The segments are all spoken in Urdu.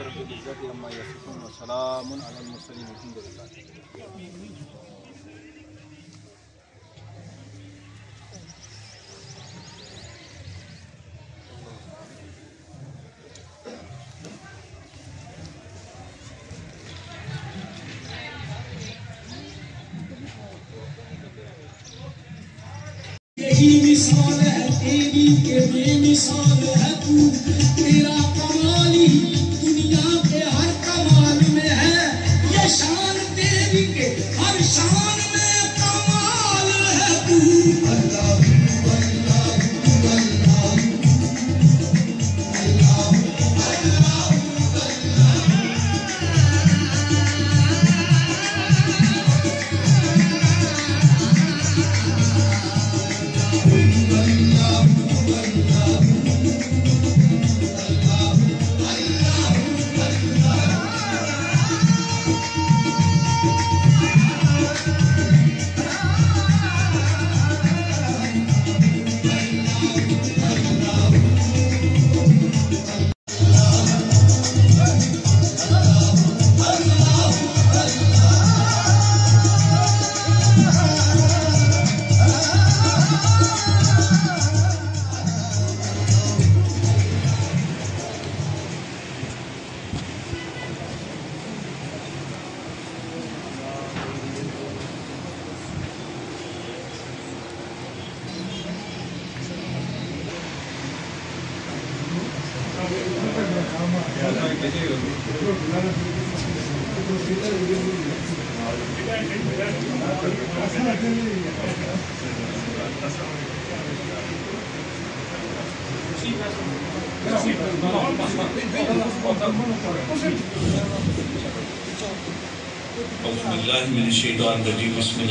ربك رب العزة عما يصفون وسلام على المرسلين الحمد لله Give me some, give me some.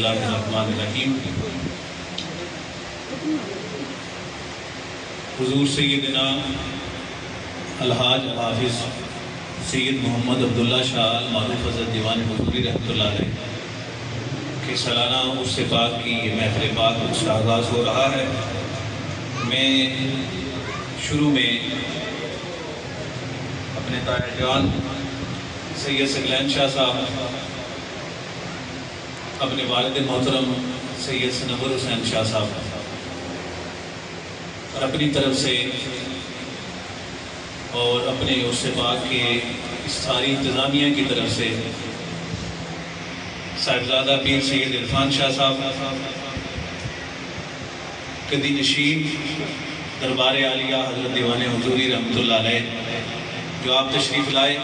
اللہ الرحمن الرحیم حضور سیدنا الحاج حافظ سید محمد عبداللہ شاہ معروف حضرت دیوان حضوری رحمۃ اللہ علیہ کہ سالانہ اس سے پاک کی یہ محفل پاک اس کا آغاز ہو رہا ہے۔ میں شروع میں اپنے طاہر سید سگلین شاہ صاحب والد محترم سید سنور حسین شاہ صاحب۔ اور اپنی طرف سے اور اپنے اس پاک کے اس ساری انتظامیہ کی طرف سے صاحبزادہ پیر سید عرفان شاہ صاحب قدی نشین دربار عالیہ حضرت دیوان حضوری رحمۃ اللہ علیہ، جو آپ تشریف لائے،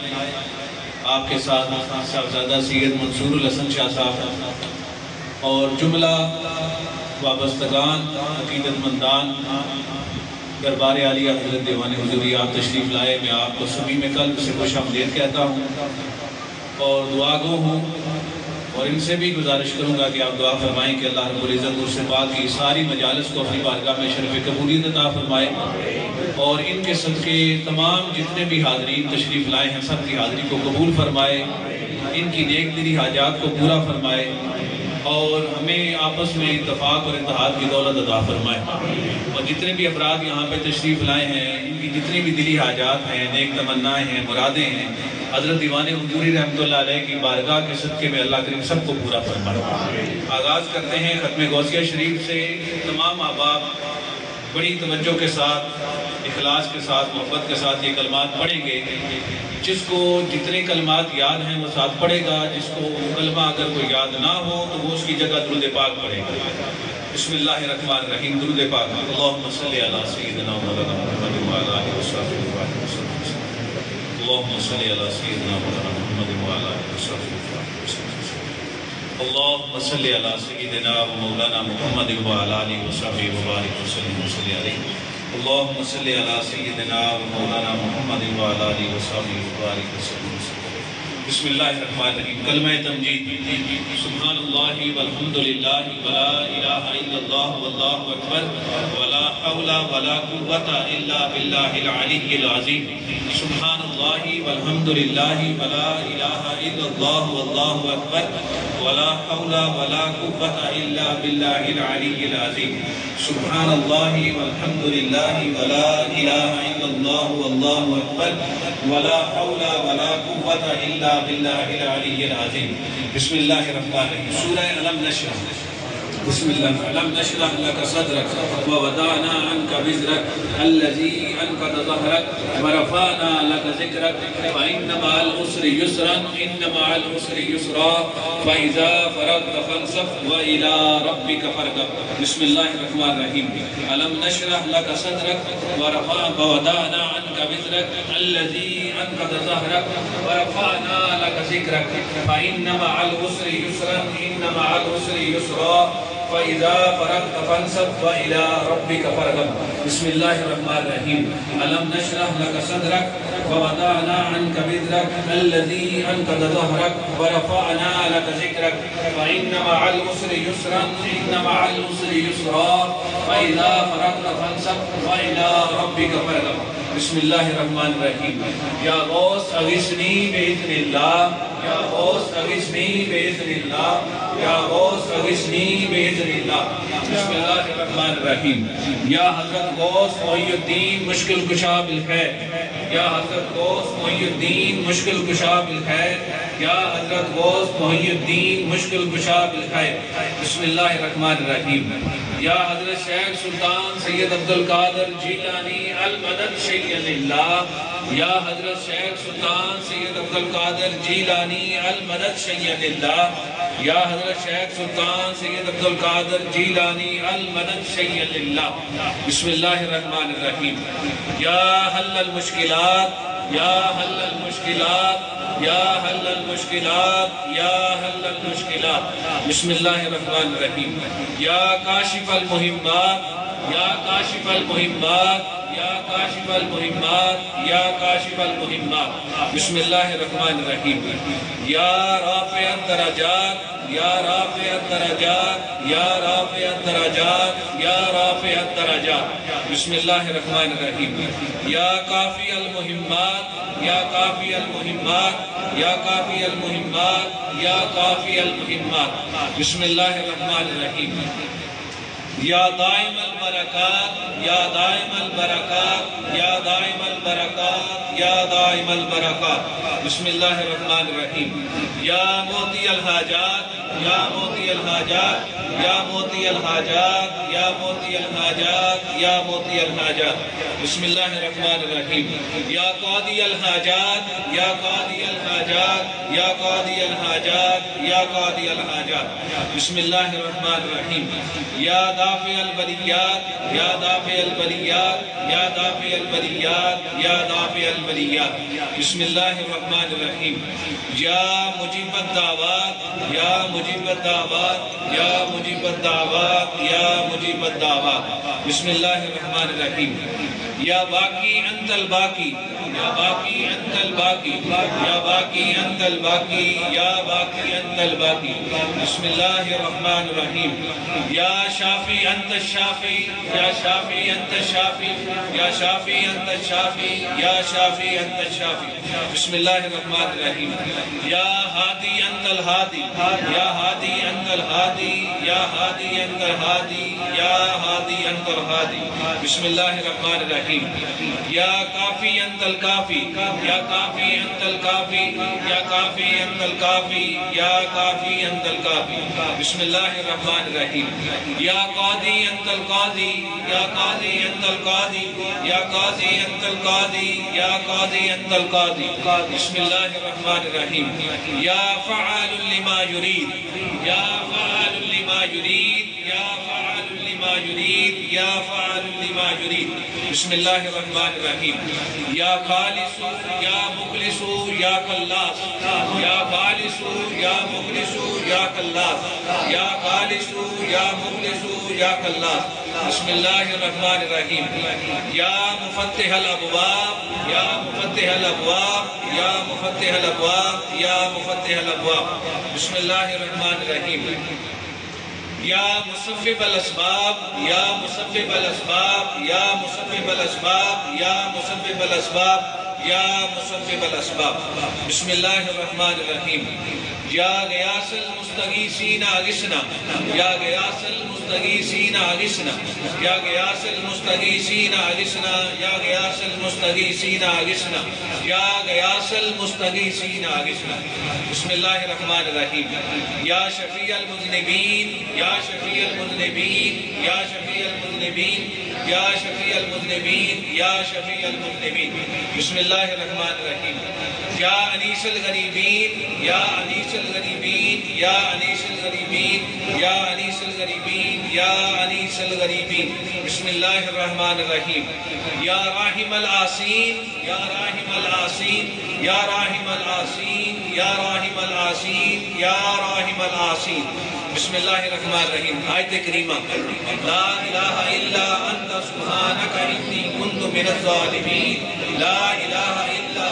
آپ کے ساتھ صاحبزادہ سید منصور الحسن شاہ صاحب اور جملہ وابستگان عقیدت مندان دربار عالیہ حضرت دیوان حضوری آپ تشریف لائے، میں آپ کو سبھی میں قلب سے خوش آمدید کہتا ہوں اور دعا گو ہوں اور ان سے بھی گزارش کروں گا کہ آپ دعا فرمائیں کہ اللہ رب العزت اس سے پاک کی ساری مجالس کو اپنی بارگاہ میں شرف قبولیت عطا فرمائے اور ان کے صدقے تمام جتنے بھی حاضرین تشریف لائے ہیں، سب کی حاضری کو قبول فرمائے، ان کی نیک دلی حاجات کو پورا فرمائے۔ اور ہمیں آپس میں اتفاق اور اتحاد کی دولت عطا فرمائے۔ اور جتنے بھی افراد یہاں پہ تشریف لائے ہیں، ان کی جتنی بھی دلی حاجات ہیں، نیک تمنائیں ہیں، مرادیں ہیں، حضرت دیوان حضوری رحمۃ اللہ علیہ کی بارگاہ کے صدقے میں اللہ کریم سب کو پورا فرمائے۔ آغاز کرتے ہیں ختم غوثیہ شریف سے، تمام احباب بڑی توجہ کے ساتھ، اخلاص کے ساتھ، محبت کے ساتھ یہ کلمات پڑھیں گے۔ جس کو جتنے کلمات یاد ہیں وہ ساتھ پڑھے گا جس کو وہ کلمہ اگر کوئی یاد نہ ہو تو وہ اس کی جگہ درود پاک پڑھے گا۔ بسم اللہ الرحمن الرحیم، درود پاک۔ اللہم صلی علی سیدنا مولانا محمد وعلا آلہ وصحبہ وسلم اللہم صلی علی سیدنا مولانا محمد وعلا آلہ وصحبہ وسلم اللہم صلی علی سیدنا مولانا محمد وعلا آلہ وصحبہ وسلم وصلی علیہ اللهم صل على سيدنا مولانا محمد وعلى اله وصحبه وبارك وسلم. بسم اللہ الرحمن الرحیم کلمہ تمجید سبحان اللہ والحمد للہ ولا الہ الا اللہ واللہ اکبر ولا حول ولا قوة الا باللہ العلی العظیم سبحان اللہ والحمد للہ ولا الہ الا اللہ واللہ اکبر ولا حول ولا قوة الا باللہ العلی العظیم سبحان اللہ والحمد للہ ولا الہ الا اللہ واللہ اکبر ولا حول ولا قوة الا باللہ العلی العظیم. بسم اللہ الرحمن الرحیم. سورہ علم نشرح بسم الله. ألم نشرح لك صدرك؟ ووضعنا عنك وزرك. الذي أنقض ظهرك ورفعنا لك ذكرك. فإن مع العسر يسرا إن مع العسر يسرا. فإذا فرغت فانصب وإلى ربك فارغب. بسم الله الرحمن الرحيم. ألم نشرح لك صدرك؟ ووضعنا عنك وزرك. الذي أنقض ظهرك ورفعنا لك ذكرك. فإن مع العسر يسرا إن مع العسر يسرا. فإذا فرغت فانصب وإلى ربك فارغب. بسم الله الرحمن الرحيم. ألم نشرح لك صدرك ووضعنا عنك وزرك الذي أنقض ظهرك ورفعنا لك ذكرك. فإن مع العسر يسرا إن مع العسر يسرا. فإذا فرغت فانصب وإلى ربك فارغب. بسم الله الرحمن الرحيم. يا غوث أغثني بإذن الله. يا غوث أغثني بإذن الله يا غوث أغثني بإذن الله بسم الله الرحمن الرحيم يا حضرت غوث محی الدین، مشکل کشا بالخیر۔ یا حضرت غوث محی الدین، مشکل کشا بالخیر۔ یا حضرت غوث محی الدین، مشکل کشا بالخیر۔ بسم اللہ الرحمن الرحیم۔ یا حضرت شیخ سلطان سید عبدالقادر جیلانی المدد شیئن اللہ، یا حضرت شیخ سلطان سید عبدالقادر جیلانی المدد شیئن اللہ، یا حضرت شیخ سلطان سید عبدالقادر جیلانی المدد شیئن اللہ۔ بسم اللہ الرحمن الرحیم۔ یا حل المشکلات یا حل المشکلات، یا حل المشکلات، یا حل المشکلات۔ بسم اللہ الرحمن الرحیم۔ یا کاشف المہمات یا کاشف المہمات یا کاشف المہمات یا کاشف المہمات بسم اللہ الرحمن الرحیم۔ یا رافع الدرجات، یا رافع الدرجات، یا رافع الدرجات، یا رافع الدرجات۔ بسم اللہ الرحمن الرحیم۔ یا کافی المہمات یا کافی المہمات یا کافی المہمات یا کافی المہمات بسم اللہ الرحمن الرحیم۔ یا دائم البرکات، یا دائم البرکات، یا دائم البرکات، یا دائم البرکات. بسم اللہ الرحمن الرحیم. یا موتی الحاجات، یا موتی الحاجات، یا موتی الحاجات، یا موتی الحاجات، یا موتی الحاجات. بسم اللہ الرحمن الرحیم. یا قاضی الحاجات، یا قاضی الحاجات، یا قاضی الحاجات، یا قاضی الحاجات. بسم اللہ الرحمن الرحیم. یا دافع البریات، یا دافع البریات، یا دافع البریات، یا دافع البریات۔ بسم اللہ الرحمن الرحیم۔ یا مجیب الدعوات، یا مجیب الدعوات، یا مجیب الدعوات، یا مجیب الدعوات۔ بسم اللہ الرحمن الرحیم۔ یا باقی انت الباقی، یا باقی انت الباقی، یا باقی انت الباقی، یا باقی انت الباقی۔ بسم اللہ الرحمن الرحیم۔ یا شافی شافی، انت الشافی یا شافی، انت الشافی یا شافی، انت الشافی یا شافی، انت الشافی بسم اللہ الرحمن الرحیم۔ یا ہادی انت الہادی، یا ہادی انت الہادی، یا ہادی انت الہادی، یا ہادی انت الہادی۔ بسم اللہ الرحمن الرحیم۔ یا کافی انت الکافی، یا کافی انت الکافی، یا کافی انت الکافی، یا کافی انت الکافی۔ بسم اللہ الرحمن الرحیم۔ یا قاضی انت القاضی، یا قاضی انت القاضی، یا قاضی انت القاضی، یا قاضی انت القاضی۔ بسم اللہ الرحمن الرحیم۔ یا فعال لما یرید، یا فعال لما یرید، یا فعال لما يريد، يا فعال لما يريد. بسم الله الرحمن الرحيم. يا خالص، يا مخلص، يا خلاص. يا خالص، يا مخلص، يا خلاص. يا خالص، يا مخلص، يا خلاص. بسم الله الرحمن الرحيم. يا مفتح الابواب يا مفتح الابواب يا مفتح الابواب يا مفتح الابواب بسم الله الرحمن الرحيم. يا مصفب الأسباب يا مصفب الأسباب يا مصفب الأسباب يا مصفب الأسباب. يا مسبب الاسباب، بسم الله الرحمن الرحيم يا غياث المستغيثين اغثنا يا غياث المستغيثين اغثنا يا غياث المستغيثين اغثنا يا غياث المستغيثين اغثنا يا غياث المستغيثين اغثنا، بسم الله الرحمن الرحيم يا شفيع المذنبين يا شفيع المذنبين يا شفيع المذنبين يا شفيع المذنبين يا شفيع المذنبين بسم الله الرحمن الرحيم يا انيس الغريبين يا انيس الغريبين يا انيس الغريبين يا انيس الغريبين يا انيس الغريبين بسم الله الرحمن الرحيم يا راحم العاصين يا راحم العاصين يا راحم العاصين يا راحم العاصين يا راحم العاصين بسم اللہ الرحمن الرحیم آیت کریمہ لا الہ الا انت سبحانک انی کنت من الظالمین لا الہ الا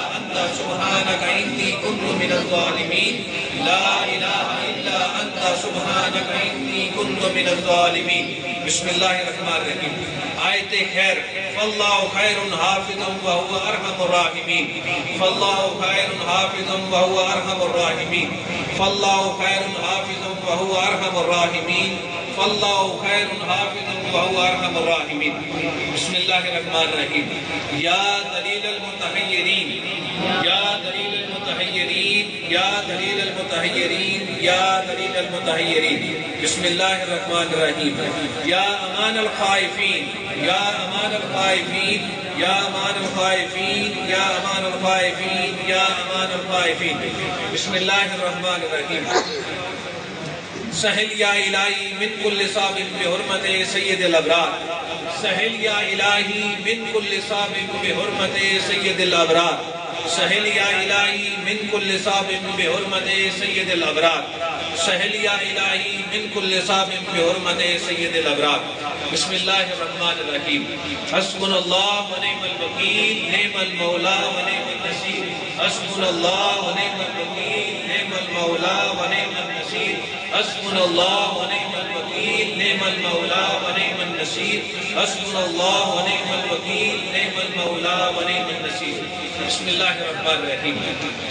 سبحانك انی كنت من الظالمین لا الہ الا انت سبحانك انی كنت من الظالمین بسم اللہ الرحمن الرحیم آیت خیر. فاللہ خیر حافظ وهو ارحم الراحمین. فاللہ خیر حافظ وهو ارحم الراحمین. فاللہ خیر حافظ وهو ارحم الراحمین. فاللہ خیر حافظ وهو ارحم الراحمین. بسم اللہ الرحمن الرحیم. یا دلیل المتحیرین یا دلیل المتحیرین، یا دلیل المتحیرین، یا دلیل المتحیرین. بسم اللہ الرحمن الرحیم. یا امان الخائفین، یا امان الخائفین، یا امان الخائفین، یا امان الخائفین، یا امان الخائفین. بسم اللہ الرحمن الرحیم. سہل یا الہی من کل صابن بحرمت سید الابرار. سہل یا الہی من کل صابن بحرمت سید الابرار. سہل یا الہی من کل صابن بحرمت سید الابرار. سہل یا الہی من کل صابن بحرمت سید الابرار. بسم اللہ الرحمن الرحیم. حسبنا اللہ و نعم الوکیل. نعم المولا و نعم النصیر. حسبنا اللہ و نعم الوکیل. نعم المولا و نعم النصیر. حسبنا اللہ و نعم الوکیل الحمید نعم المولا و نعم النصیر حسبنا اللہ و نعم الوکیل نعم المولا و نعم النصیر بسم اللہ الرحمن الرحیم.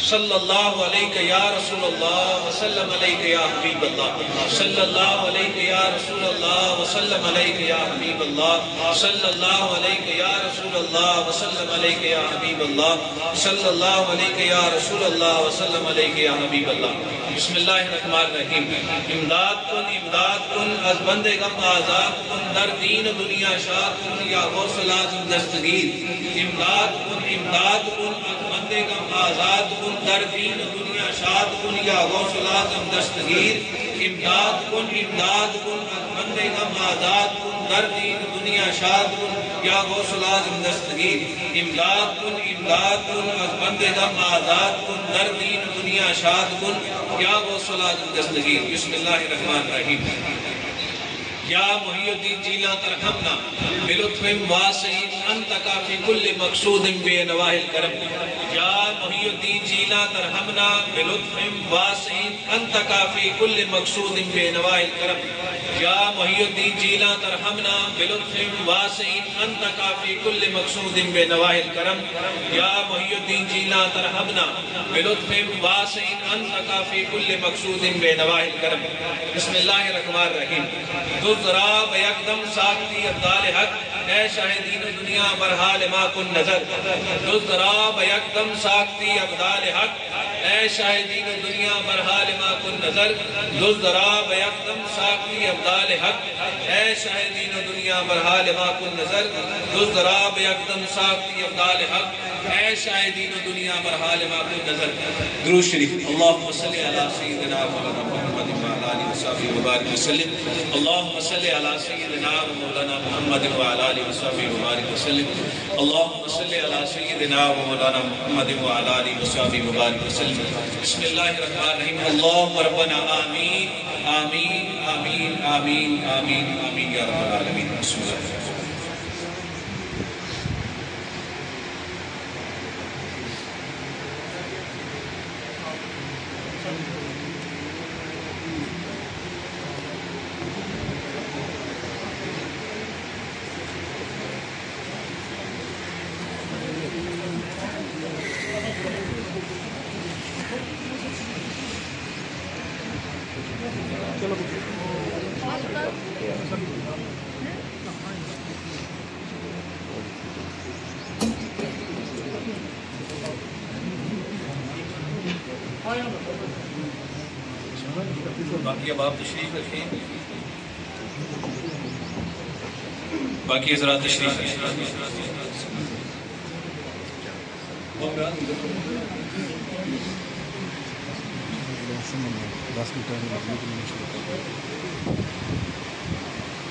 صلی اللہ علیہ یا رسول اللہ وسلم علیہ یا حبیب اللہ صلی اللہ علیہ یا رسول اللہ وسلم علیہ یا حبیب اللہ صلی اللہ علیہ یا رسول اللہ وسلم علیہ یا حبیب اللہ صلی اللہ علیہ یا رسول اللہ وسلم علیہ یا حبیب اللہ بسم اللہ الرحمن الرحیم. امداد کن امداد کن، از بند غم آزاد کن در دین دنیا شاد کن یا غوث دستگیر۔ امداد کن امداد کن از بند غم آزاد کن در دین دنیا شاد کن یا غوث دستگیر۔ امداد کن امداد کن از بند غم آزاد کن در دین دنیا شاد کن یا غوث دستگیر۔ امداد کن امداد کن از بند غم آزاد کن در دین دنیا شاد کن یا غوث دستگیر۔ بسم اللہ الرحمن الرحیم۔ یا محی الدین جیلا ترحمنا بلطف واسعین، انت کافی کل مقصود بے نواہ الکرم. یا محی الدین جیلا ترحمنا بلطف واسعین، انت کافی کل مقصود بے نواہ الکرم. یا محی الدین جیلا ترحمنا بلطف واسعین، انت کافی کل مقصود بے نواہ الکرم. یا محی الدین جیلا ترحمنا بلطف واسعین، انت کافی کل مقصود بے نواہ الکرم. بسم اللہ الرحمن الرحیم. دو ضراب یکدم ساکتی ابدال حق، اے شاہدین دنیا برحال ما کن نظر۔ دو ضراب یکدم ساکتی ابدال حق، اے شاہدین دنیا برحال ما کن نظر۔ دو ضراب یکدم ساکتی ابدال حق، اے شاہدین دنیا برحال ما کن نظر۔ دو ضراب یکدم ساکتی ابدال حق، اے شاہدین دنیا برحال ما کن نظر۔ درود شریف۔ اللہم صلی علی سیدنا محمد۔ محمد آله وصحبه وسلم۔ اللہم صلی علی سیدنا و مولانا محمد و علی وصحبه وبارك وسلم۔ اللہم صلی علی سیدنا و مولانا محمد و علی وصحبه وبارك وسلم۔ بسم اللہ الرحمن الرحیم۔ اللہم ربنا آمین آمین آمین آمین آمین آمین، یا رب العالمین۔ بسم الله باقی اب آپ تشریف رکھیں باقی حضرات تشریف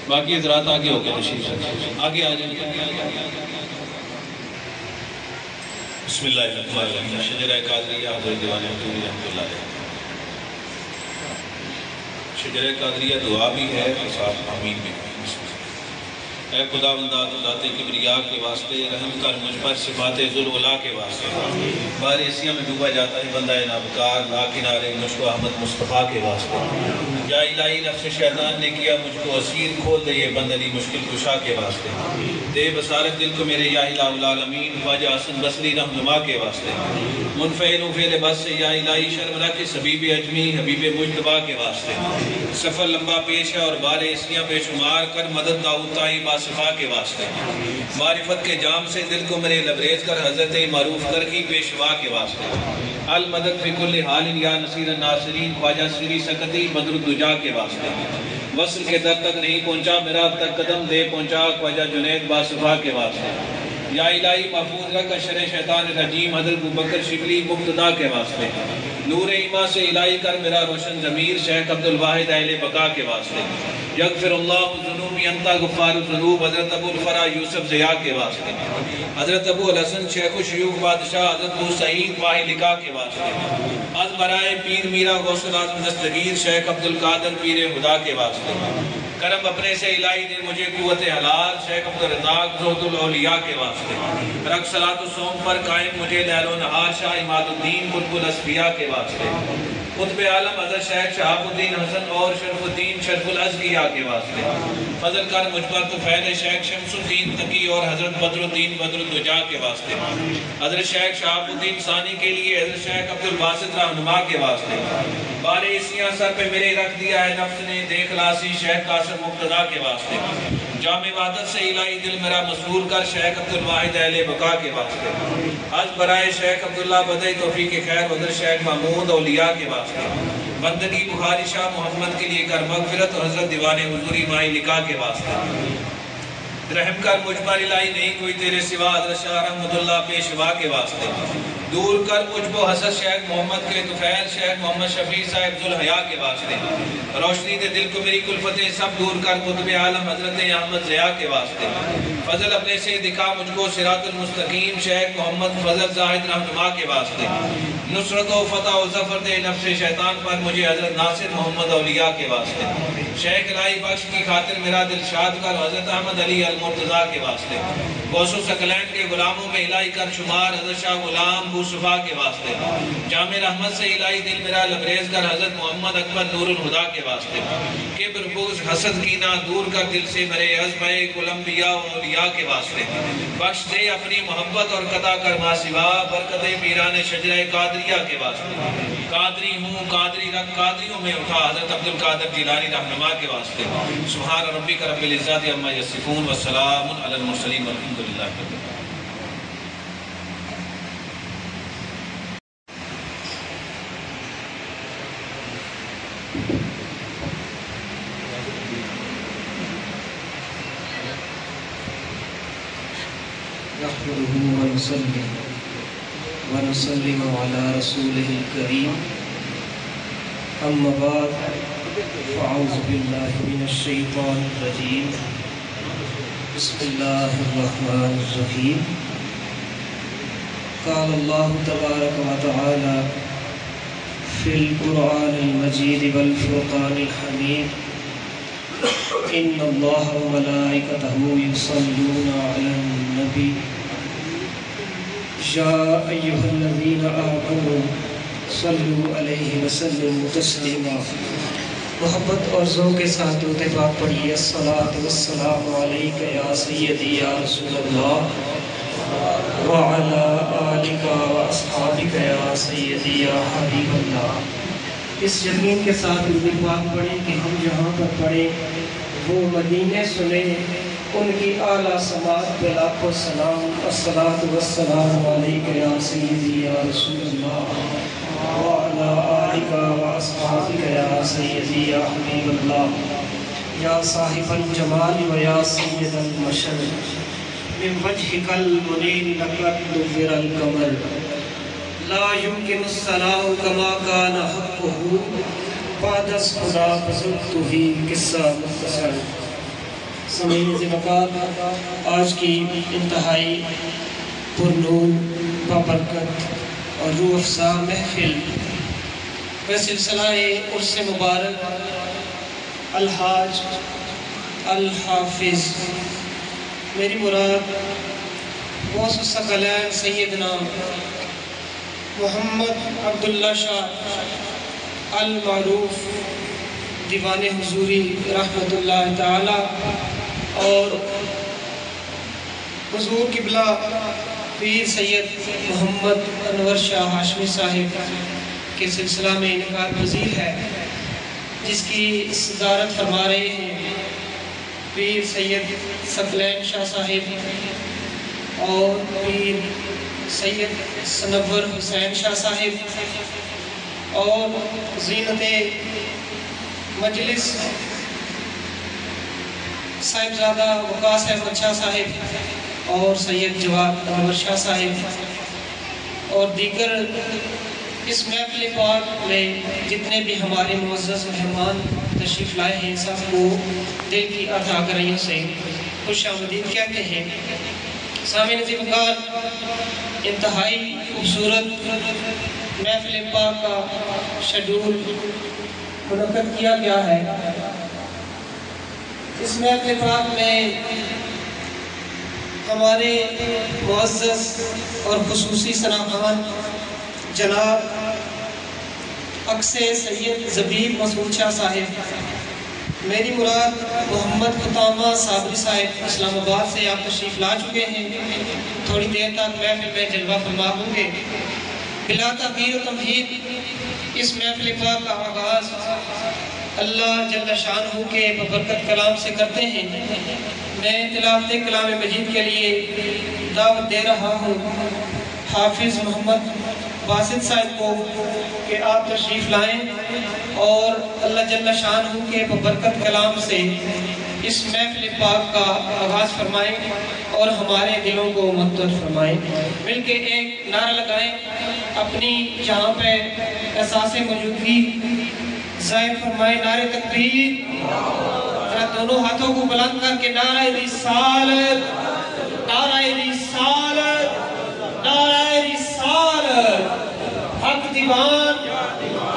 باقی حضرات آگے ہو گئے تشریف آگے آ جائیں۔ بسم اللہ الرحمن الرحیم۔ شجرہ قادریہ، حضرت دیوان حضوری رحمت اللہ علیہ۔ شجرہ قادریہ دعا بھی ہے اور ساتھ آمین بھی۔ ہے اے خدا بندہ ذات کبریا کے واسطے، رحم کر، مجھ پر صفات ذوالولا کے واسطے۔ بار ایسیاں میں ڈوبا جاتا ہے بندہ نابکار لا کنارے مجھ کو احمد مصطفیٰ کے واسطے۔ یا الہی نفس شیطان نے کیا مجھ کو اسیر، کھول دے یہ بندنی مشکل کشا کے واسطے۔ دے بصارت دل کو میرے یا الہ العالمین، خواجہ حسن بصری رحمنما کے واسطے۔ منفعل فعل بس سے یا الہی شرم رکھ، حبیب اجمی، حبیب مجتبہ کے واسطے۔ سفر لمبا پیش ہے اور بار ایسیاں بے شمار، کر مدد داؤتائی باصفا کے واسطے۔ معرفت کے جام سے دل کو میرے لبریز کر حضرت معروف کر کی پیشوا کے واسطے۔ المدد فی کل حال یا نصیر الناصرین، خواجہ سری سکتی، بدر الدجا کے واسطے۔ وصل کے در تک نہیں پہنچا، میرا اب تک قدم دے پہنچا، خواجہ جنید باصفا کے واسطے۔ یا الہی محفوظ رکھ، شر شیطان رجیم، حضرت بکر شبلی مقتدا کے واسطے۔ نور ایمہ سے الہی کر، میرا روشن ضمیر، شیخ عبدالواحد اہل بقا کے واسطے۔ یغفر اللہ ذنوبی انتا غفار الذنوب، حضرت ابو الفرا یوسف زیا کے واسطے، حضرت ابو الحسن شیخ الشیوخ بادشاہ، حضرت ابو سعید واہی لکا کے واسطے، از برائے پیر میرا غوث العظم دستگیر شیخ عبدالقادر پیر خدا کے واسطے، کرم اپنے سے الہی دے مجھے قوت حلال، شیخ عبدالرزاق زہد الاولیاء کے واسطے، رکھ صلاة السوم پر قائم مجھے لیل و نہار شاہ اماد الدین قطب الاسفیاء کے واسطے قطب عالم حضرت شیخ شہاب الدین حسن اور شرف الدین شرف الازگیہ کے واسطے۔ فضل کر مجھ پر تو شیخ شمس الدین تقی اور حضرت بدر الدین بدر الدجا کے واسطے۔ حضرت شیخ شہاب الدین ثانی کے لیے حضرت شیخ عبدالباسط رہنما کے واسطے۔ بارے اسیاں سر پہ میرے رکھ دیا ہے نفس نے دیکھ لاسی شیخ قاسم مقتدا کے واسطے۔ جامع عبادت سے الہی دل میرا مسرور کر شیخ عبدالواحد اہل بقا کے واسطے۔ آج برائے شیخ عبداللہ بدعی توفیق خیر حضرت شیخ محمود اولیاء کے واسطے۔ بندگی بخاری شاہ محمد کے لیے کر مغفرت اور حضرت دیوان حضوری مائی لکھا کے واسطے۔ رحم کر مجھ پر الہی نہیں کوئی تیرے سوا حضرت شاہ رحمت اللہ پیشوا کے واسطے۔ دور کر مجھ کو حسد شیخ محمد کے توفیل شیخ محمد شفیع صاحب ذوالحیا کے واسطے۔ روشنی دے دل کو میری کلفتیں سب دور کر قطب عالم حضرت احمد ضیاء کے واسطے۔ فضل اپنے سے دکھا مجھ کو صراط المستقیم شیخ محمد فضل زاہد رہنما کے واسطے۔ نصرت و فتح و ظفر دے نفس شیطان پر مجھے حضرت ناصر محمد اولیاء کے واسطے۔ شیخ الہی بخش کی خاطر میرا دل شاد کر حضرت احمد علی المرتضیٰ کے واسطے۔ غوث و سکلین کے غلاموں میں الہی کر شمار حضرت شاہ غلام بو صفا کے واسطے۔ جامع رحمت سے الہی دل میرا لبریز کر حضرت محمد اکبر نور الہدا کے واسطے۔ کبر بغض حسد کینہ دور کر دل سے میرے عزم کولمبیا و اولیاء کے واسطے۔ بخش دے اپنی محبت اور قطع کر ما سوا برکت پیران شجرہ قادریہ کے واسطے۔ قادری ہوں، قادری رکھ، قادریوں میں اٹھا حضرت عبدالقادر جیلانی رہنما کے واسطے۔ سبحان ربک رب العزت عما یصفون والسلام علی المرسلین والحمد للہ رب العالمین نحمده ونصلي ونسلم على رسوله الكريم. أما بعد أعوذ بالله من الشيطان الرجيم. بسم الله الرحمن الرحيم. قال الله تبارك وتعالى في القرآن المجيد والفرقان الحميد إن الله وملائكته يصلون على النبي يا أيها الذين آمنوا صلوا عليه وسلموا تسليما. محبت اور ذوق کے ساتھ درود پاک پڑھیے الصلاۃ والسلام علیک یا سیدی یا رسول اللہ. وعلى آلک و اصحابک یا سیدی یا حبیب اللہ. اس یقین کے ساتھ درود پاک پڑھیں کہ ہم جہاں پر پڑھیں، وہ مدینے سنیں ان کی اعلیٰ سماعت پہ لاکھوں سلام الصلاۃ والسلام علیک یا سیدی یا رسول اللہ، وعلى آلك وأصحابك يا سيدي يا حبيب الله يا صاحب الجمال ويا سيد المشر من وجهك المنير لقد نذر القمر. لا يمكن الصلاة كما كان حقه بعد الصلاة فزلته قصة مختصر. سمعین زمکات آج کی انتہائی پرنور بابرکت اور روح افزا محفل وہ سلسلہ عرس مبارک الحاج الحافظ۔ میری مراد غوث الثقلین سیدنا محمد عبداللہ شاہ المعروف، دیوان حضوری رحمۃ اللہ تعالی۔ اور حضور قبلہ پیر سید محمد انور شاہ ہاشمی صاحب کے سلسلہ میں انعقاد پذیر ہے، جس کی صدارت فرما رہے ہیں پیر سید ثقلین شاہ صاحب اور پیر سید سنور حسین شاہ صاحب اور زینت مجلس صاحبزادہ وقاص احمد اچھا شاہ صاحب اور سید جواد انور شاہ صاحب اور دیگر اس محفل پاک میں جتنے بھی ہمارے معزز مہمان تشریف لائے ہیں، سب کو دل کی عطا کرائیوں سے خوش آمدید۔ کہتے ہیں سامعین زبکار انتہائی خوبصورت محفل پاک کا شیڈول منعقد کیا گیا ہے۔ اس محفل پاک میں ہمارے معزز اور خصوصی صناخان جناب اکثر سید زبیر مسعود شاہ صاحب، میری مراد محمد خطامہ صابری صاحب اسلام آباد سے آپ تشریف لا چکے ہیں۔ تھوڑی دیر تک محفل میں جلوہ فرما ہوں گے۔ بلا تغیر و تمہید، اس محفل پاک کا آغاز اللہ جل شان ہو کے ببرکت کلام سے کرتے ہیں۔ میں تلاوت کلام مجید کے لیے دعوت دے رہا ہوں۔ حافظ محمد باسط صاحب کو کہ آپ تشریف لائیں اور اللہ جل شان ہو کے ببرکت کلام سے اس محفل پاک کا آغاز فرمائیں اور ہمارے دلوں کو مدد فرمائیں۔ مل کے ایک نعرہ لگائیں۔ اپنی جہاں پہ احساس موجودگی ظاہر فرمائے نعرہ تکبیر۔ ذرا دونوں ہاتھوں کو بلند کر کے نعرہ رسالت نعرہ رسالت نعرہ رسالت۔ حق دیوان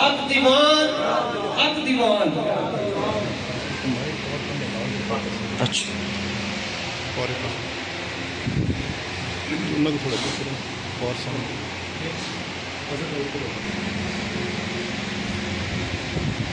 حق دیوان حق دیوان۔ اچھا۔ تھوڑا اور سامنے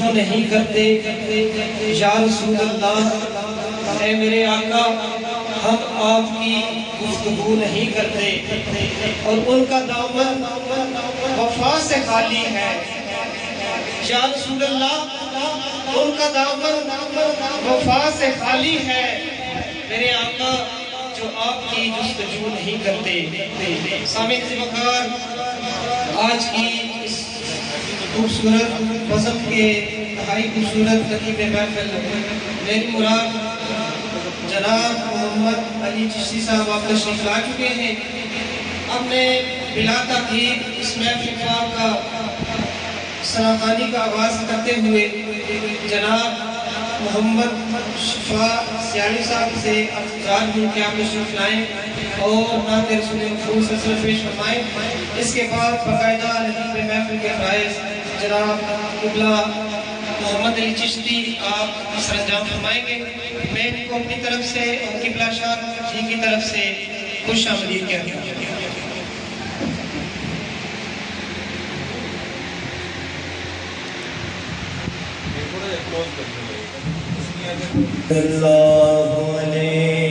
تک وضو نہیں کرتے۔ یا رسول اللہ اے میرے آقا، ہم آپ کی گفتگو نہیں کرتے۔ اور ان کا دامن وفا سے خالی ہے۔ یا رسول اللہ ان کا دامن وفا سے خالی ہے۔ میرے آقا، جو آپ کی جستجو نہیں کرتے۔ سامن وقار، آج خوبصورت بزم کے نہائی خوبصورت تقیب محفل میری مراد جناب محمد علی چشتی صاحب آپ تشریف لا چکے ہیں۔ اب میں بلا تاخیر اس محفل پاک کا سراخانی کا آغاز کرتے ہوئے جناب محمد شفا سیانی صاحب سے افزار ہوں کہ آپ تشریف لائیں اور نام رسول مفروض سلسلہ پیش فرمائیں۔ اس کے بعد باقاعدہ نتیب محفل کے فائز جناب قبلہ محمد علی چشتی آپ سر انجام فرمائیں گے۔ میں ان کو اپنی طرف سے اور قبلہ شاہ جی کی طرف سے خوش آمدید کہتا ہوں۔ اللہ علیہ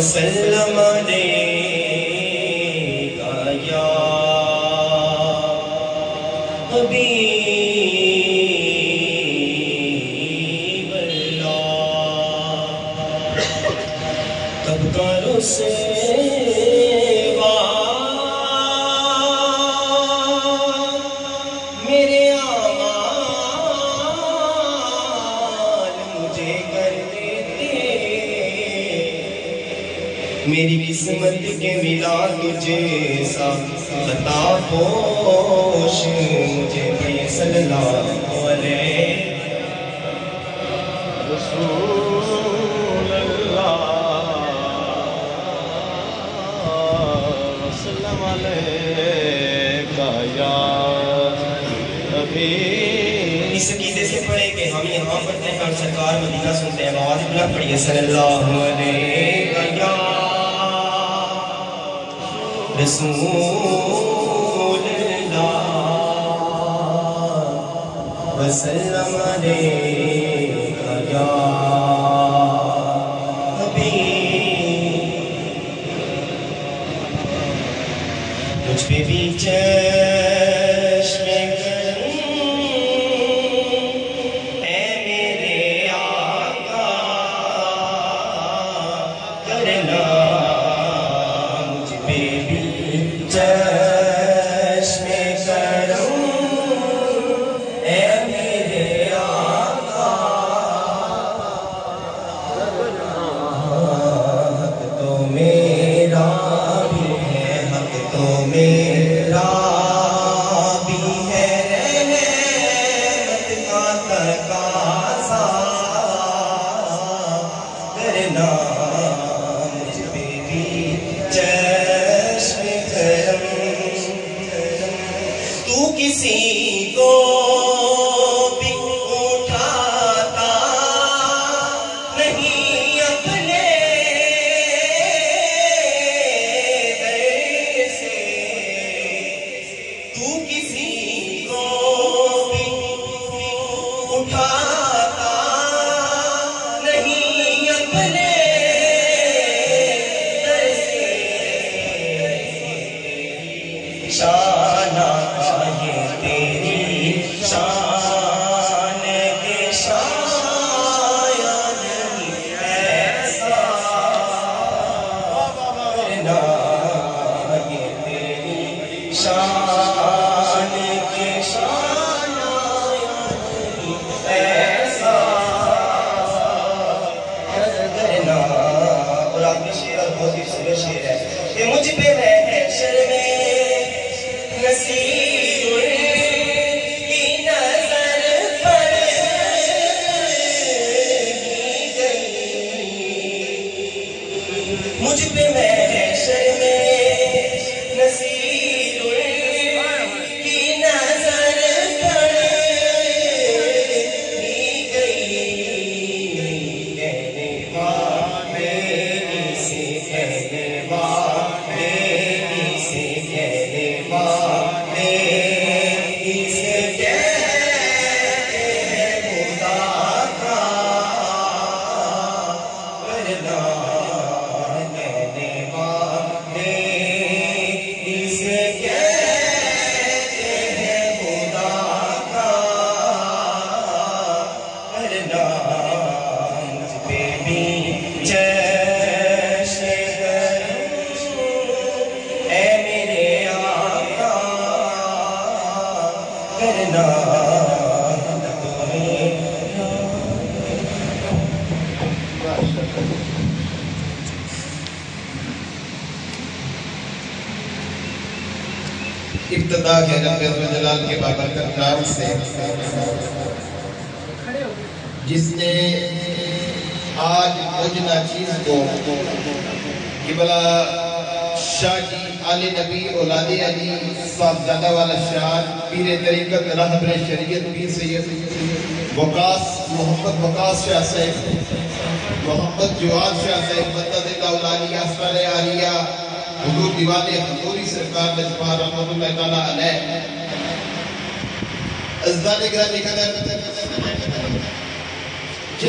وسلم مجھے فیصل اللہ علیہ رسول اللہ۔ وسلم علیکہ یا حبیب اس عقیدے سے پڑھے کہ ہم یہاں پڑھتے ہیں اور سرکار مدینہ سنتے ہیں آواز بلا پڑھیے صلی اللہ علیہ یا رسول وسلم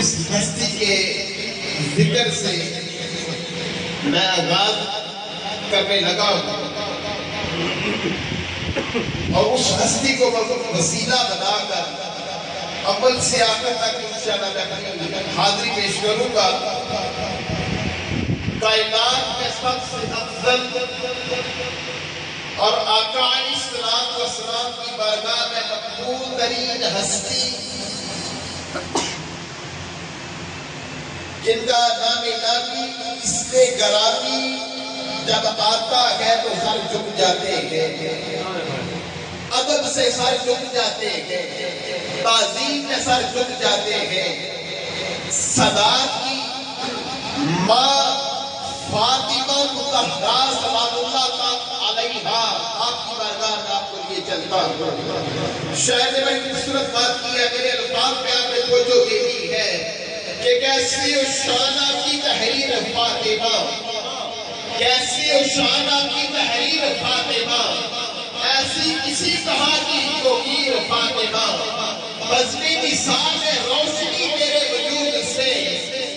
جس ہستی کے ذکر سے میں آغاز کرنے لگا ہوں۔ اور اس ہستی کو وسیلہ بنا کر عمل سے آخر تک انشاءاللہ میں اپنی حاضری پیش کروں گا۔ کائنات میں سب سے افضل اور آقا علیہ السلام و سلام کی بارگاہ میں مقبول ترین ہستی جن کا نام نامی اس میں گرامی، جب آتا ہے تو سر جھک جاتے ہیں۔ ادب سے سر جھک جاتے ہیں۔ تعظیم میں سر جھک جاتے ہیں۔ صداق کی ماں فاطمہ مطہرہ سلام اللہ کا علیہ آپ کی بارگاہ میں آپ کو لیے چلتا ہوں۔ شاید نے بڑی خوبصورت بات کی ہے، میرے الفاظ پہ آپ نے توجہ دی ہے۔ کہ کیسی شانہ کی تحریر فاطمہ کیسی شانہ کی تحریر فاطمہ ایسی کسی کہا کی توقیر فاطمہ بزمی مثال روشنی میرے وجود سے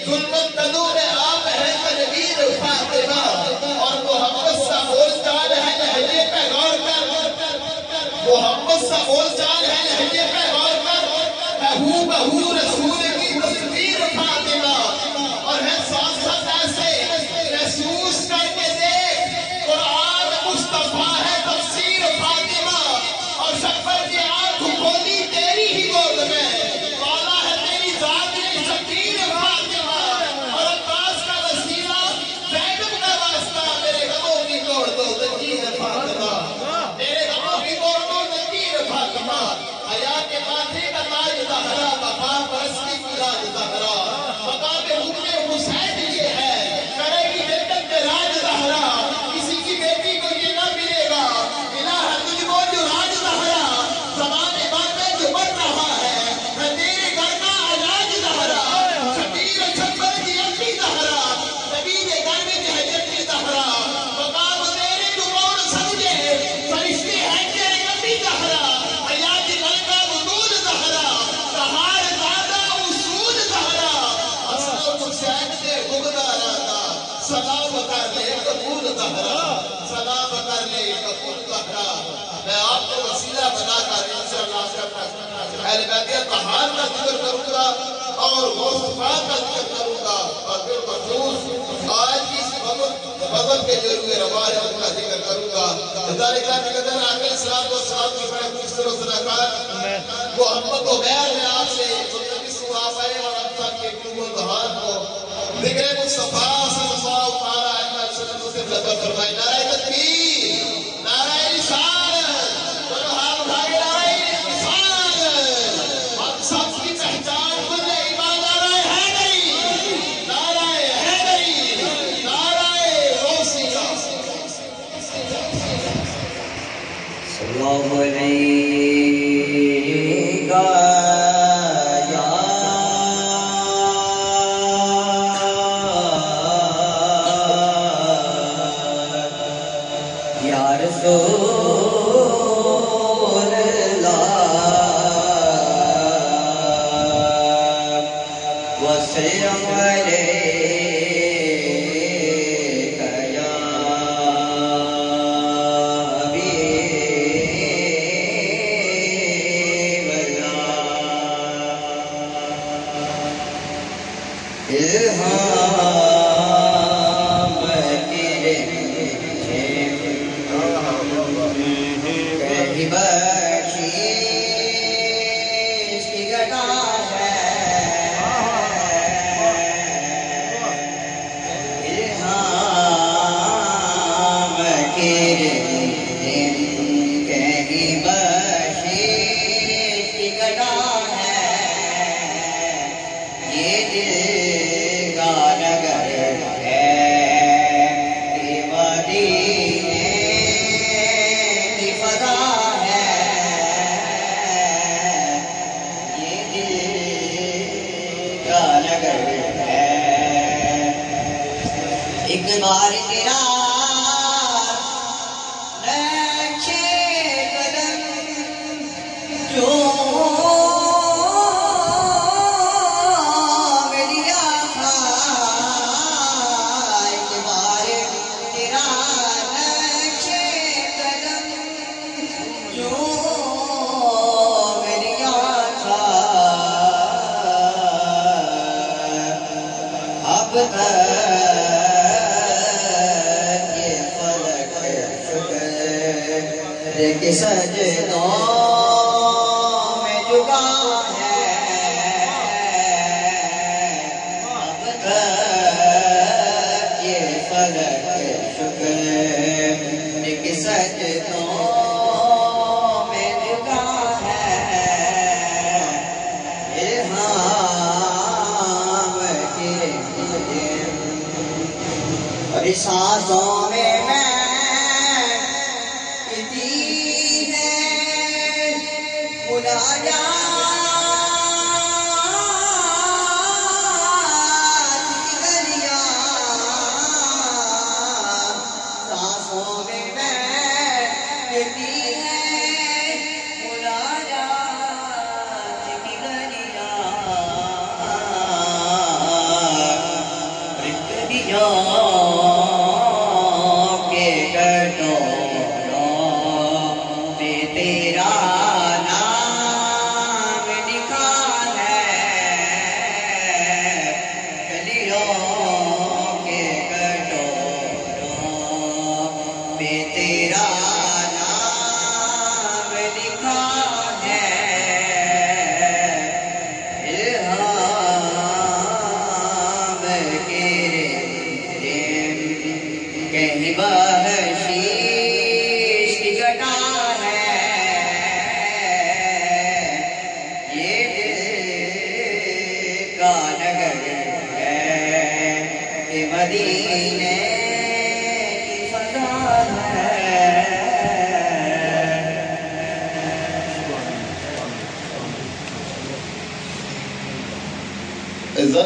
ظلمت تنور آپ ہے تنویر فاطمہ اور محمد سا بول چال ہے لہجے پہ غور کر محمد سا بول چال ہے لہجے پہ غور کر۔ بہو بہو رسول ذکر کروں گا اور غوث پاک کا ذکر کروں گا اور پھر مخصوص آج کی اس وقت فضل کے جو روئے روا ہے ان کا ذکر کروں گا۔ ذالک کا قدر آقل صلاح و سلام کی بڑے خوبصورت و صدقات محمد و غیر میں آپ سے نبی صحابہ اور افضل کے قلوب و دہان کو ذکر مصطفیٰ صلی اللہ علیہ وسلم سے فضل فرمائے نعرہ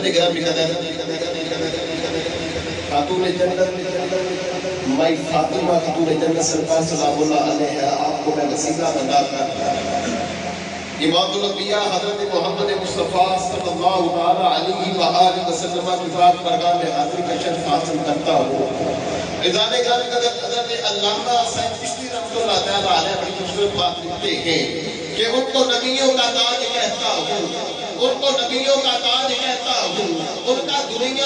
عزت گرامی قدر خاتون جنت۔ مائی فاطمہ خاتون جنت سرکار سلام اللہ علیہ آپ کو میں وسیلہ بنا کر امام الانبیاء حضرت محمد مصطفیٰ صلی اللہ علیہ وآلہ وسلم کی ذات برگاہ میں حاضری کا شرف حاصل کرتا ہوں۔ عزت گرامی قدر حضرت علامہ سید کشتی رحمت اللہ تعالی علیہ بڑی خوبصورت بات لکھتے ہیں کہ ان کو نبیوں کا تاج کہتا ہوں۔ ان کو نبیوں کا تاج کہتا ہوں ان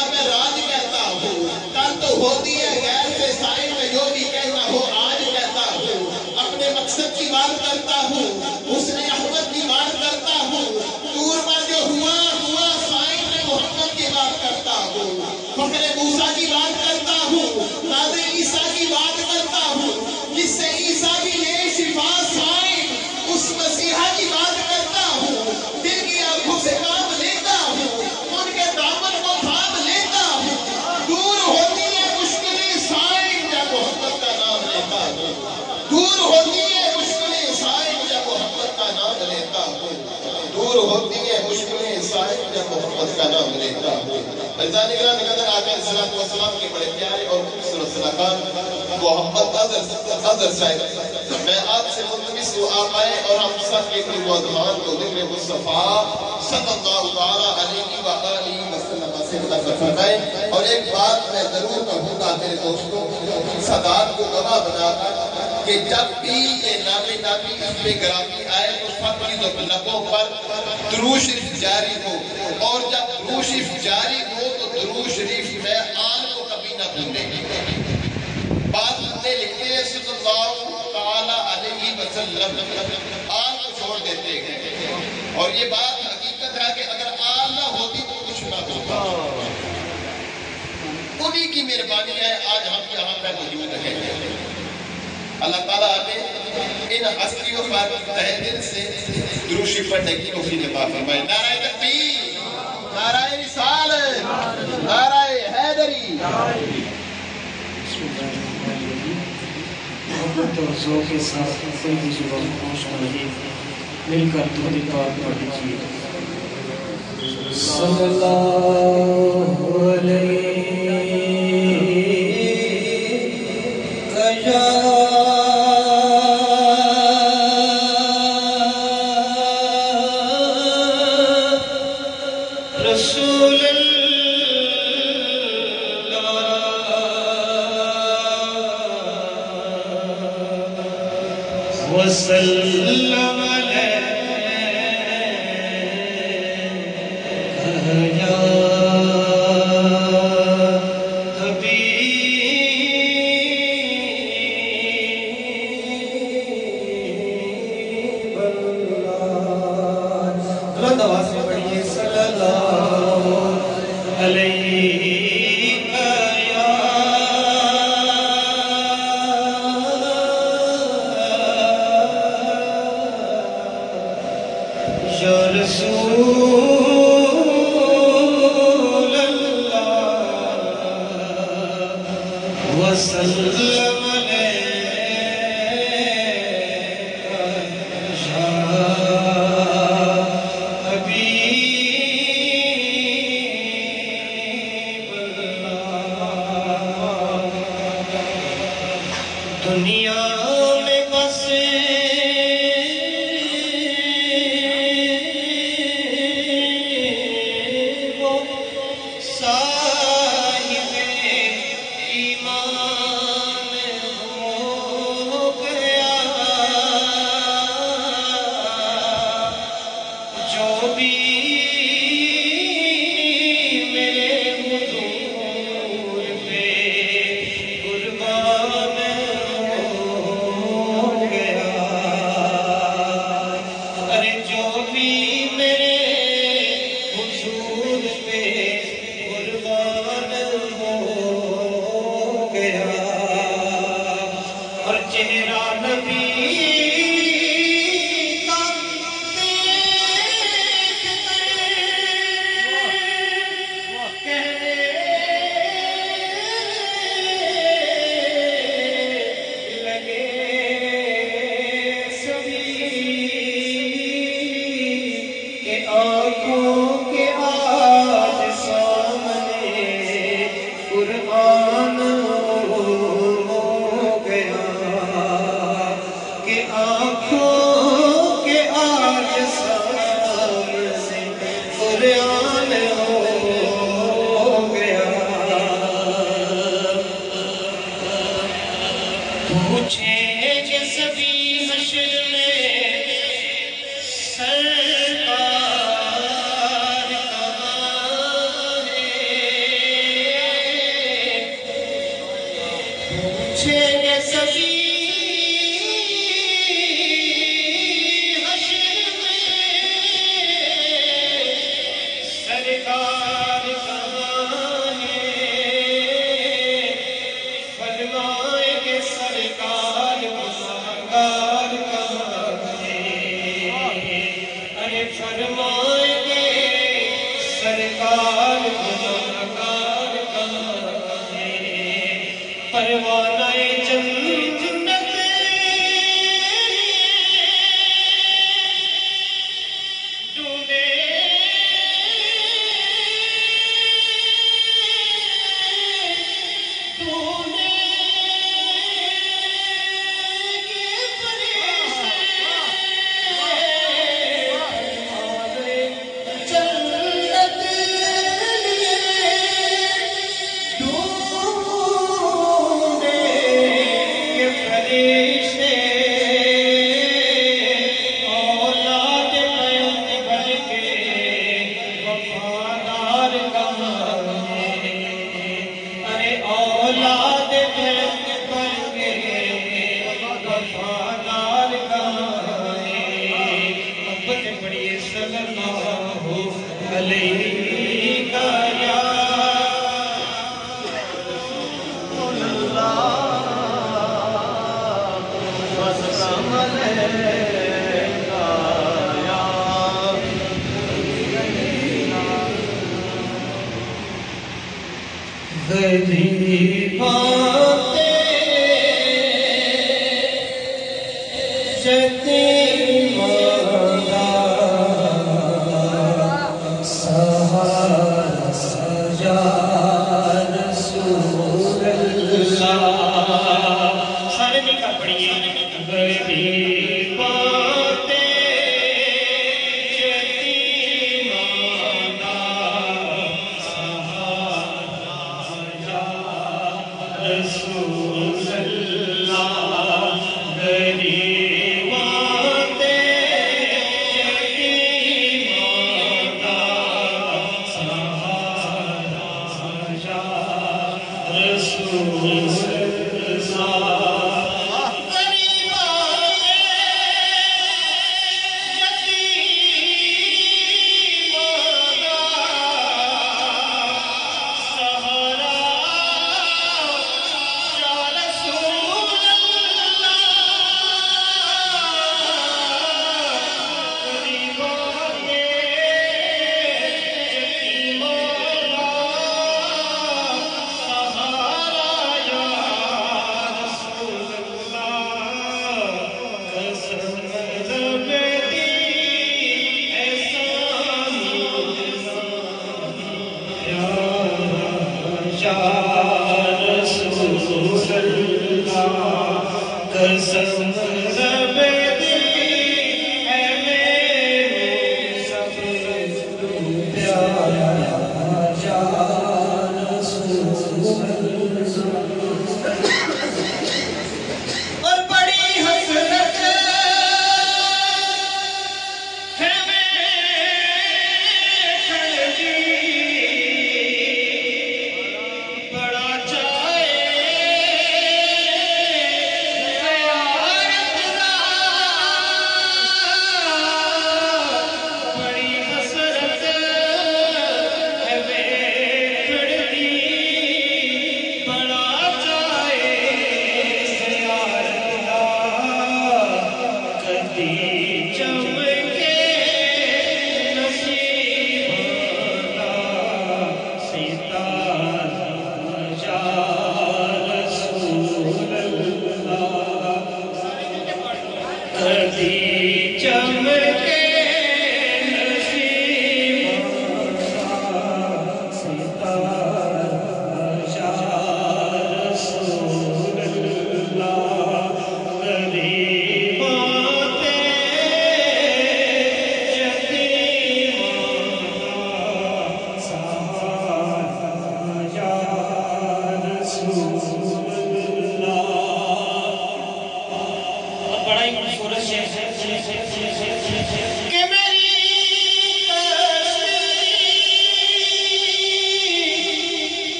صلی اللہ تعالیٰ علیہ وآلہ وسلم سے مدفع فرمائیں اور ایک بات میں ضرور کہوں گا میرے دوستوں صدات کو گواہ بنا کر کہ جب بھی یہ نامی نامی اس پہ گرامی آئے تو سب کی تو لبوں پر درو شریف جاری ہو اور جب درو شریف جاری ہو تو درو شریف میں آن کو کبھی نہ بھولیں۔ بات نے لکھتے ہیں صلی اللہ تعالی علیہ وسلم آن کو چھوڑ دیتے ہیں۔ اور یہ بات حقیقت ہے کہ اگر آن نہ ہوتی تو کچھ نہ ہوتا انہی کی مہربانی ہے، آج ہم یہاں پہ موجود ہیں اللہ تعالیٰ نے ان ہستیوں پر تہ دل سے دروشی پڑھنے کی توفیق عطا فرمائے۔ نعرہ تکبیر، نعرہ رسالت، نعرہ حیدری۔ محبت اور ذوق کے ساتھ کوئی بھی زبان خوش رہی مل کر دو پاک پڑھ لیجیے صلی اللہ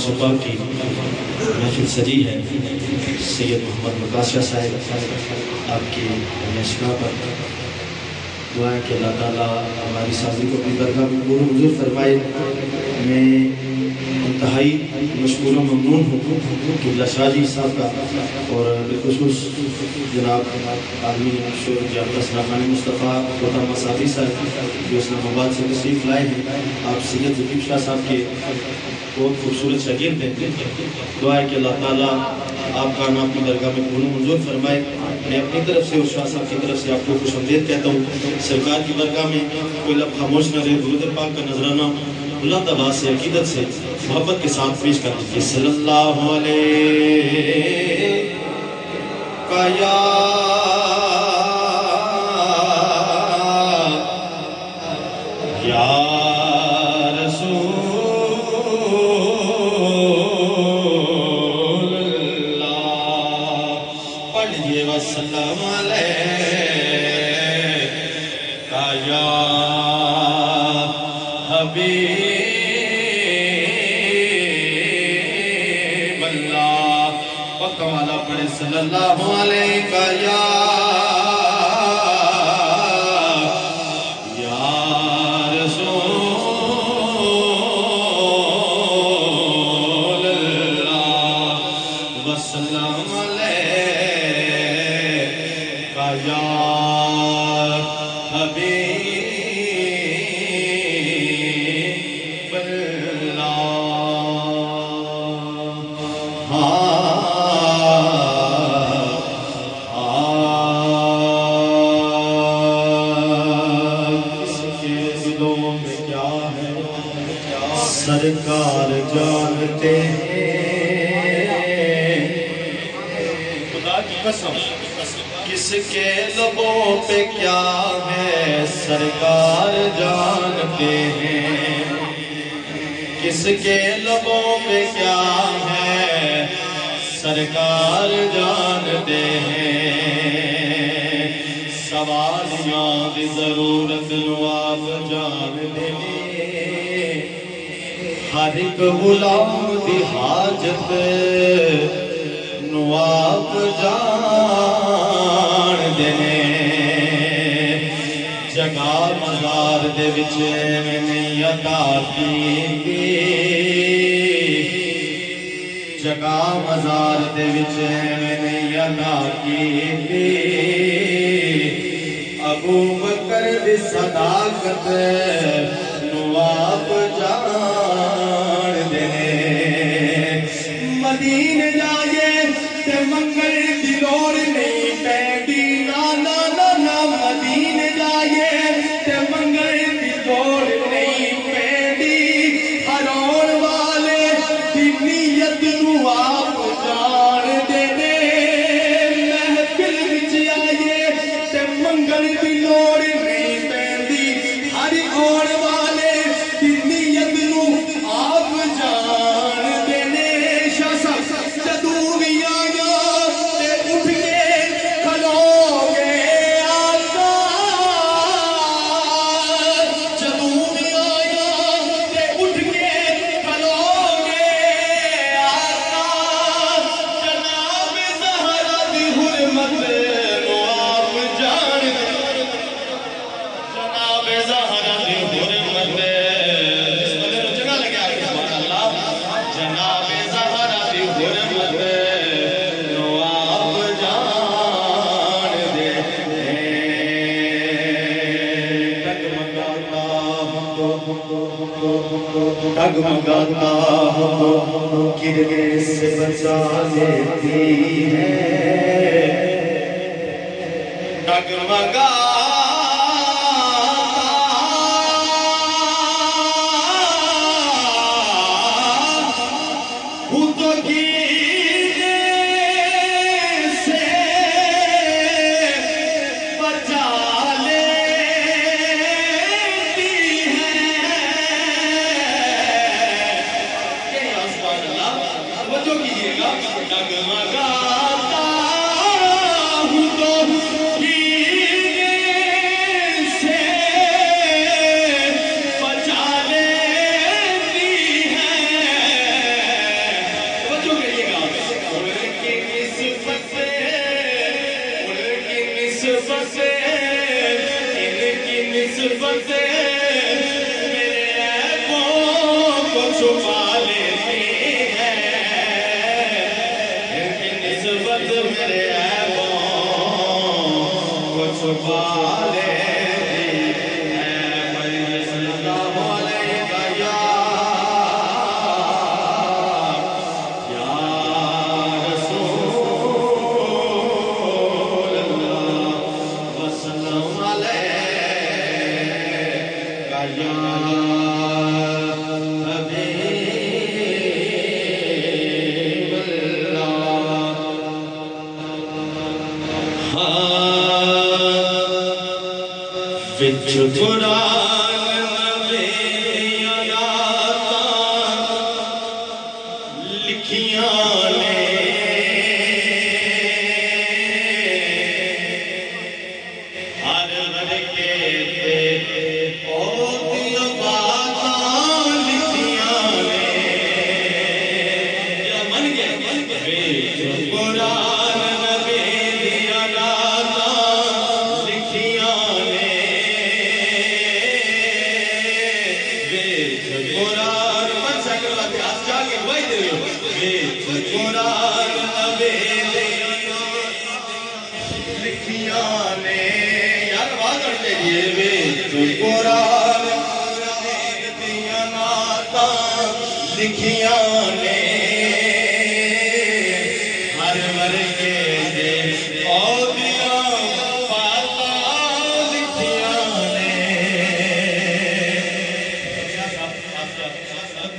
سالانہ اور سپا کی محفل سجی ہے، سید محمد مقاصہ صاحب، آپ کی نشکا پر۔ دعائیں کہ اللہ تعالیٰ ہماری سازی کو اپنی درگاہ میں پور حضور فرمائے۔ میں انتہائی مشغول و ممنون ہوں قبلہ شاہ جی صاحب کا اور بالخصوص جناب عالمی شور جابر صنافانی مصطفیٰ کوتا مسافی صاحب، جو اسلام آباد سے تشریف لائے ہیں، آپ سید ذکیب شاہ صاحب کے بہت خوبصورت شاگرد ہیں دعا ہے کہ اللہ تعالیٰ آپ کا نام اپنی درگاہ میں پورن منظور فرمائے۔ میں اپنی طرف سے اور شاہ صاحب کی طرف سے آپ کو خوش آمدید کہتا ہوں۔ سرکار کی درگاہ میں کوئی لب خاموش نہ رہے، درود پاک کا نظرانہ اللہ تعالیٰ سے، عقیدت سے، محبت کے ساتھ پیش کر دیجیے صلی اللہ علیہ کا پڑھے صلی اللہ سرکار جانتے ہیں۔ کس کے لبوں پہ کیا ہے؟ سرکار جانتے ہیں۔ سوال یاد ضرورت آپ جان دے ہر ایک غلام دی حاجت وچ میں عطا جگہ مزار دے وچ میں عطا ابو بکر دی صداقت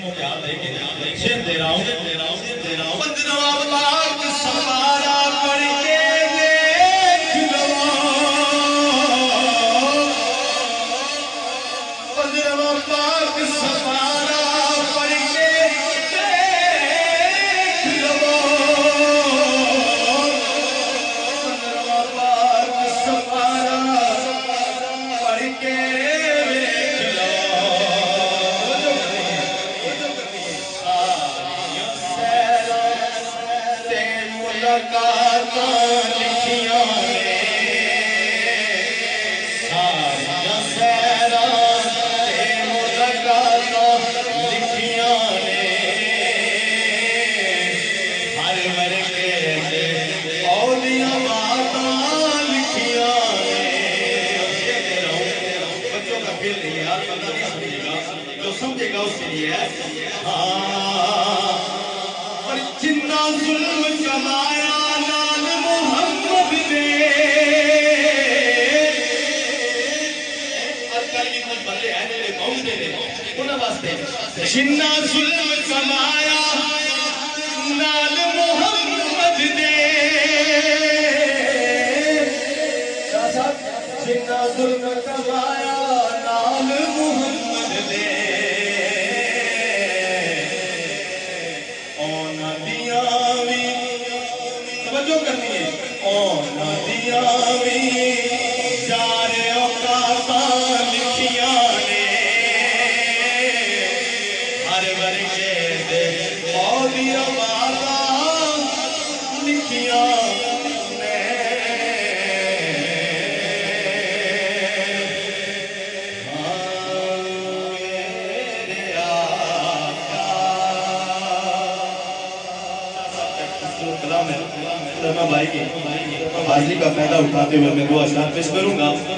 شیر دے رہا ہوں دے رہا ہوں دے فائدہ اٹھاتے ہوئے میں دو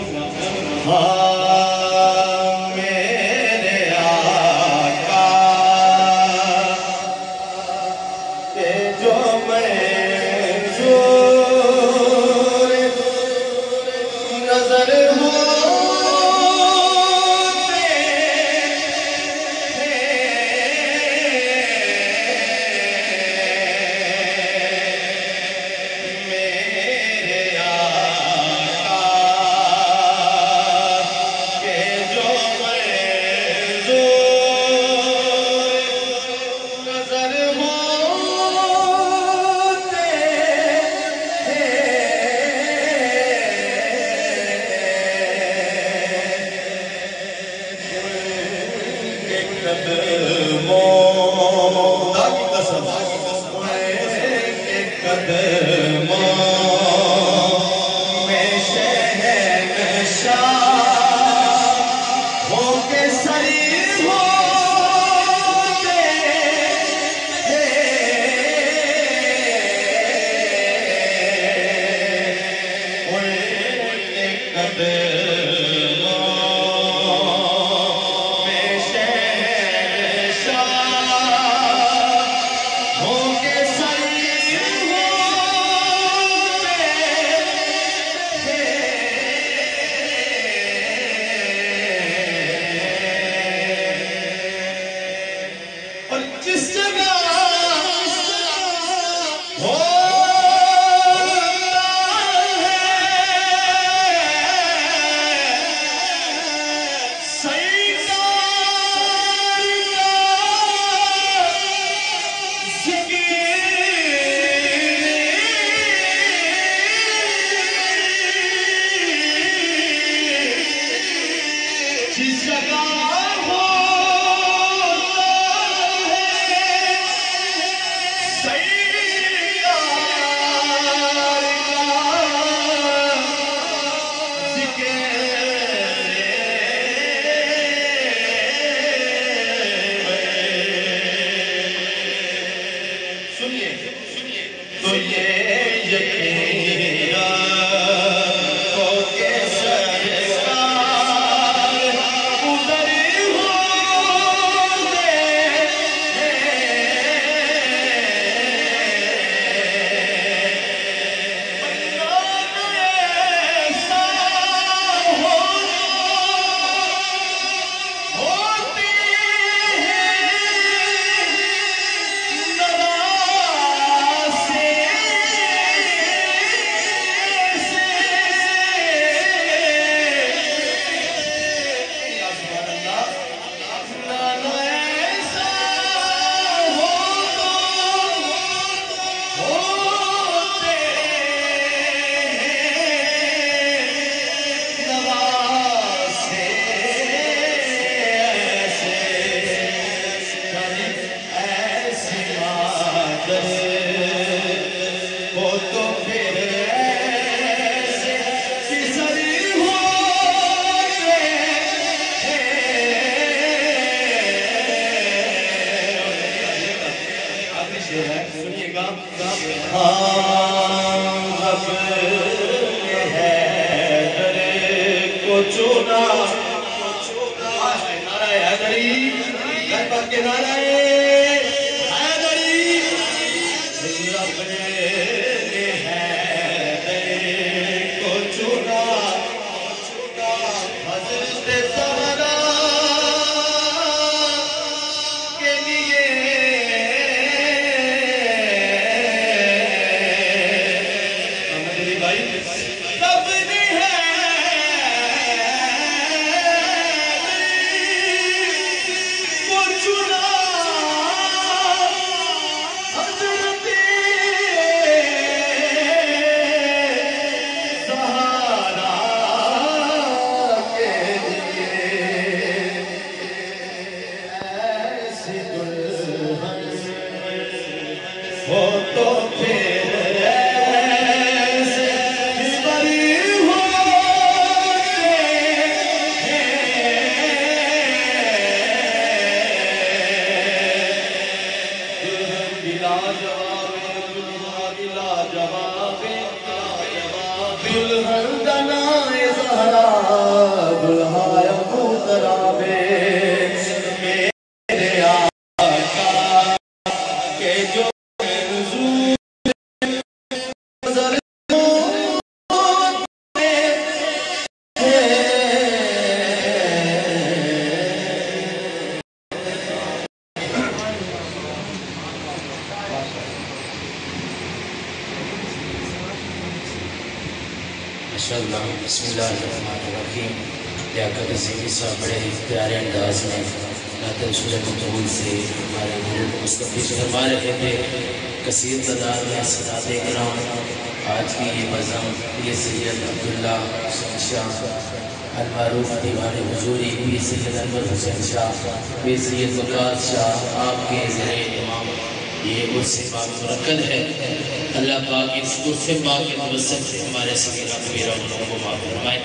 جب ماں کے توسط سے ہمارے سمیرہ میرا ان کو معاف فرمائے۔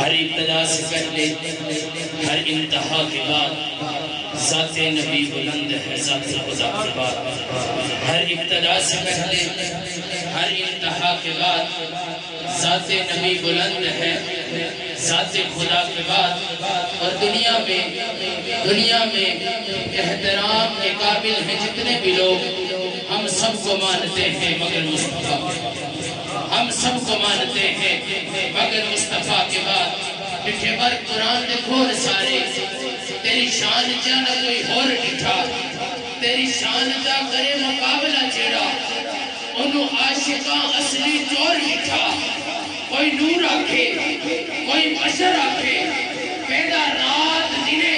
ہر ابتدا سے پہلے، ہر انتہا کے بعد، ذات نبی بلند ہے، ذات خدا کے بعد۔ ہر ابتدا سے پہلے، ہر انتہا کے بعد، ذات نبی بلند ہے، ذات خدا کے بعد۔ اور دنیا میں دنیا میں احترام کے قابل ہیں جتنے بھی لوگ، ہم سب کو مان سمانتے ہیں۔ مگر مصطفیٰ کے بعد ڈٹھے بر قرآن دے کھول سارے۔ تیری شان چا نہ کوئی ہور ڈٹھا تیری شان جا کرے مقابلہ جڑا انہوں عاشقاں اصلی چور ڈٹھا کوئی نور آکھے، کوئی بشر آکھے۔ پیدا رات دنے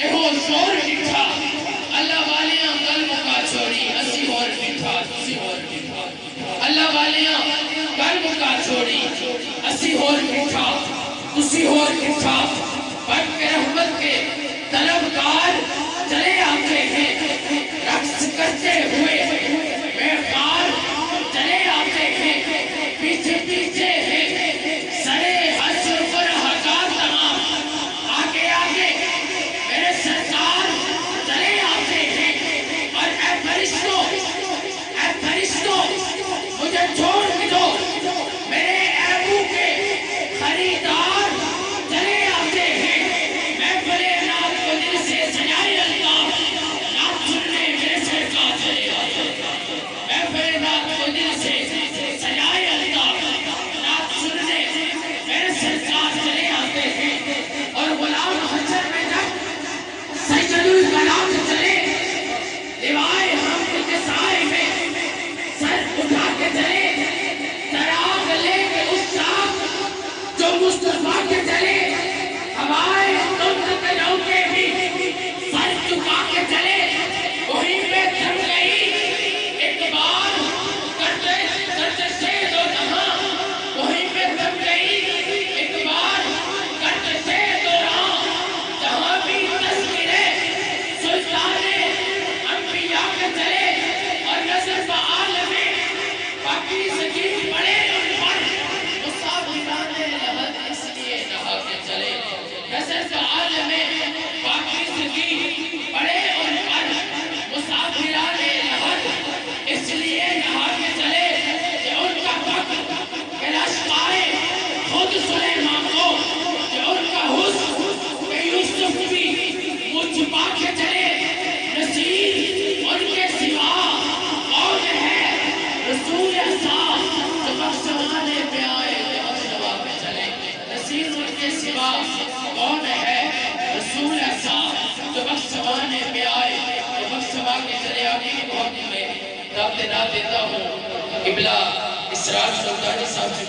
اے ہو شور ڈٹھا اللہ والیاں قلب کا اسی ہور کے اسی ہور کے کے رحمت کے طلبگار چلے آتے ہیں۔ رقص کرتے ہوئے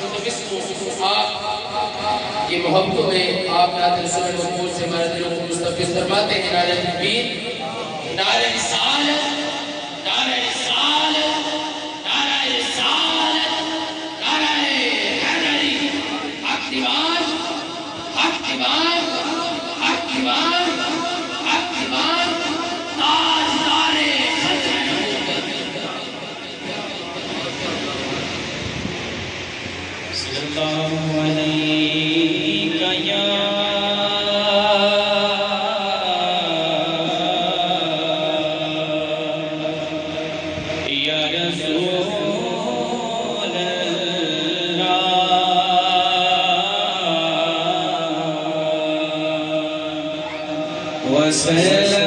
آپ یہ محبتوں میں آپ نات رسول مقبول سے ہمارے کو مستفیض فرماتے ہیں نارے نبی نارے وسلم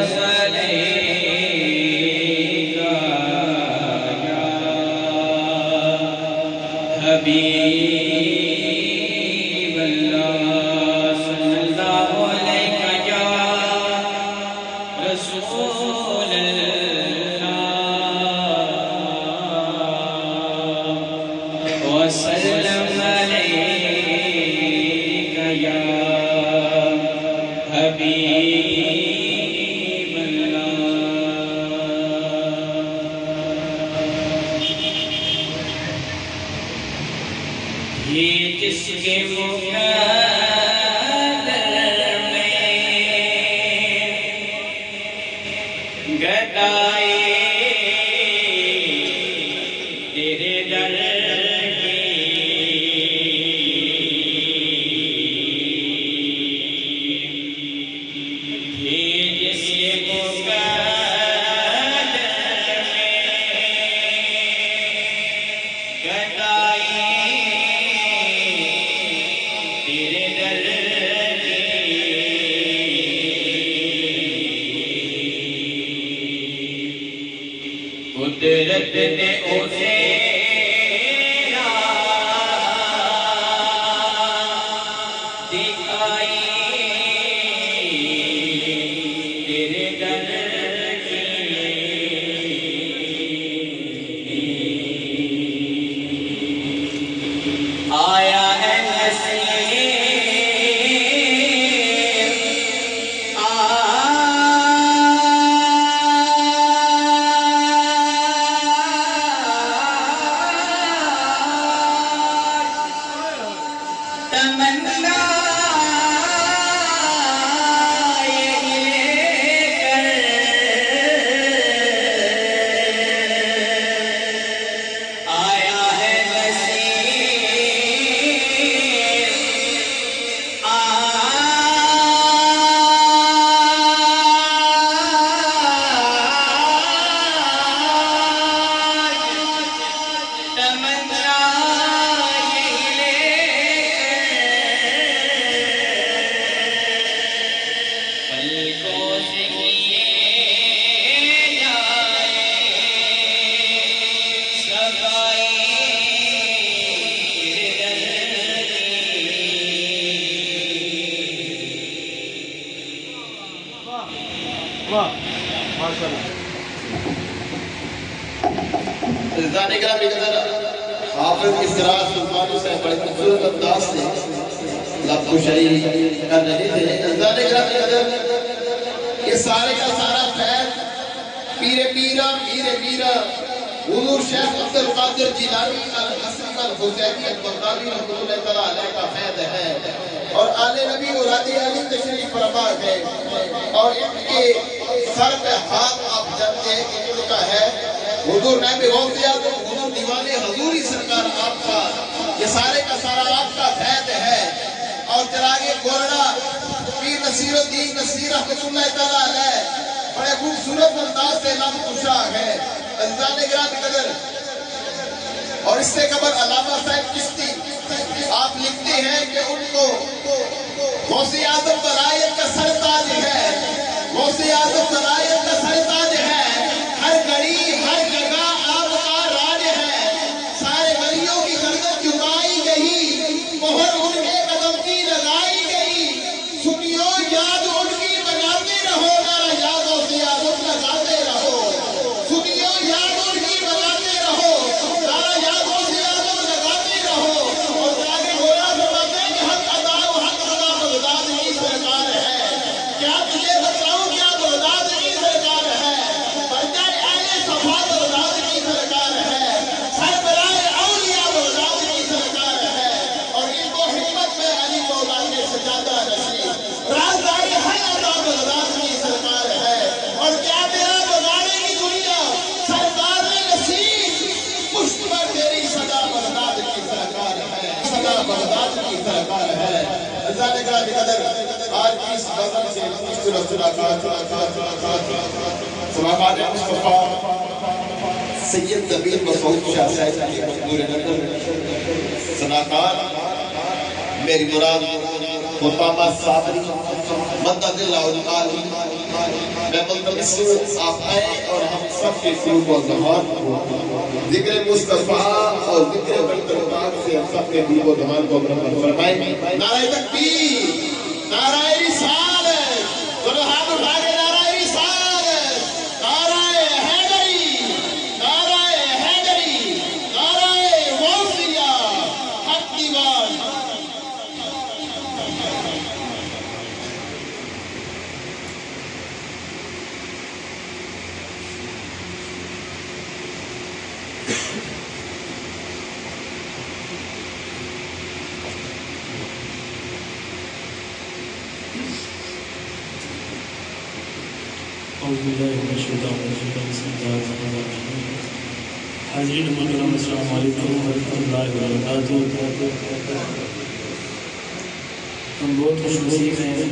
ہم بہت خوش نصیب ہیں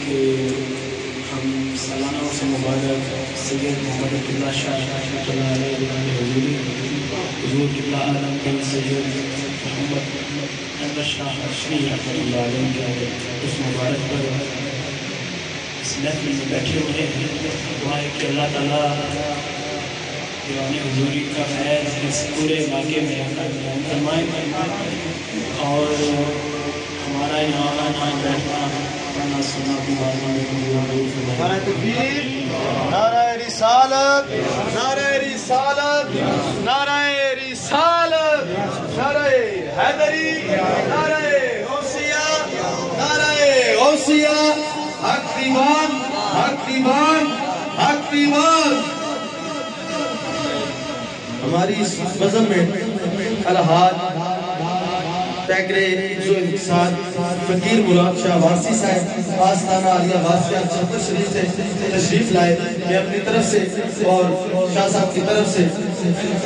کہ ہم سالانہ سے مبارک سید محمد عبداللہ شاہ رحمۃ اللہ علیہ کی حضوری حضور قبلہ عالم کے سید محمد احمد شاہ اشری رحمۃ اللہ علیہ کے اس مبارک پر اس محفل میں بیٹھے ہوئے ہیں۔ دعا ہے کہ اللہ تعالیٰ دیوان حضوری کا فیض اس پورے علاقے میں فرمائے اور نعرہ تکبیر نعرہ رسالت نعرہ رسالت نعرہ رسالت نعرہ حیدری نعرہ غوثیہ نعرہ غوثیہ حق دیوان حق دیوان حق دیوان ہماری اس میں الہاد پیکرے جو انتصاد فقیر مراد شاہ وارسی صاحب، آستانہ علیہ واسیہ چھتر شریف سے تشریف لائے میں اپنی طرف سے اور شاہ صاحب کی طرف سے،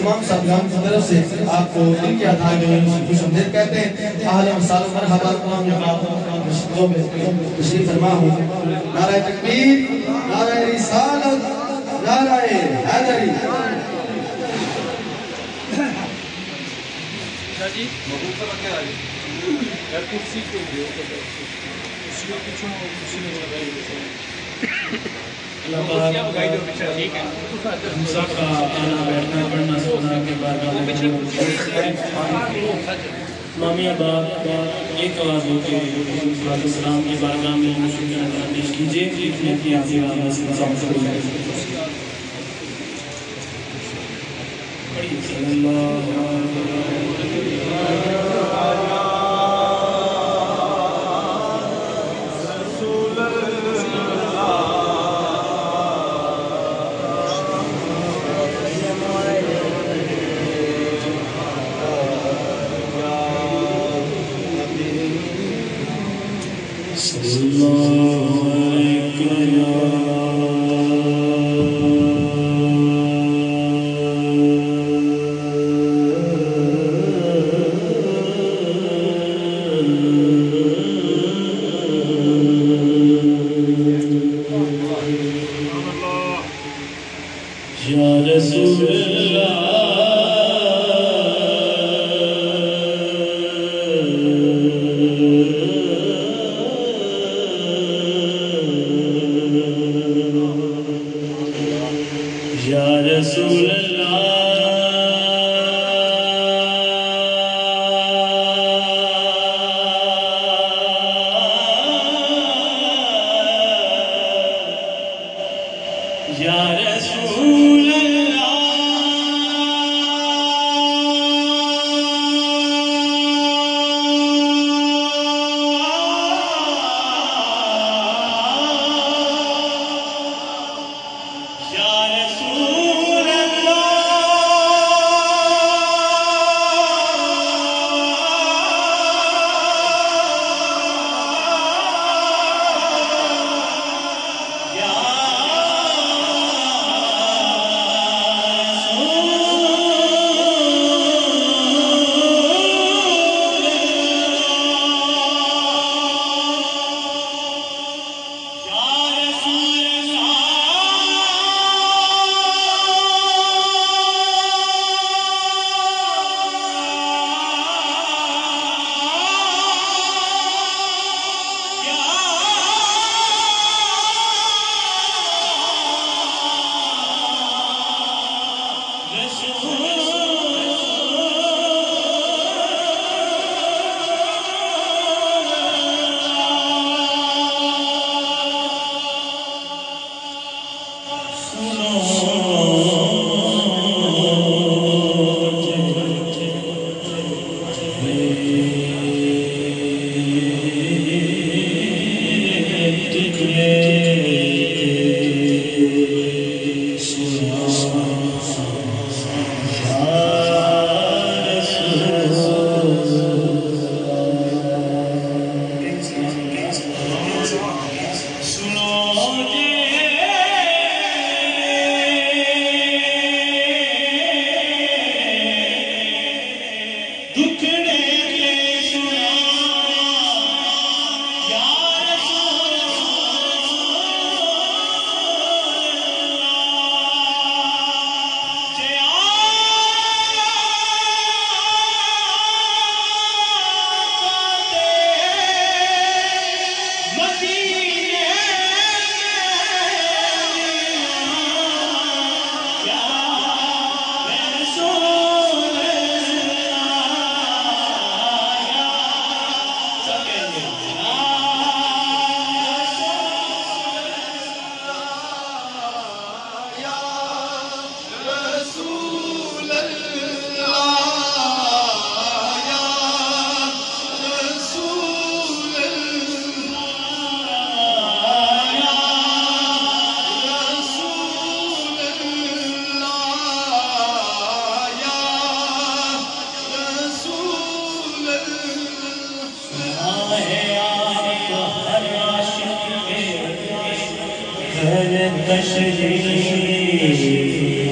تمام صاحبان کی طرف سے آپ کو دل کی عطا میں خوش آمدید کہتے ہیں۔ اہلا و مرحبا، تمام جماعت، مشکلوں میں تشریف فرما ہوں۔ نعرہ تکبیر، نعرہ رسالت، نعرہ حیدری۔ ہم سب کا آنا بیٹھنا پڑھنا سونا کے بعد مامی باپ ایک آواز ہو کے السلام کی بارگاہ میں شکریہ پیش کیجیے کی آخر آواز اللہ صلی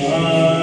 یا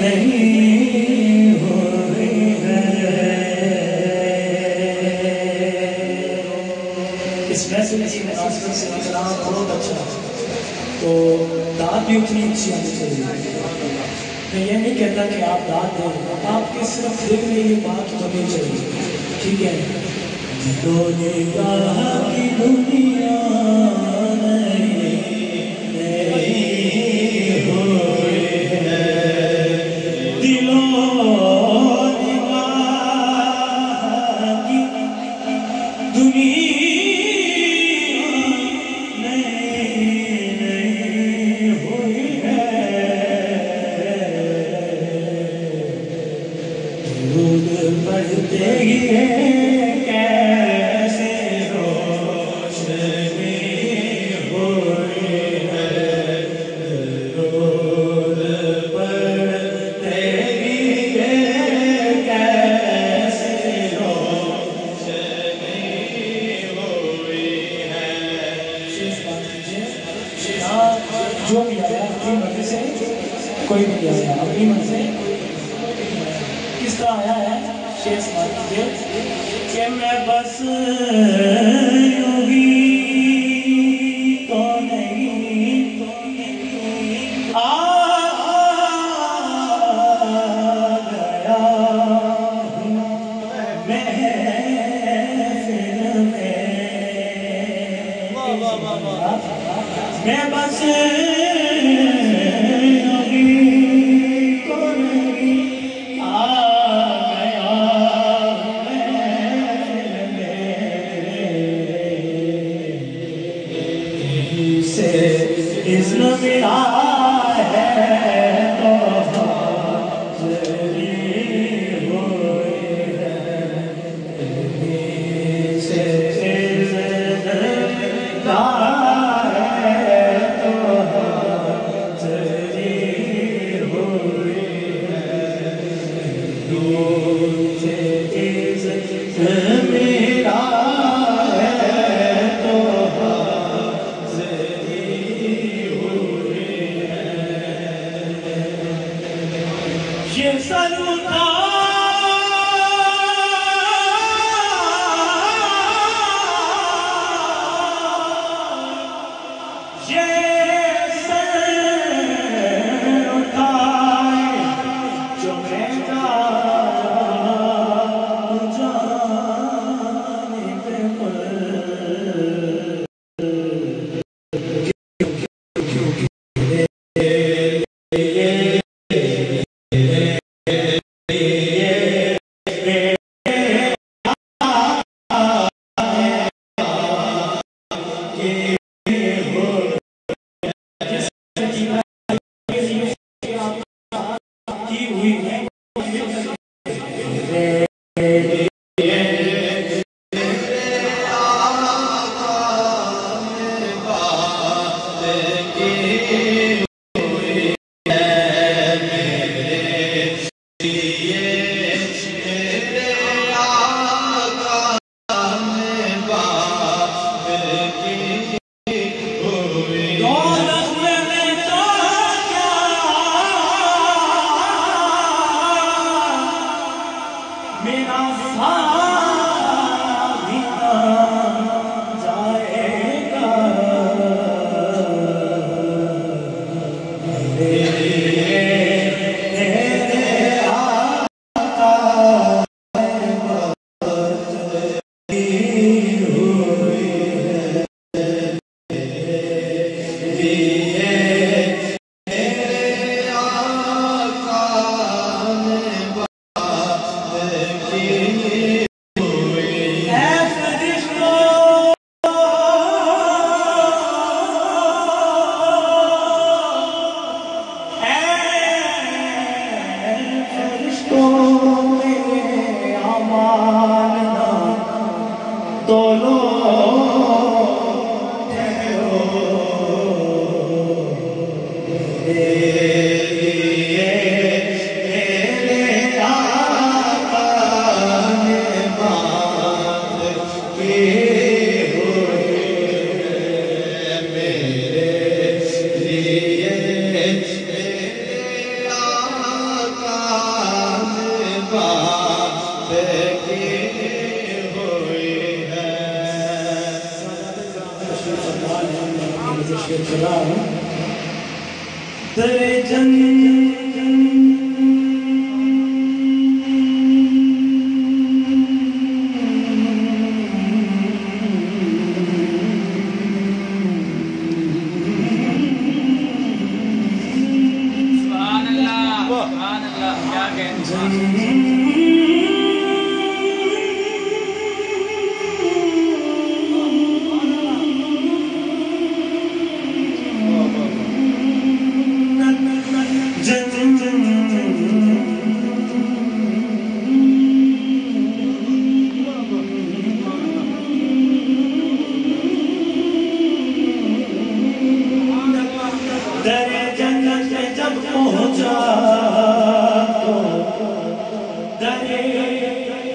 نہیں ہوئی ہے۔ اس میں آج سے کلام بہت اچھا تو داد بھی اتنی اچھی ہونی چاہیے۔ میں یہ نہیں کہتا کہ آپ داد دیں آپ کے صرف یہ بات ہونی چاہیے۔ ٹھیک ہے۔ دنیا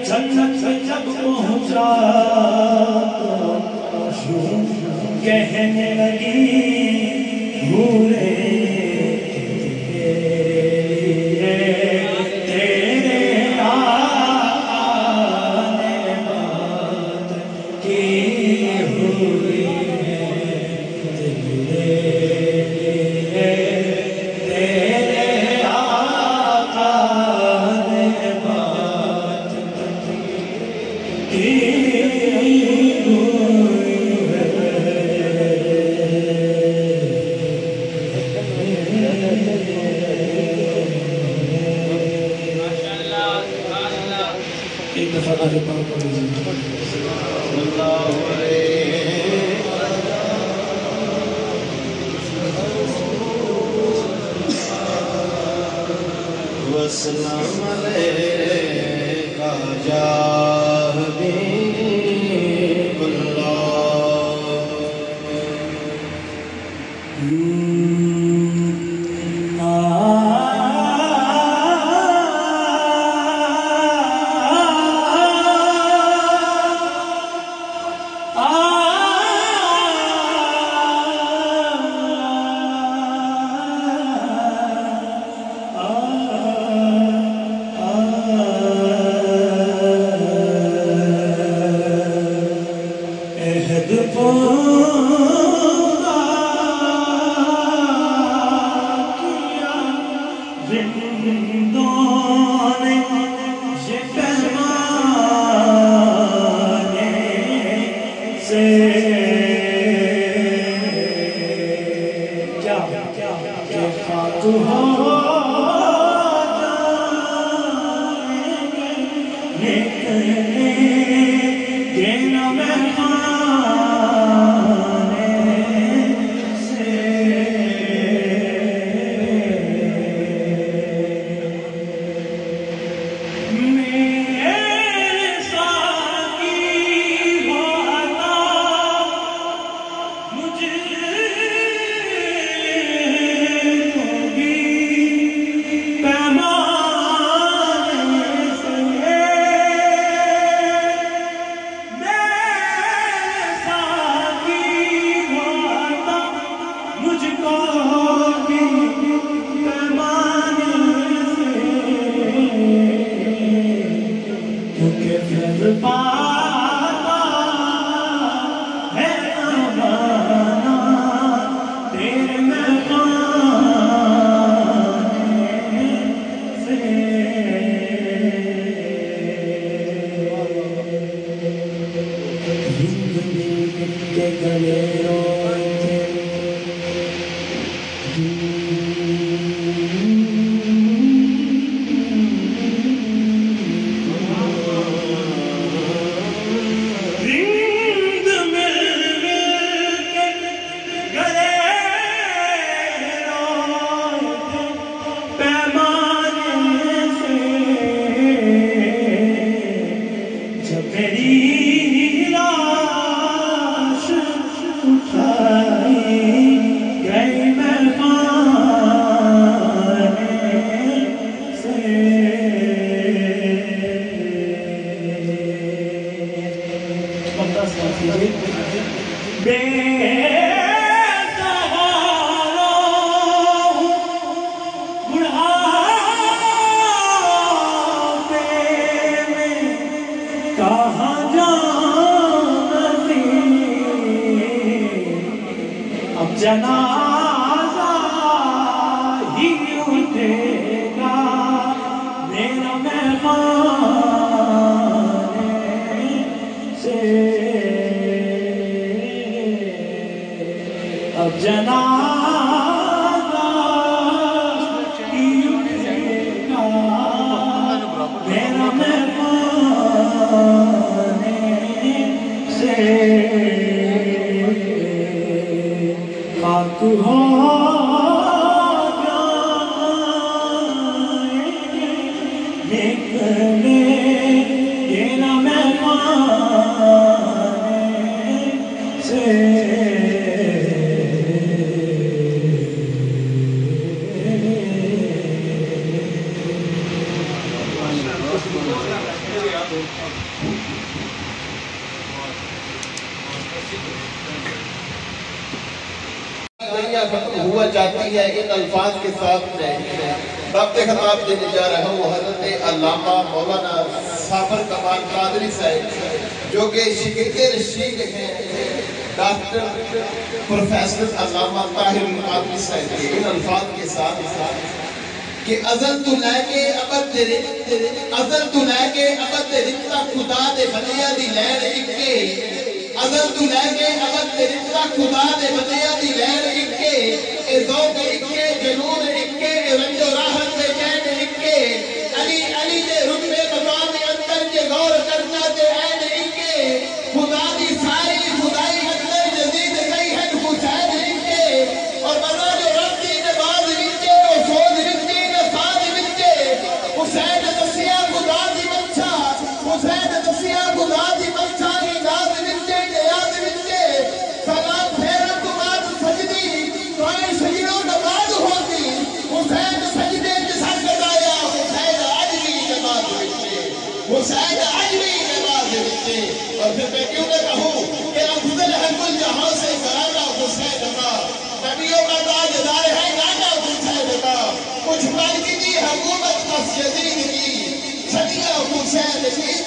جنت میں جب پہنچا تو کہنے لگی بھولے۔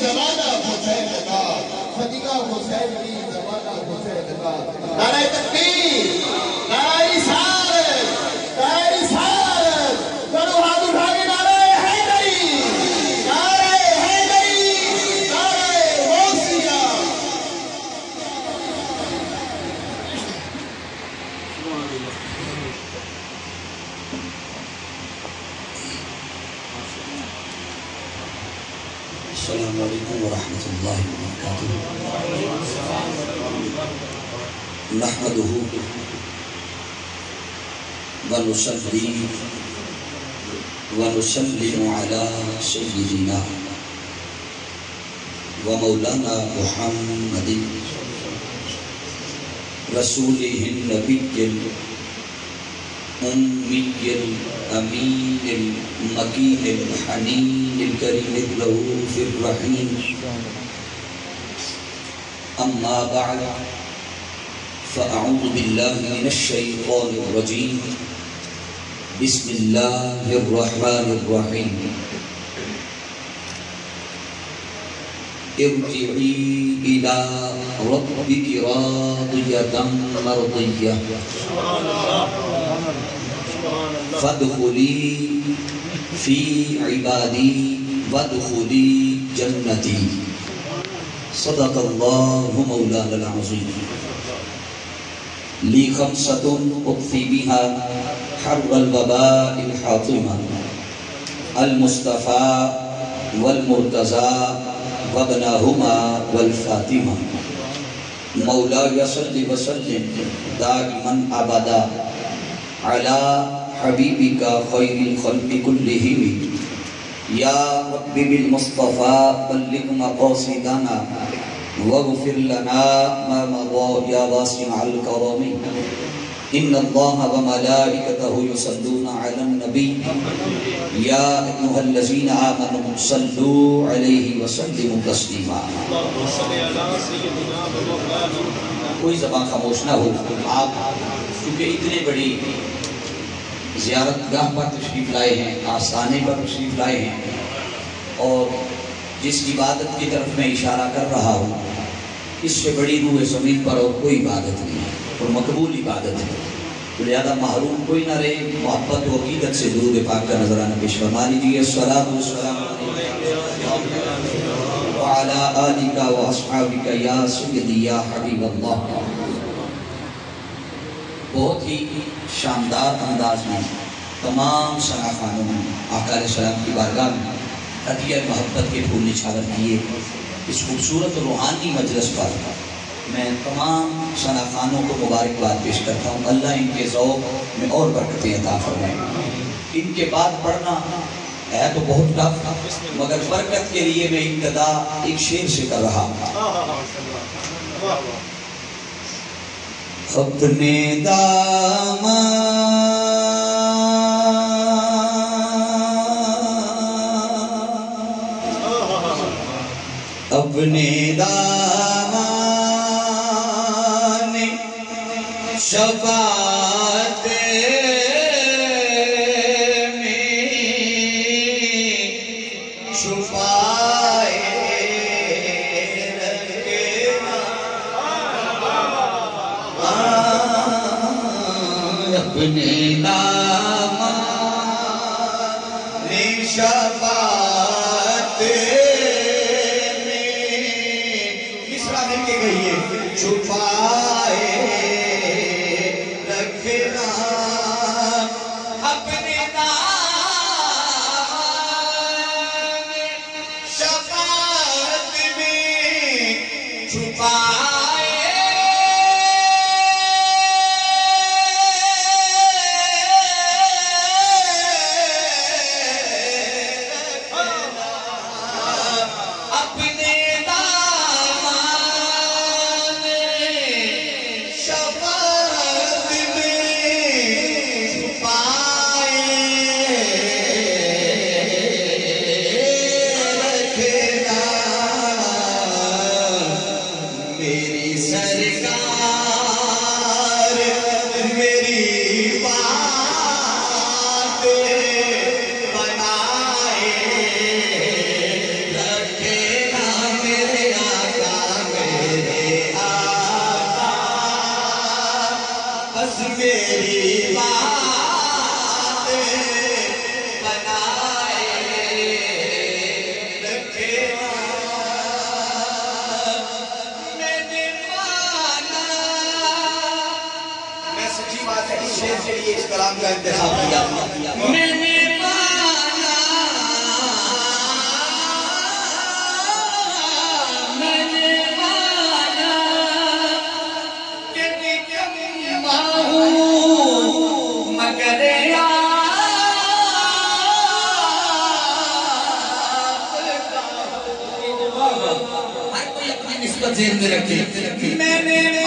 the right وسلم على سيدنا ومولانا محمد رسوله النبي الأمي الأمين المكين الحنين الكريم الرؤوف الرحيم. أما بعد فأعوذ بالله من الشيطان الرجيم. بسم اللہ الرحمن الرحیم ارجعی الى ربك راضیتا مرضیہ فادخلی فی عبادی وادخلی جنتی صدق اللہ مولانا العظیم لی خمسة اقفی بها حر الوباء الحاطمة المصطفى والمرتضى وابناهما والفاطمة. مولاي صل وسلم دائما ابدا على حبيبك خير الخلق كلهم. يا رب بالمصطفى بلغ مقاصدنا واغفر لنا ما مضى يا واسع الكرم. إن الله وملائكته يصلون على النبي. يا أيها الذين آمنوا صلوا عليه وسلموا تسليما. کوئی زبان خاموش نہ ہو آپ، کیونکہ اتنے بڑی زیارت گاہ پر تشریف لائے ہیں، آستانے پر تشریف لائے ہیں، اور جس عبادت کی طرف میں اشارہ کر رہا ہوں، اس سے بڑی روح زمین پر اور کوئی عبادت نہیں ہے۔ اور مقبول عبادت ہے۔ تو لہذا محروم کوئی نہ رہے، محبت و عقیدت سے درود پاک کا نظرانہ پیش فرما لیجیے السلام والسلام وعلى آلك وأصحابك يا سيدي يا حبيب اللہ۔ بہت ہی شاندار انداز میں تمام سنا خانوں میں آقا علیہ السلام کی بارگاہ میں عطیہ محبت کے پھول نچھاور کیے۔ اس خوبصورت روحانی مجلس پر میں تمام سنا خانوں کو مبارکباد پیش کرتا ہوں۔ اللہ ان کے ذوق میں اور برکتیں عطا فرمائے۔ ان کے بعد پڑھنا ہے تو بہت ٹف مگر برکت کے لیے میں ابتدا ایک شعر سے کر رہا اپنے دامان اپنی نسبت ذہن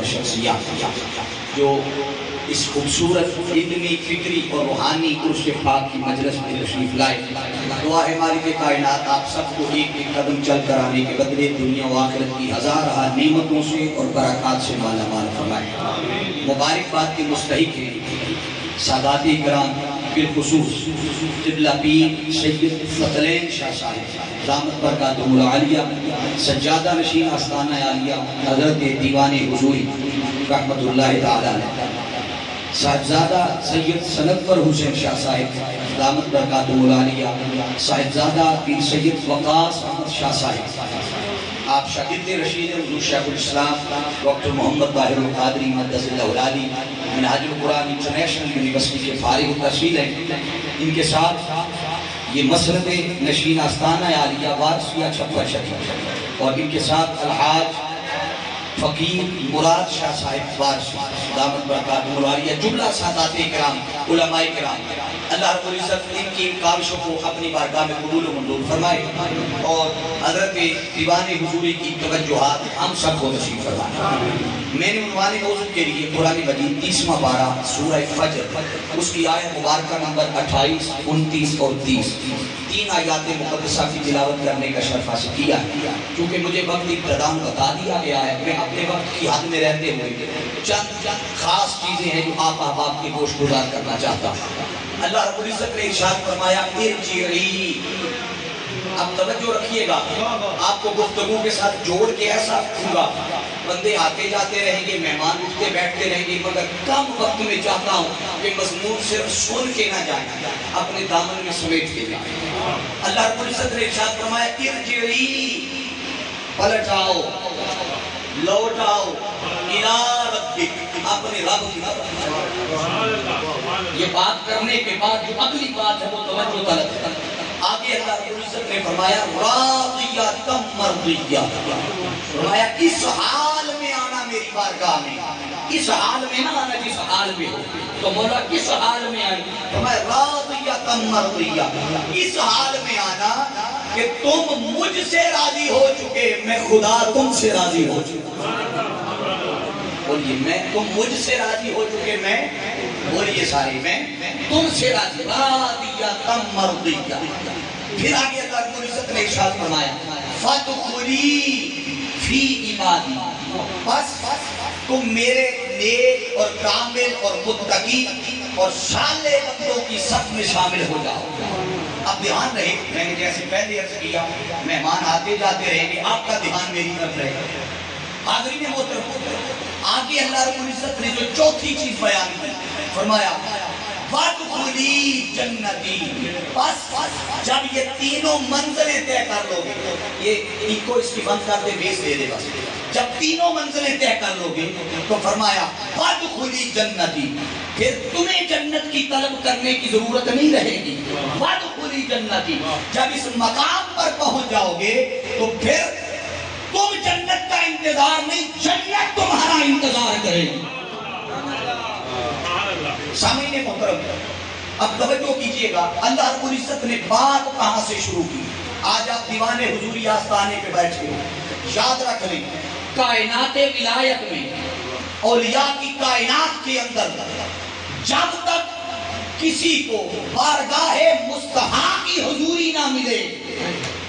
اور شخصیات جو اس خوبصورت علمی فکری اور روحانی عرش پاک کی مجلس میں تشریف لائے۔ دعا ہے مالک کائنات آپ سب کو ایک ایک قدم چل کر آنے کے بدلے دنیا و آخرت کی ہزارہ نعمتوں سے اور برکات سے مالا مال فرمائے۔ مبارکباد کے مستحق ہیں۔ سادات کرام بالخصوص قبلہ پیر سید فتلین شاہ صاحب دامت برکاتہ العالیہ۔ سجادہ نشین آستانہ عالیہ حضرت دیوان حضوری رحمت اللہ تعالیٰ صاحبزادہ سید سنتور حسین شاہ صاحب، دامت برکاتہ العالیہ صاحبزادہ پیر سید وقاص احمد شاہ صاحب۔ آپ شاگرد رشید، حضور شیخ الاسلام، ڈاکٹر محمد طاہر القادری مدس اللہ علی منہاج القرآن انٹرنیشنل یونیورسٹی کے فارغ التحصیل ہیں۔ ان کے ساتھ یہ مسرت نشین آستانہ عالیہ وارسیہ چھپر شریف اور ان کے ساتھ الحاج فقیر مراد شاہ صاحب وارسی دامت برکات مراریہ جملہ سادات کرام علماء کرام اللہ رب العزت ان کی کاوشوں کو اپنی بارگاہ میں قبول و منظور فرمائے اور حضرت دیوان حضوری کی توجہات ہم سب کو نصیب فرمائے۔ میں نے عنوان موضوع کے لیے قرآن مجید تیسواں بارہ سورہ فجر، اس کی آیت مبارکہ نمبر اٹھائیس، انتیس اور تیس، تین آیات مقدسہ کی تلاوت کرنے کا شرف حاصل کیا۔ ہے کیونکہ مجھے وقت ابتدام بتا دیا گیا ہے، میں اپنے وقت کی حد میں رہتے ہوئے چند چند خاص چیزیں ہیں جو آپ احباب کی گوشت گزار کرنا چاہتا ہوں۔ اللہ رب العزت نے ارشاد فرمایا، ارجعی۔ اب توجہ رکھیے گا۔ آپ کو گفتگو کے ساتھ جوڑ کے ایسا ہوگا بندے آتے جاتے رہیں گے، مہمان اٹھتے بیٹھتے رہیں گے، مگر کم وقت میں چاہتا ہوں کہ مضمون صرف سن کے نہ جائیں، اپنے دامن میں سمیٹ کے جائیں۔ اللہ رب العزت نے ارشاد فرمایا، ارجعی۔ پلٹ آؤ۔ لوٹ آؤ ربک، اپنے رب کی طرف۔ یہ بات کرنے کے بعد جو اگلی بات ہے وہ توجہ طلب ہے آگے اللہ رب العزت نے فرمایا، راضیہ تم مرضیہ۔ فرمایا، اس حال میں آنا میری بارگاہ میں۔ اس حال میں نہ آنا جس حال میں ہو۔ تو مولا، کس حال میں آئی فرمایا، راضیہ تم مرضیہ۔ اس حال میں آنا کہ تم مجھ سے راضی ہو چکے، میں خدا تم سے راضی ہو چکا۔ بولیے، میں تم مجھ سے راضی ہو چکے، میں بولیے سارے میں تم سے راضی راضیہ تم مرضیہ پھر آگے اللہ رب العزت نے ارشاد فرمایا فَدْخُلِي فِي عِبَادِي بس، تم میرے نیک اور کامل اور متقی اور صالح بندوں کی سب میں شامل ہو جاؤ۔ اب دھیان رہے، میں نے جیسے پہلے عرض کیا، مہمان آتے جاتے رہیں گے، آپ کا دھیان میری طرف رہے حاضرین محترم آگے اللہ رب العزت نے جو چوتھی چیز بیان کی، فرمایا وَدْخُلِي جنتی۔ بس جب یہ تینوں منزلیں طے کر لو گے، یہ ایک کو اس کی بند کر دے، بیس دے دے بس۔ جب تینوں منزلیں طے کر لو گے، تو فرمایا وَدْخُلِي جنتی۔ پھر تمہیں جنت کی طلب کرنے کی ضرورت نہیں رہے گی۔ وَدْخُلِي جنتی۔ جب اس مقام پر پہنچ جاؤ گے، تو پھر تم جنت کا انتظار نہیں جنت تمہارا انتظار کرے گی۔ سامعین محترم، اب توجہ کیجیے گا۔ اللہ رب العزت نے بات کہاں سے شروع کی؟ آج آپ دیوان حضوری آستانے پہ بیٹھے ہو۔ یاد رکھ لیں، کائنات ولایت میں، اولیاء کی کائنات کے اندر، جب تک کسی کو بارگاہ مستحا کی حضوری نہ ملے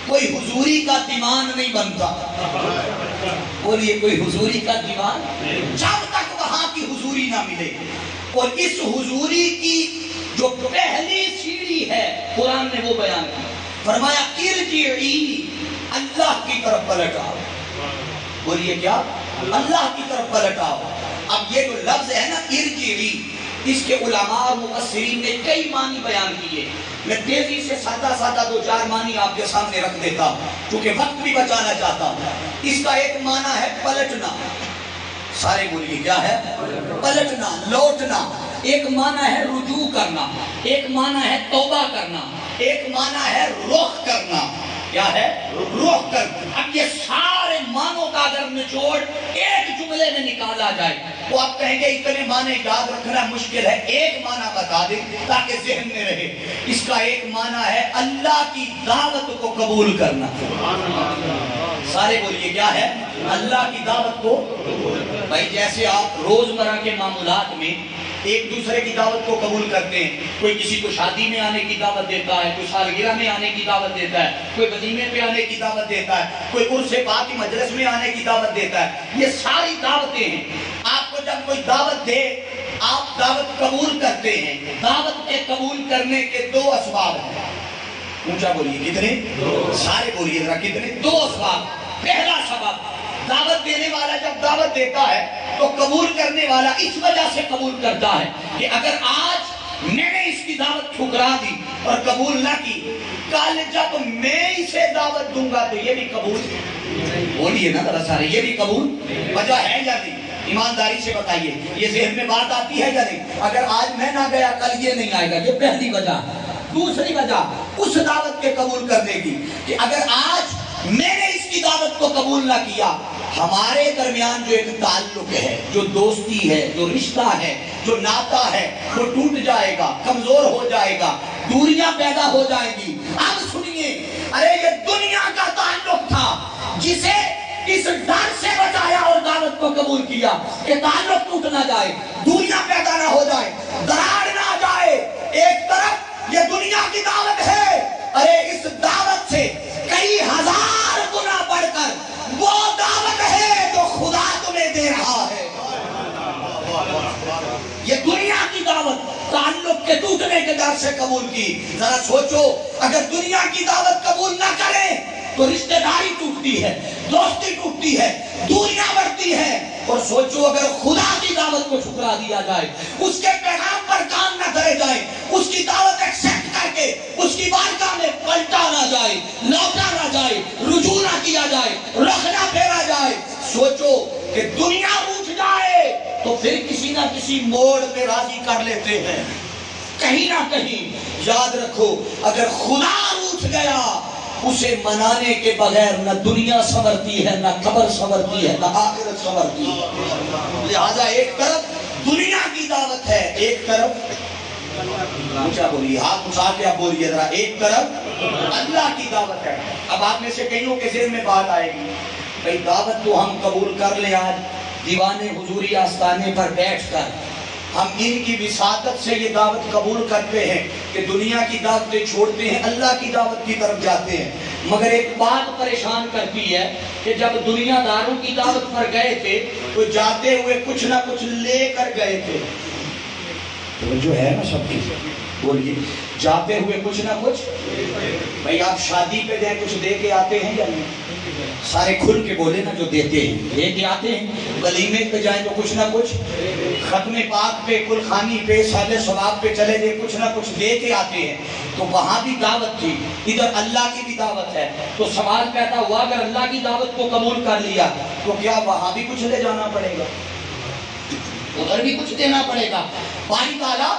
کوئی حضوری کا دیوان نہیں بنتا۔ بولیے کوئی حضوری کا دیوان جب تک وہاں کی حضوری نہ ملے۔ اور اس حضوری کی جو پہلی سیڑھی ہے، قرآن نے وہ بیان کی۔ فرمایا، ارجعی، اللہ کی طرف پلٹاؤ۔ بولیے کیا؟ اللہ کی طرف پلٹاؤ۔ اب یہ جو لفظ ہے نا، ارجعی اس کے علماء اور مفسرین نے کئی معنی بیان کیے۔ میں تیزی سے سادہ سادہ دو چار معنی آپ کے سامنے رکھ دیتا ہوں، کیونکہ وقت بھی بچانا چاہتا ہوں۔ اس کا ایک معنی ہے پلٹنا۔ سارے بولیے، کیا ہے؟ پلٹنا، لوٹنا۔ ایک معنی ہے رجوع کرنا۔ ایک معنی ہے توبہ کرنا۔ ایک معنی ہے رخ کرنا۔ کیا ہے؟ رخ کر اب یہ سارے معنوں کا اگر نچوڑ ایک جملے میں نکالا جائے۔ تو آپ کہیں گے، اتنے معنی یاد رکھنا مشکل ہے۔ ایک معنی بتا دیں تاکہ ذہن میں رہے۔ اس کا ایک معنی ہے اللہ کی دعوت کو قبول کرنا۔ سارے بولیے، کیا ہے؟ اللہ کی دعوت کو بھائی، جیسے آپ روزمرہ کے معمولات میں ایک دوسرے کی دعوت کو قبول کرتے ہیں۔ کوئی کسی کو شادی میں آنے کی دعوت دیتا ہے کوئی سالگرہ میں آنے کی دعوت دیتا ہے کوئی وزیمے پہ آنے کی دعوت دیتا ہے کوئی عرص پاک کی مجلس میں آنے کی دعوت دیتا ہے۔ یہ ساری دعوتیں ہیں۔ آپ کو جب کوئی دعوت دے آپ دعوت قبول کرتے ہیں۔ دعوت کے قبول کرنے کے دو اسباب ہیں۔ اونچا بولیے کتنے؟ سارے بولیے ذرا کتنے؟ دو اسباب۔ پہلا سبب دعوت دینے والا جب دعوت دیتا ہے تو قبول کرنے والا اس وجہ سے قبول کرتا ہے کہ اگر آج میں نے اس کی دعوت ٹھکرا دی اور قبول نہ کی، کل جب میں اسے دعوت دوں گا تو یہ بھی قبول بولیے نا ذرا سارے، یہ بھی قبول وجہ ہے یا نہیں؟ ایمانداری سے بتائیے، یہ ذہن میں بات آتی ہے یا نہیں؟ اگر آج میں نہ گیا، کل یہ نہیں آئے گا، یہ پہلی وجہ۔ دوسری وجہ اس دعوت کے قبول کرنے کی کہ اگر آج میں نے اس کی دعوت کو قبول نہ کیا۔ ہمارے درمیان جو ایک تعلق ہے، جو دوستی ہے، جو رشتہ ہے، جو ناتا ہے، وہ ٹوٹ جائے گا، کمزور ہو جائے گا، دوریاں پیدا ہو جائیں گی۔ اب سنیے، ارے، یہ دنیا کا تعلق تھا جسے اس ڈر سے بچایا اور دعوت کو قبول کیا کہ تعلق ٹوٹ نہ جائے، دوریاں پیدا نہ ہو جائے دراڑ نہ جائے۔ ایک طرف یہ دنیا کی دعوت ہے۔ ارے، اس دعوت سے کئی ہزار گنا بڑھ کر وہ دعوت ہے جو خدا تمہیں دے رہا ہے۔ یہ دنیا کی دعوت، تعلق کے ٹوٹنے کے ڈر سے قبول کی۔ ذرا سوچو، اگر دنیا کی دعوت قبول نہ کریں تو رشتہ داری ٹوٹتی ہے، دوستی ٹوٹتی ہے دوریاں بڑھتی ہے۔ اور سوچو، اگر خدا کی دعوت کو ٹھکرا دیا جائے، اس کے پیغام پر کام نہ کرے جائے، اس کی دعوت ایکسپٹ کر کے، اس کی بارگاہ میں پلٹا نہ جائے، لوٹا نہ جائے، رجوع نہ کیا جائے، رخ نہ پھیرا جائے۔ سوچو کہ دنیا روٹ جائے تو پھر کسی نہ کسی موڑ پہ راضی کر لیتے ہیں۔ کہیں نہ کہیں یاد رکھو، اگر خدا روٹ گیا، اسے منانے کے بغیر نہ دنیا سنورتی ہے، نہ قبر سنورتی ہے، نہ آخرت سنورتی ہے۔ لہذا ایک طرف دنیا کی دعوت ہے، ایک طرف اونچا بولیے، ہاتھ اٹھا کے آپ بولیے ذرا، ایک طرف اللہ کی دعوت ہے۔ اب آپ میں سے کئیوں کے ذہن میں بات آئے گی؟ بھائی دعوت تو ہم قبول کر لیں آج، دیوانے حضوری آستانے پر بیٹھ کر۔ ہم ان کی وساطت سے یہ دعوت قبول کرتے ہیں کہ دنیا کی دعوتیں چھوڑتے ہیں، اللہ کی دعوت کی طرف جاتے ہیں۔ مگر ایک بات پریشان کرتی ہے کہ جب دنیا داروں کی دعوت پر گئے تھے، تو جاتے ہوئے کچھ نہ کچھ لے کر گئے تھے۔ جو ہے نا سب کی؟ بولیے، جاتے ہوئے کچھ نہ کچھ؟ بھائی آپ شادی پہ جائیں کچھ دے کے آتے ہیں یا نہیں؟ سارے کھل کے بولے نا جو دیتے ہیں۔ لے کے آتے ہیں ولیمے پہ جائیں تو کچھ نہ کچھ، ختم پاک پہ کل خانی پہ سال ثواب پہ چلے جائیں، کچھ نہ کچھ دے کے آتے ہیں۔ تو وہاں بھی دعوت تھی۔ ادھر اللہ کی بھی دعوت ہے۔ تو سوال پیدا ہوا، اگر اللہ کی دعوت کو قبول کر لیا، تو کیا وہاں بھی کچھ لے جانا پڑے گا؟ ادھر بھی کچھ دینا پڑے گا۔ باری تعالیٰ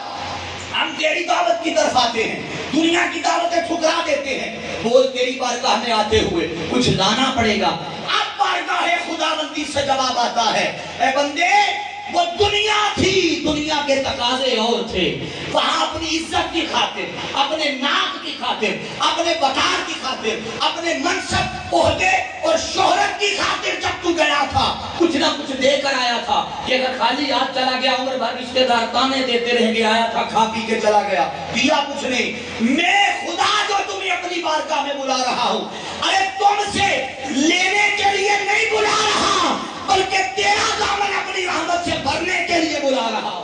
ہم تیری دعوت کی طرف آتے ہیں، دنیا کی دعوتیں ٹھکرا دیتے ہیں۔ بول تیری بارگاہ میں آتے ہوئے کچھ لانا پڑے گا۔ اب بارگاہ خدا بندی سے جواب آتا ہے۔ اے بندے وہ دنیا تھی، دنیا کے تقاضے اور تھے۔ وہاں اپنی عزت کی خاطر، اپنے ناک کی خاطر، اپنے وقار کی خاطر، اپنے منصب، عہدے اور شہرت کی خاطر جب تو گیا تھا، کچھ نہ کچھ دے کر آیا تھا۔ کہ اگر خالی ہاتھ چلا گیا، عمر بھر رشتے دار تانے دیتے رہیں گے آیا تھا، کھا پی کے چلا گیا۔ دیا کچھ نہیں۔ میں خدا جو تمہیں اپنی بارگاہ میں بلا رہا ہوں، ارے تم سے لینے کے لیے نہیں بلا رہا۔ بلکہ تیرا دامن اپنی رحمت سے بھرنے کے لیے بلا رہا ہوں۔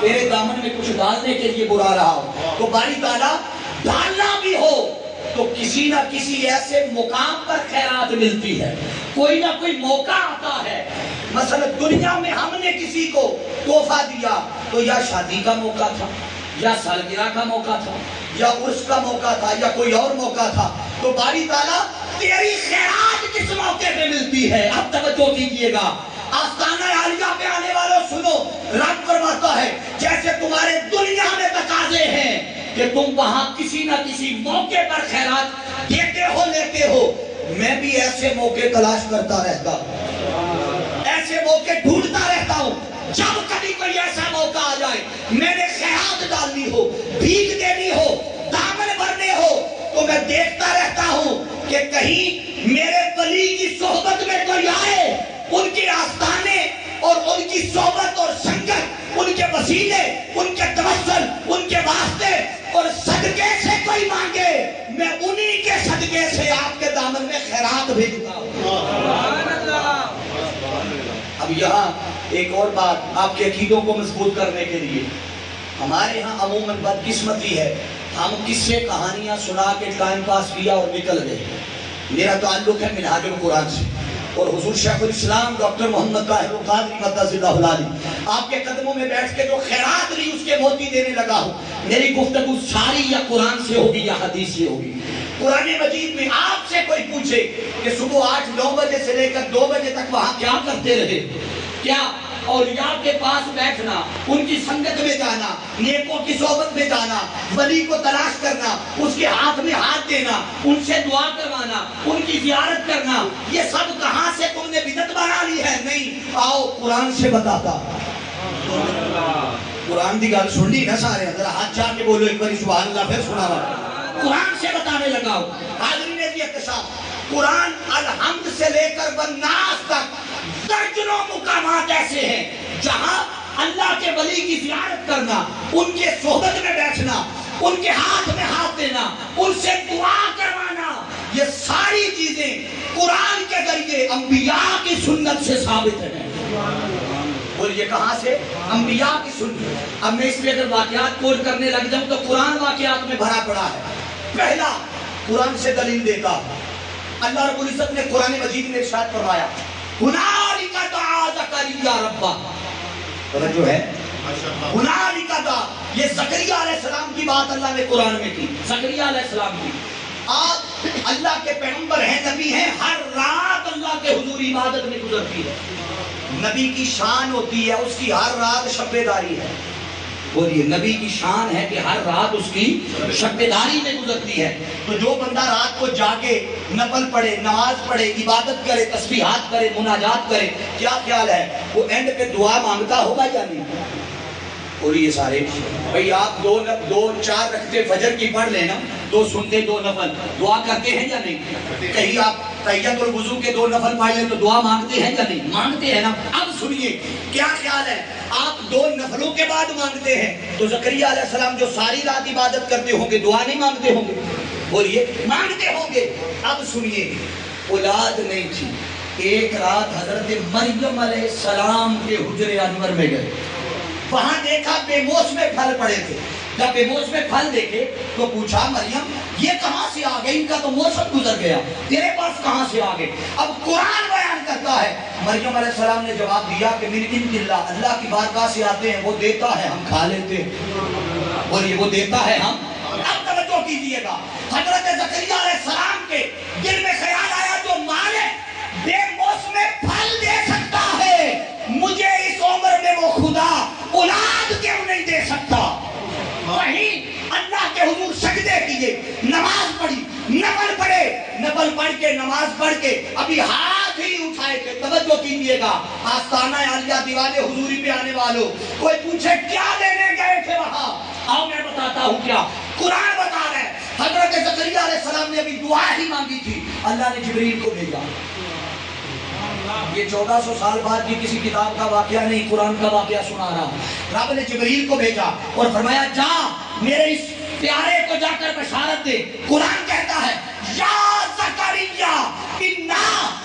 تیرے دامن میں کچھ ڈالنے کے لیے بلا رہا ہوں۔ تو باری تعالیٰ، ڈالنا بھی ہو تو کسی نہ کسی ایسے مقام پر خیرات ملتی ہے۔ کوئی نہ کوئی موقع آتا ہے۔ مثلا دنیا میں ہم نے کسی کو تحفہ دیا تو یا شادی کا موقع تھا۔ یا سالگرہ کا موقع تھا، یا عرس کا موقع تھا، یا کوئی اور موقع تھا، تو باری تعالیٰ تیری خیرات کس موقع پہ ملتی ہے؟ اب توجہ کیجیے گا۔ آستانہ عالیہ پہ آنے والوں، سنو رب فرماتا ہے، جیسے تمہارے دنیا میں تقاضے ہیں کہ تم وہاں کسی نہ کسی موقع پر خیرات دیتے ہو، لیتے ہو۔ میں بھی ایسے موقع تلاش کرتا رہتا ہوں۔ ایسے موقع ڈھونڈتا رہتا ہوں، جب کبھی کوئی ایسا موقع آ جائے، میں نے ڈالنی ہو بھیگ دینی ہو دامن بھرنے ہو تو میں دیکھتا رہتا ہوں کہ کہیں میرے ولی کی صحبت میں کوئی آئے ان کے آستانے اور ان کی صحبت اور سنگت ان کے وسیلے ان کے توسل ان کے واسطے اور صدقے سے کوئی مانگے میں انہی کے صدقے سے آپ کے دامن میں خیرات بھیجتا ہوں۔ اب یہاں ایک اور بات آپ کے عقیدوں کو مضبوط کرنے کے لیے۔ ہمارے ہاں عموماً بدقسمتی ہے۔ ہم قصے کہانیاں سنا کے ٹائم پاس کیا اور نکل گئے۔ میرا تعلق ہے منہاج القرآن سے۔ اور حضور شیخ الاسلام ڈاکٹر محمد طاہر القادری مدد اللہ علیہ۔ آپ کے قدموں میں بیٹھ کے جو خیرات لی اس کے موتی دینے لگا ہوں، میری گفتگو ساری یا قرآن سے ہوگی یا حدیث سے ہوگی۔ قرآن مجید میں آپ سے کوئی پوچھے کہ صبح آٹھ، نو بجے سے لے کر دو بجے تک وہاں کیا کرتے رہے؟ کیا اولیاء کے پاس بیٹھنا، ان کی سنگت میں جانا، نیکوں کی صحبت میں جانا، ولی کو تلاش کرنا، اس کے ہاتھ میں ہاتھ دینا، ان سے دعا کروانا، ان کی زیارت کرنا، یہ سب کہاں سے تم نے بدت بنا لی ہے؟ نہیں، آؤ قرآن سے بتاتا۔ قرآن دی گل سن لی نا سارے، ذرا ہاتھ چاہ کے بولو، ایک بار سبحان اللہ پھر سنا رہا قرآن سے بتانے لگا ہوں حاضرین جی اقتصاد۔ قرآن الحمد سے لے کر بناس تک درجنوں مقامات ایسے ہیں جہاں اللہ کے ولی کی زیارت کرنا، ان کے صحبت میں بیٹھنا، ان کے ہاتھ میں ہاتھ دینا، ان سے دعا کروانا، یہ ساری چیزیں قرآن کے ذریعے انبیاء کی سنت سے ثابت ہیں۔ بولیے، کہاں سے؟ انبیاء کی سنت۔ اب میں اس پہ اگر واقعات کوٹ کرنے لگ جاؤں تو قرآن واقعات میں بھرا پڑا ہے۔ پہلا، قرآن سے دلیل دیتا۔ ہوں اللہ رب العزت نے قرآن مجید میں ارشاد فرمایا ہنالک دعا زکریا ربا. جو ہے؟ ہنالک دعا، یہ زکریا علیہ السلام کی بات اللہ نے قرآن میں کی۔ زکریا علیہ السلام کی۔ آج اللہ کے پیغمبر ہیں، نبی ہیں، ہر رات اللہ کے حضور عبادت میں گزرتی ہے۔ نبی کی شان ہوتی ہے، اس کی ہر رات شبے داری ہے۔ بولیے نبی کی شان ہے کہ ہر رات اس کی شکداری میں گزرتی ہے۔ تو جو بندہ رات کو جاگے، نفل پڑھے، نماز پڑھے، عبادت کرے، تسبیحات کرے، مناجات کرے، کیا خیال ہے؟ وہ اینڈ پہ دعا مانگتا ہوگا یا نہیں؟ اور یہ سارے۔ بھئی آپ دو دو چار رکھتے فجر کی پڑھ لینا، دو سنتے دو نفل۔ دعا کرتے ہیں یا نہیں؟ کہیں آپ تیت الوضو کے دو نفل پڑھ لیں تو دعا مانگتے ہیں یا نہیں؟ مانگتے ہیں نا۔ اب سنیے، کیا خیال ہے؟ آپ دو نفلوں کے بعد مانگتے ہیں تو زکریہ علیہ السلام جو ساری رات عبادت کرتے ہوں گے، دعا نہیں مانگتے ہوں گے؟ بولیے، مانگتے ہوں گے۔ اب سنیے، اولاد نہیں تھی۔ ایک رات حضرت مریم علیہ السلام کے حجر انور میں گئے۔ وہاں دیکھا بے موسم پھل پڑے تھے۔ جب بے موسم پھل دیکھے تو پوچھا مریم، یہ کہاں سے آگئے ان کا تو موسم گزر گیا۔ تیرے پاس کہاں سے آگئے اب قرآن بیان کرتا ہے۔ مریم علیہ السلام نے جواب دیا کہ من ان اللہ اللہ کی بارگاہ سے آتے ہیں، وہ دیتا ہے ہم کھا لیتے ہیں۔ بولیے وہ دیتا ہے ہم۔ اب توجہ کیجیے گا۔ حضرت زکریہ علیہ السلام کے دل میں خیال آیا جو مالک بے موسم پھل دے سکتا ہے۔ مجھے اس عمر میں وہ خدا اولاد کیوں نہیں دے سکتا؟ وہیں اللہ کے حضور سجدے کیے۔ نماز پڑھی نفل پڑھے۔ نفل پڑھ کے، نماز پڑھ کے ابھی ہاتھ ہی اٹھائے تھے۔ توجہ کیجیے گا۔ آستانہ عالیہ دیوانے حضوری پہ آنے والوں۔ کوئی پوچھے کیا لینے گئے تھے وہاں؟ آؤ میں بتاتا ہوں کیا۔ قرآن بتا رہے ہیں حضرت زکریہ علیہ السلام نے ابھی دعا ہی مانگی تھی۔ اللہ نے جبریل کو بھیجا۔ یہ چودہ سو سال بعد یہ کسی کتاب کا واقعہ نہیں، قرآن کا واقعہ سنا رہا رب نے جبریل کو بھیجا اور فرمایا، جا، میرے اس پیارے کو جا کر بشارت دے۔ قرآن کہتا ہے یا زکریہ انا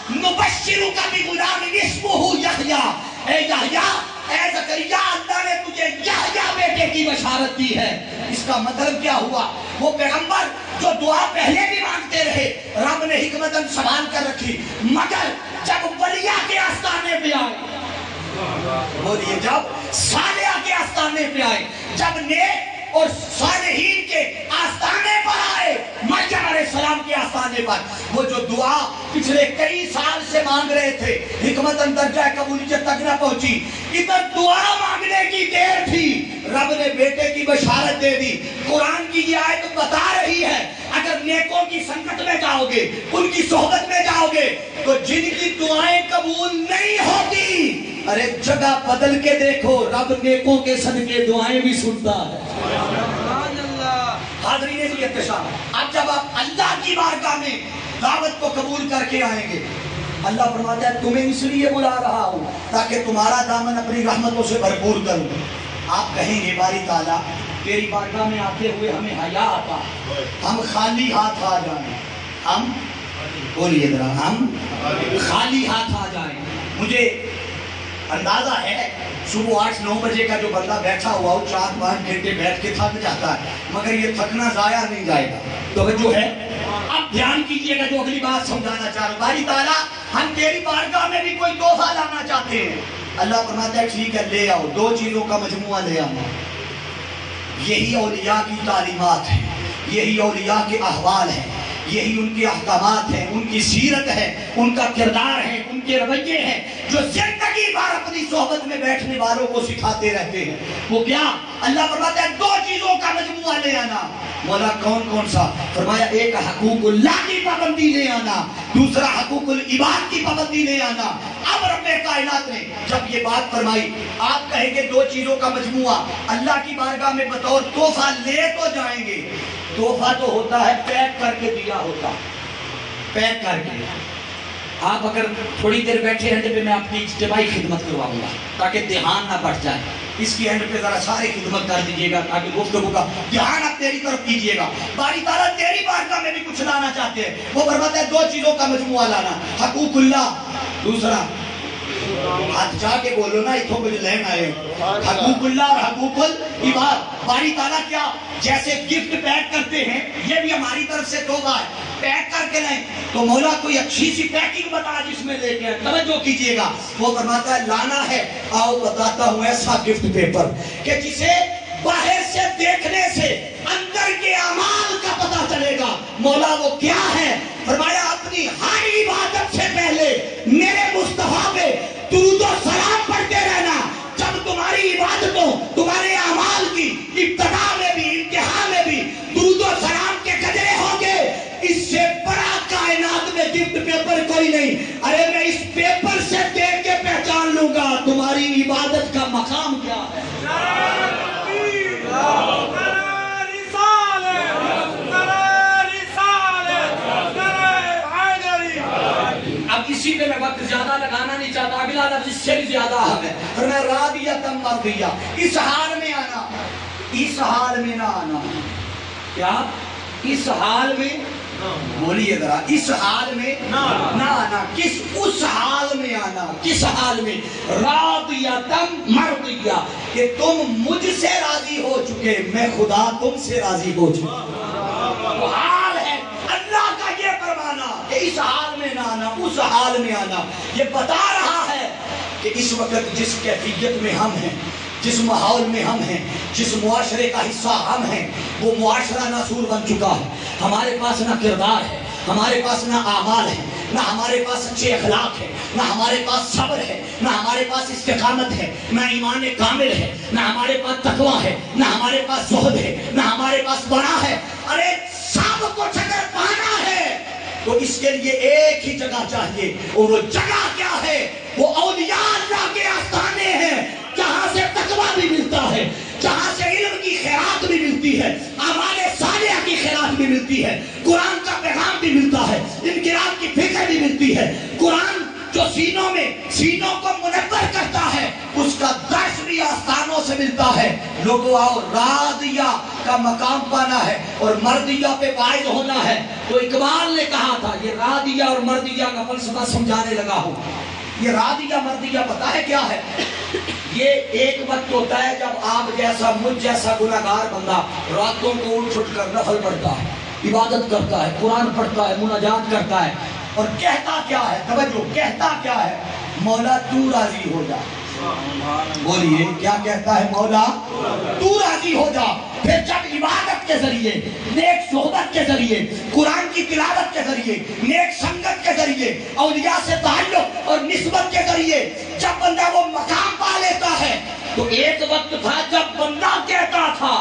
نبشرک بغلام اسمہ یحییٰ اے یحییٰ اے زکریہ اللہ نے تجھے یحییٰ بیٹے کی بشارت دی ہے۔ اس کا مطلب کیا ہوا؟ وہ پیغمبر جو دعا پہلے بھی مانگتے رہے رب نے حکمتاً سنبھال کر رکھی۔ مگر جب ولیہ کے آستانے پہ آئے بولیے جب صالحہ کے آستانے پہ آئے جب نیک اور صالحین کے آستانے پر آئے۔ مریم علیہ آکار سلام کے آسانے پر۔ وہ جو دعا پچھلے کئی سال سے مانگ رہے تھے، حکمت اندر قبولیت تک نہ پہنچی۔ ادھر دعا مانگنے کی دیر تھی۔ رب نے بیٹے کی بشارت دے دی۔ قرآن کی یہ آیت بتا رہی ہے، اگر نیکوں کی سنکٹ میں جاؤ گے، ان کی صحبت میں جاؤ گے، تو جن کی دعائیں قبول نہیں ہوتی، ارے جگہ بدل کے دیکھو، رب نیکوں کے صدقے دعائیں بھی سنتا ہے۔ حاضرین کی اتشار اب جب آپ اللہ کی بارگاہ میں دعوت کو قبول کر کے آئیں گے، اللہ فرماتا ہے، تمہیں اس لیے بلا رہا ہوں تاکہ تمہارا دامن اپنی رحمتوں سے بھرپور کروں آپ کہیں گے، باری تعالیٰ، تیری بارگاہ میں آتے ہوئے ہمیں حیا آتا۔ ہم خالی ہاتھ آ جائیں۔ ہم، بولیے ذرا، ہم خالی ہاتھ آ جائیں۔ مجھے اندازہ ہے، صبح آٹھ، نو بجے کا جو بندہ بیٹھا ہوا ہو، چار پانچ گھنٹے بیٹھ کے تھک جاتا ہے، مگر یہ تھکنا ضائع نہیں جائے گا۔ توجہ ہے؟ اب دھیان کیجیے گا جو اگلی بات سمجھانا چاہ رہا ہوں۔ باری تعالیٰ، ہم تیری بارگاہ میں بھی کوئی تحفہ لانا چاہتے ہیں۔ اللہ فرماتا ہے، ٹھیک ہے، لے آؤ۔ دو چیزوں کا مجموعہ لے آؤ یہی اولیاء کی تعلیمات ہے یہی اولیاء کے احوال ہیں، یہی ان کے احکامات ہیں، ان کی سیرت ہے، ان کا کردار ہے۔ کے رویے ہیں جو زندگی بھر اپنی صحبت میں بیٹھنے والوں کو سکھاتے رہتے ہیں۔ وہ کیا؟ اللہ فرماتا ہے، دو چیزوں کا مجموعہ لے آنا۔ مولا، کون کون سا؟ فرمایا، ایک حقوق اللہ کی پابندی لے آنا، دوسرا حقوق العباد کی پابندی لے آنا۔ اب رب کائنات نے جب یہ بات فرمائی، آپ کہیں گے دو چیزوں کا مجموعہ، اللہ کی بارگاہ میں بطور تحفہ لے تو جائیں گے۔ تحفہ تو ہوتا ہے پیک کر کے دیا ہوتا۔ پیک کر کے۔ آپ اگر تھوڑی دیر بیٹھے ہیں پہ میں آپ کی اجتماعی خدمت کرواؤں گا، تاکہ دھیان نہ بڑھ جائے۔ اس کی اینڈ پہ ذرا سارے خدمت کر دیجیے گا، تاکہ گفتگو کا دھیان آپ تیری طرف کیجیے گا۔ باری تعالیٰ تیری بارگاہ میں بھی کچھ لانا چاہتے ہیں۔ وہ فرماتا ہے دو چیزوں کا مجموعہ لانا، حقوق اللہ، دوسرا ہاتھ جا کے بولو نا، اتھوں مجھے لین آئے حقوق اللہ اور حقوق العباد باری تعالیٰ کیا؟ جیسے گفٹ پیک کرتے ہیں، یہ بھی ہماری طرف سے توبہ ہے پیک کر کے لیں تو مولا کوئی اچھی سی پیکنگ بتا جس میں لے کے توجہ کیجیے گا۔ وہ فرماتا ہے، لانا ہے، آؤ بتاتا ہوں ایسا گفٹ پیپر کہ جسے باہر سے دیکھنے سے اندر کے اعمال کا پتا چلے گا، مولا وہ کیا ہے؟ فرمایا، اپنی ہر عبادت سے پہلے میرے مصطفیٰ پہ درود و سلام پڑھتے رہنا۔ جب تمہاری عبادتوں، تمہارے اعمال کی ابتدا میں بھی، انتہا میں بھی درود و سلام کے گجرے ہوں گے، اس سے بڑا کائنات میں گفٹ پیپر کوئی نہیں۔ ارے، میں اس پیپر سے دیکھ کے پہچان لوں گا تمہاری عبادت کا مقام کیا ہے۔ اب اسی پہ میں وقت زیادہ لگانا نہیں چاہتا اگلا لفظ اس سے بھی زیادہ حق ہے۔ اور میں رادیتم مردیہ اس حال میں آنا اس حال میں نہ آنا۔ کیا؟ اس حال میں؟ بولیے ذرا اس حال میں نہ آنا۔ کس اس حال میں آنا؟ کس حال میں؟ رادیتم مردیہ کہ تم مجھ سے راضی ہو چکے میں خدا تم سے راضی ہو چکا۔ وہ حال ہے۔ اللہ کا یہ فرمانا کہ اس حال میں نہ آنا، اس حال میں آنا۔ یہ بتا رہا ہے کہ اس وقت جس کیفیت میں ہم ہیں، جس ماحول میں ہم ہیں، جس معاشرے کا حصہ ہم ہیں، وہ معاشرہ ناسور بن چکا ہے۔ ہمارے پاس نہ کردار ہے ہمارے پاس نہ اعمال ہے، نہ ہمارے پاس اچھے اخلاق ہے، نہ ہمارے پاس صبر ہے، نہ ہمارے پاس استقامت ہے، نہ ایمان کامل ہے، نہ ہمارے پاس تقوی ہے، نہ ہمارے پاس زہد ہے، نہ ہمارے پاس بڑا ہے۔ ارے، سب کچھ اگر پانا ہے۔ تو اس کے لیے ایک ہی جگہ چاہیے۔ اور وہ جگہ کیا ہے؟ وہ اولیاء اللہ کے آستانے ہیں، جہاں سے تقوی بھی ملتا ہے۔ جہاں سے علم کی خیرات بھی ملتی ہے، اعمال صالحہ کی خیرات بھی ملتی ہے، قرآن کا پیغام بھی ملتا ہے، انقلاب کی فکر بھی ملتی ہے۔ قرآن جو سینوں میں، سینوں کو منور کرتا ہے، اس کا درس بھی آستانوں سے ملتا ہے۔ لوگوں آؤ رادیہ کا مقام پانا ہے اور مردیہ پہ پائز ہونا ہے۔ تو اقبال نے کہا تھا یہ رادیہ اور مردیہ کا فلسفہ سمجھانے لگا ہوں۔ یہ رادیہ مردیہ پتا ہے کیا ہے؟ یہ ایک وقت ہوتا ہے جب آپ جیسا مجھ جیسا گناہگار بندہ راتوں کو اٹھ چھٹ کر نفل پڑھتا ہے، عبادت کرتا ہے، قرآن پڑھتا ہے، مناجات کرتا ہے اور کہتا کیا ہے؟ توجہ، کہتا کیا ہے؟ مولا تو راضی ہو جا۔ بولیے، کیا کہتا ہے مولا؟ تو راضی ہو جا۔ پھر جب عبادت کے ذریعے، نیک صحبت کے ذریعے، قرآن کی تلاوت کے ذریعے، نیک سنگت کے ذریعے، اولیاء سے تعلق اور نسبت کے ذریعے جب بندہ وہ مقام پا لیتا ہے، تو ایک وقت تھا جب بندہ کہتا تھا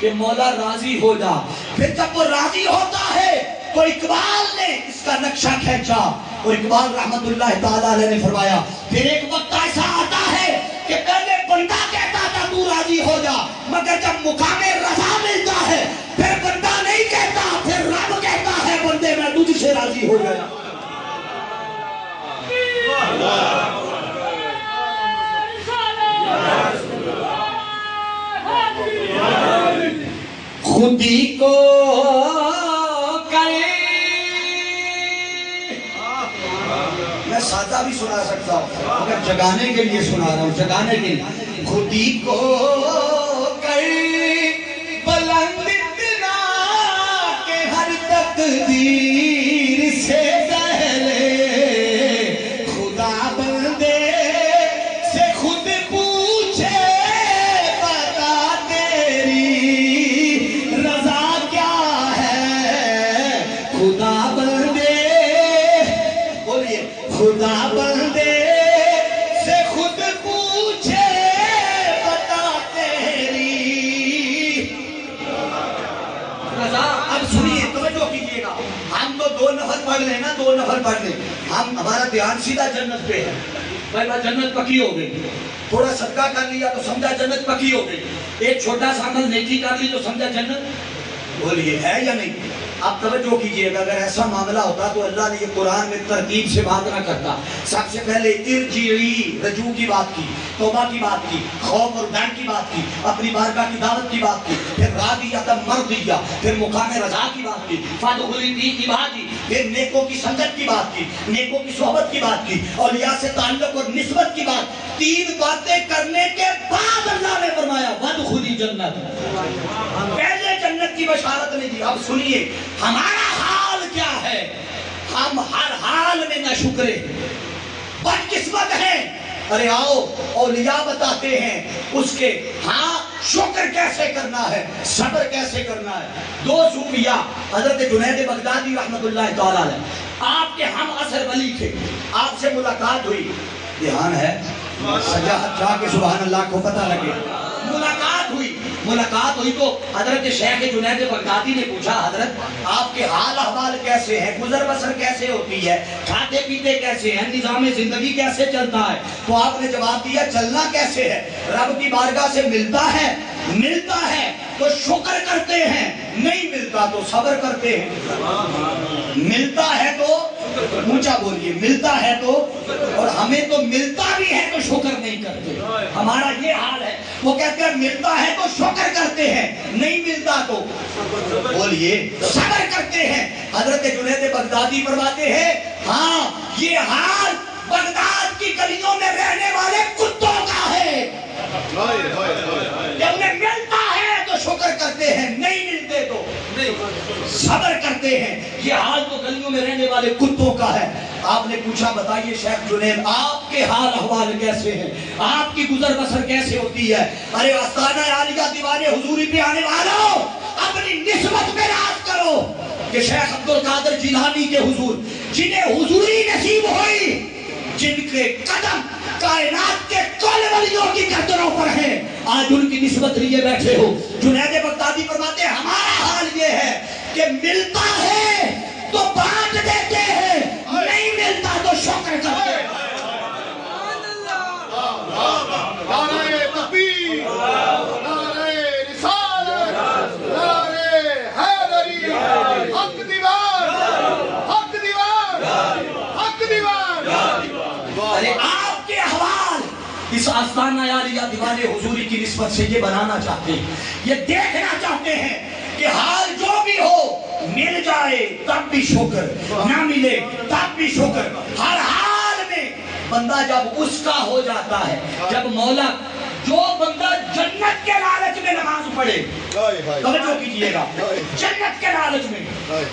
کہ مولا راضی ہو جا پھر جب وہ راضی ہوتا ہے تو اقبال نے اس کا نقشہ کھینچا اور اقبال رحمت اللہ تعالیٰ علیہ نے فرمایا پھر ایک وقت ایسا آتا ہے کہ پہلے بندہ کہتا تھا تو راضی ہو جا مگر جب مقام رضا ملتا ہے پھر بندہ نہیں کہتا پھر رب کہتا ہے بندے میں تجھ سے راضی ہو گیا خودی کو کرے۔ میں سادہ بھی سنا سکتا ہوں، مگر جگانے کے لیے سنا رہا ہوں، جگانے کے لیے۔ خودی کو کرے، بلند اتنا کہ ہر تقدیر دھیان سیدھا جنت پہ ہے۔ بھائی بھائی جنت پکی ہو گئی۔ تھوڑا صدقہ کر لیا تو سمجھا جنت پکی ہو گئی۔ ایک چھوٹا سا عمل نیکی کر لی تو سمجھا جنت۔ بولیے، ہے یا نہیں؟ آپ توجہ کیجیے گا اگر ایسا معاملہ ہوتا تو اللہ نے یہ قرآن میں ترتیب سے بات نہ کرتا۔ سب سے پہلے ارجعی رجوع کی بات کی، توبہ کی بات کی، خوف اور ڈر کی بات کی، اپنی بارگاہ کی دعوت کی بات کی، پھر راضیت مردیہ پھر مقام رضا کی بات کی فادخلی فی عبادی پھر نیکوں کی سنگت کی بات کی، نیکوں کی صحبت کی بات کی، اولیاء سے تعلق اور نسبت کی بات، تین باتیں کرنے کے بعد اللہ نے فرمایا ود ودخلی جنت۔ پہلے جنت کی بشارت نہیں دی، اب سنیے ہمارا حال کیا ہے؟ ہم ہر حال میں نہ شکرے۔ بد قسمت ہیں ارے آؤ، اولیاء بتاتے ہیں اس کے ہاں شکر کیسے کرنا ہے؟ صبر کیسے کرنا ہے؟ دو صوفیاء، حضرت جنید بغدادی رحمت اللہ تعالیٰ آپ کے ہم اثر ولی تھے۔ آپ سے ملاقات ہوئی۔ دھیان ہاں ہے۔ سجاہت چاہ کے سبحان اللہ کو پتہ لگے۔ ملاقات ہوئی۔ ملاقات ہوئی تو حضرت شیخ جنید بغدادی نے پوچھا، حضرت، آپ کے حال احوال کیسے ہیں؟ گزر بسر کیسے ہوتی ہے؟ کھاتے پیتے کیسے ہیں؟ نظام زندگی کیسے چلتا ہے؟ تو آپ نے جواب دیا، چلنا کیسے ہے؟ رب کی بارگاہ سے ملتا ہے ملتا ہے تو شکر کرتے ہیں، نہیں ملتا تو صبر کرتے ہیں۔ ملتا ہے تو اونچا بولیے ملتا ہے تو اور ہمیں تو ملتا بھی ہے تو شکر نہیں کرتے۔ ہمارا یہ حال ہے وہ کہتے ہیں ملتا ہے تو شکر کرتے ہیں نہیں ملتا تو بولیے صبر کرتے ہیں۔ حضرت جنید بغدادی فرماتے ہیں ہاں یہ حال بغداد کی گلیوں میں رہنے والے کتوں کا ہے۔ جب انہیں ملتا ہے تو شکر کرتے ہیں صبر کرتے ہیں۔ یہ حال تو گلیوں میں رہنے والے کتوں کا ہے۔ آپ نے پوچھا، بتائیے شیخ جنید، آپ کے حال احوال کیسے ہیں؟ آپ کی گزر بسر کیسے ہوتی ہے؟ ارے آستانہ عالیہ دیوانے حضوری پہ آنے والوں، اپنی نسبت پہ راز کرو۔ کہ شیخ عبد القادر جیلانی کے حضور، جنہیں حضوری نصیب ہوئی، جن کے قدم کائنات کے کل ولیوں کی قدروں پر ہیں۔ آج ان کی نسبت لیے بیٹھے ہو۔ جنید بغدادی فرماتے ہیں، ہمارا حال یہ ہے کہ ملتا ہے تو بانٹ دیتے ہیں نہیں ملتا تو شکر کرتے ہیں۔ نعرہ تکبیر نعرہ رسالت نعرہ حیدری حق دیوار حق دیوار حق دیوار ارے آپ کے احوال اس آستانہ عالیہ دیوان حضوری کی نسبت سے یہ بنانا چاہتے ہیں یہ دیکھنا چاہتے ہیں۔ کہ حال جو بھی ہو، مل جائے تب بھی شکر، نہ ملے تب بھی شکر۔ ہر حال میں بندہ جب اس کا ہو جاتا ہے، جب مولا جو بندہ جنت کے لالچ میں نماز پڑھے توجہ کیجیے گا۔ جنت کے لالچ میں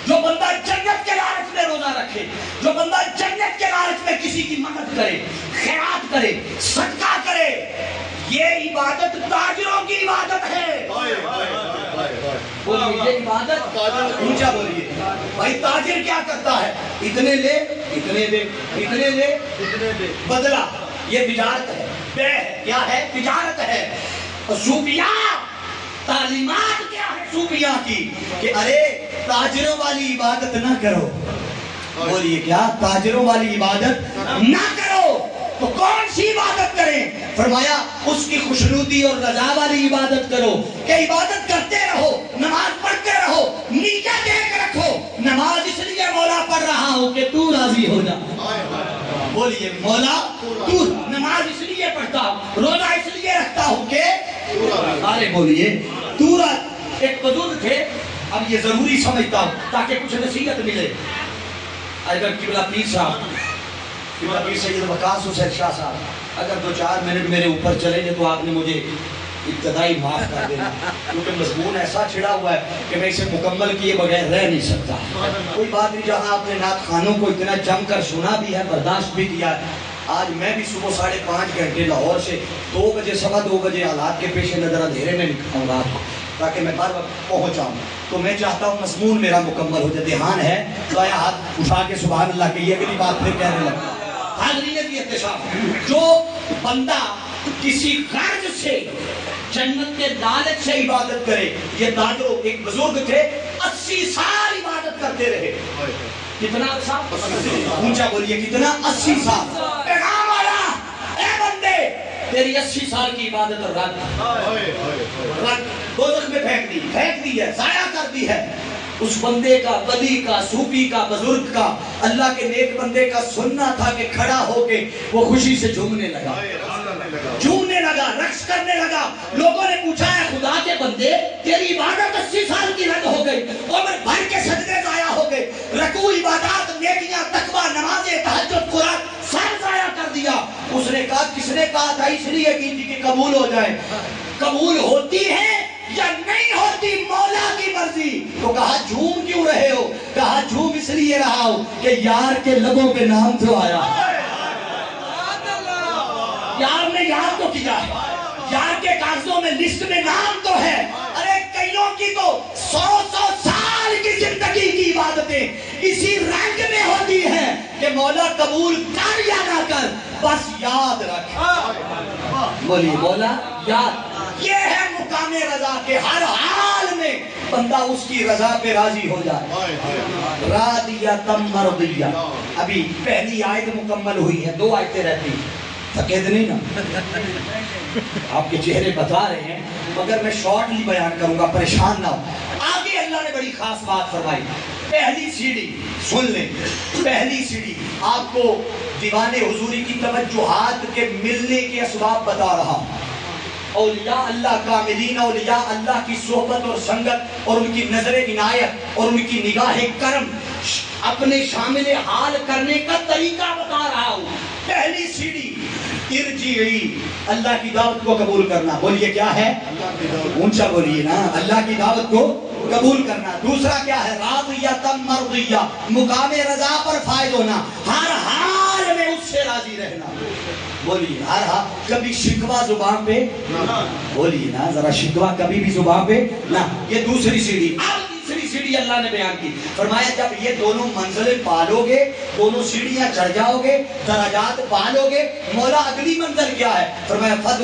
جو بندہ جنت کے لالچ میں روزہ رکھے جو بندہ جنت کے لالچ میں کسی کی مدد کرے خیرات کرے صدقہ کرے یہ عبادت تاجروں کی عبادت ہے۔ یہ تجارت ہے، بے کیا ہے؟ تجارت ہے۔ اور تعلیمات کیا ہے صوفیہ کی؟ کہ ارے تاجروں والی عبادت نہ کرو۔ بولیے، کیا تاجروں والی عبادت نہ کرو؟ تو کون سی عبادت کریں؟ فرمایا، اس کی خوشنودی اور رضا والی عبادت کرو، کہ عبادت کرتے رہو، نماز پڑھتے رہو، نیچے دیکھ رکھو۔ نماز اس لیے مولا پڑھ رہا ہو کہ تو راضی ہو جا۔ بولیے، مولا، تو نماز اس لیے پڑھتا ہو روزہ اس لیے رکھتا ہو کہ سارے بولیے، تو ایک بزرگ تھے، اب یہ ضروری سمجھتا ہوں تاکہ کچھ نصیحت ملے۔ آج کل قبلہ پیر صاحب، قبلہ پیر سید وکاس حسین شاہ صاحب، اگر دو چار منٹ میرے اوپر چلے گئے تو آپ نے مجھے ابتدائی معاف کر دینا۔ کیونکہ مضمون ایسا چھڑا ہوا ہے کہ میں اسے مکمل کیے بغیر رہ نہیں سکتا۔ کوئی بات نہیں، جہاں آپ نے نات خانوں کو اتنا جم کر سنا بھی ہے، برداشت بھی کیا ہے، آج میں بھی صبح ساڑھے پانچ گھنٹے لاہور سے دو بجے، سوا دو بجے حالات کے پیش نظر اندھیرے میں نکلوں گا تاکہ میں بار وقت پہنچاؤں تو میں چاہتا ہوں مضمون میرا مکمل ہو جائے، دھیان ہے تو آیا ہاتھ اٹھا کے سبحان اللہ کے یہ بھی نہیں بات پھر کہنے لگا حاضریت کی احتشاب جو بندہ کسی غرض سے جنت کے لالچ سے عبادت کرے، یہ دادرو ایک بزرگ تھے، اسی سال عبادت کرتے رہے۔ کتنا اچھا؟ اونچا بولیے، کتنا؟ اسی سال۔ پیغام آیا۔ اے بندے تیری اسی سال کی عبادت اور رد رد میں پھینک دی پھینک دی ہے ضائع کر دی ہے۔ اس بندے کا ولی کا، صوفی کا، بزرگ کا، اللہ کے نیک بندے کا سننا تھا کہ کھڑا ہو کے وہ خوشی سے جھومنے لگا۔ جھومنے لگا، رقص کرنے لگا۔ لوگوں نے پوچھا ہے خدا کے بندے، تیری عبادت اسی سال کی رد ہو گئی اور میں بھر کے صدقے ضائع ہو گئے۔ رکوع، عبادات، نیکیاں، تقوی، نمازیں تحجد قرآن سر ضائع کر دیا۔ اس نے کہا، کس نے کہا تھا؟ اس لیے کہ ان کی قبول ہو جائے۔ قبول ہوتی ہے یا نہیں ہوتی مولا کی مرضی؟ تو کہا جھوم کیوں رہے ہو؟ کہا جھوم اس لیے رہا ہو کہ یار کے لبوں پہ نام تو آیا۔ یار نے یار کو کیا ہے؟ یار کے کاغذوں میں لسٹ میں نام تو ہے۔ ارے کئیوں کی تو سو سو سال کی زندگی کی عبادتیں اسی رنگ میں ہوتی ہے کہ مولا قبول کر یا نہ کر، بس یاد رکھ۔ مولی مولا، یاد۔ یہ ہے مقام رضا کے ہر حال میں بندہ اس کی رضا پہ راضی ہو جائے۔ رادیہ تم مرضیہ۔ ابھی پہلی آیت مکمل ہوئی ہے، دو آیتیں رہتی۔ ہیں عقید نہیں نا۔ آپ کے چہرے بتا رہے ہیں، مگر میں شارٹلی بیان کروں گا، پریشان نہ ہو آگے اللہ نے بڑی خاص بات فرمائی۔ پہلی سیڑھی، سن لیں۔ پہلی سیڑھی، آپ کو دیوان حضوری کی توجہات کے ملنے کے اسباب بتا رہا ہوں۔ اولیاء اللہ کاملین، اولیاء اللہ کی صحبت اور سنگت اور ان کی نظر عنایت اور ان کی نگاہ کرم، اپنے شامل حال کرنے کا طریقہ بتا رہا ہوں۔ پہلی سیڑھی ارجعی اللہ کی دعوت کو قبول کرنا۔ بولیے کیا ہے؟ اونچا بولیے نا۔ اللہ کی دعوت کو قبول کرنا۔ دوسرا کیا ہے؟ راضیہ تم مرضیہ۔ مقام رضا پر فائد ہونا۔ ہر حال میں اس سے راضی رہنا۔ بولیے ہر حال۔ کبھی شکوا زبان پہ؟ بولیے نا ذرا شکوا کبھی بھی زبان پہ؟ نہ یہ دوسری سیڑھی۔ بھی اللہ نے بیان کی فرمایا، جب یہ دونوں منزلیں پالو گے دونوں سیڑھیاں چڑھ جاؤ گے درجات پالو گے مولا اگلی منزل کیا ہے؟ فرمایا فد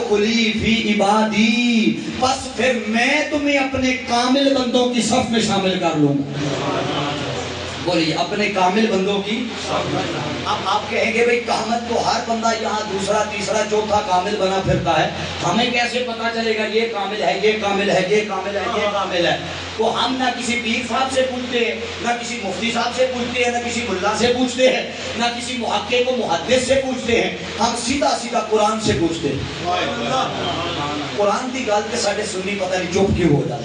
فی عبادی۔ بس پھر میں تمہیں اپنے کامل بندوں کی صف میں شامل کر لوں۔ گا بولیے، اپنے کامل بندوں کی اب آپ کہیں گے بھئی کامت تو ہر بندہ یہاں دوسرا، تیسرا، چوتھا کامل بنا پھرتا ہے۔ ہمیں کیسے پتا چلے گا، یہ کامل ہے، یہ کامل ہے، یہ کامل ہے، یہ کامل ہے۔ تو ہم نہ کسی پیر صاحب سے پوچھتے ہیں، نہ کسی مفتی صاحب سے پوچھتے ہیں، نہ کسی ملا سے پوچھتے ہیں، نہ کسی محقق کو محدث سے پوچھتے ہیں۔ ہم سیدھا سیدھا قرآن سے پوچھتے ہیں۔ قرآن کی گل کے سارے سنی پتہ نہیں چپ کیوں ہو جاتے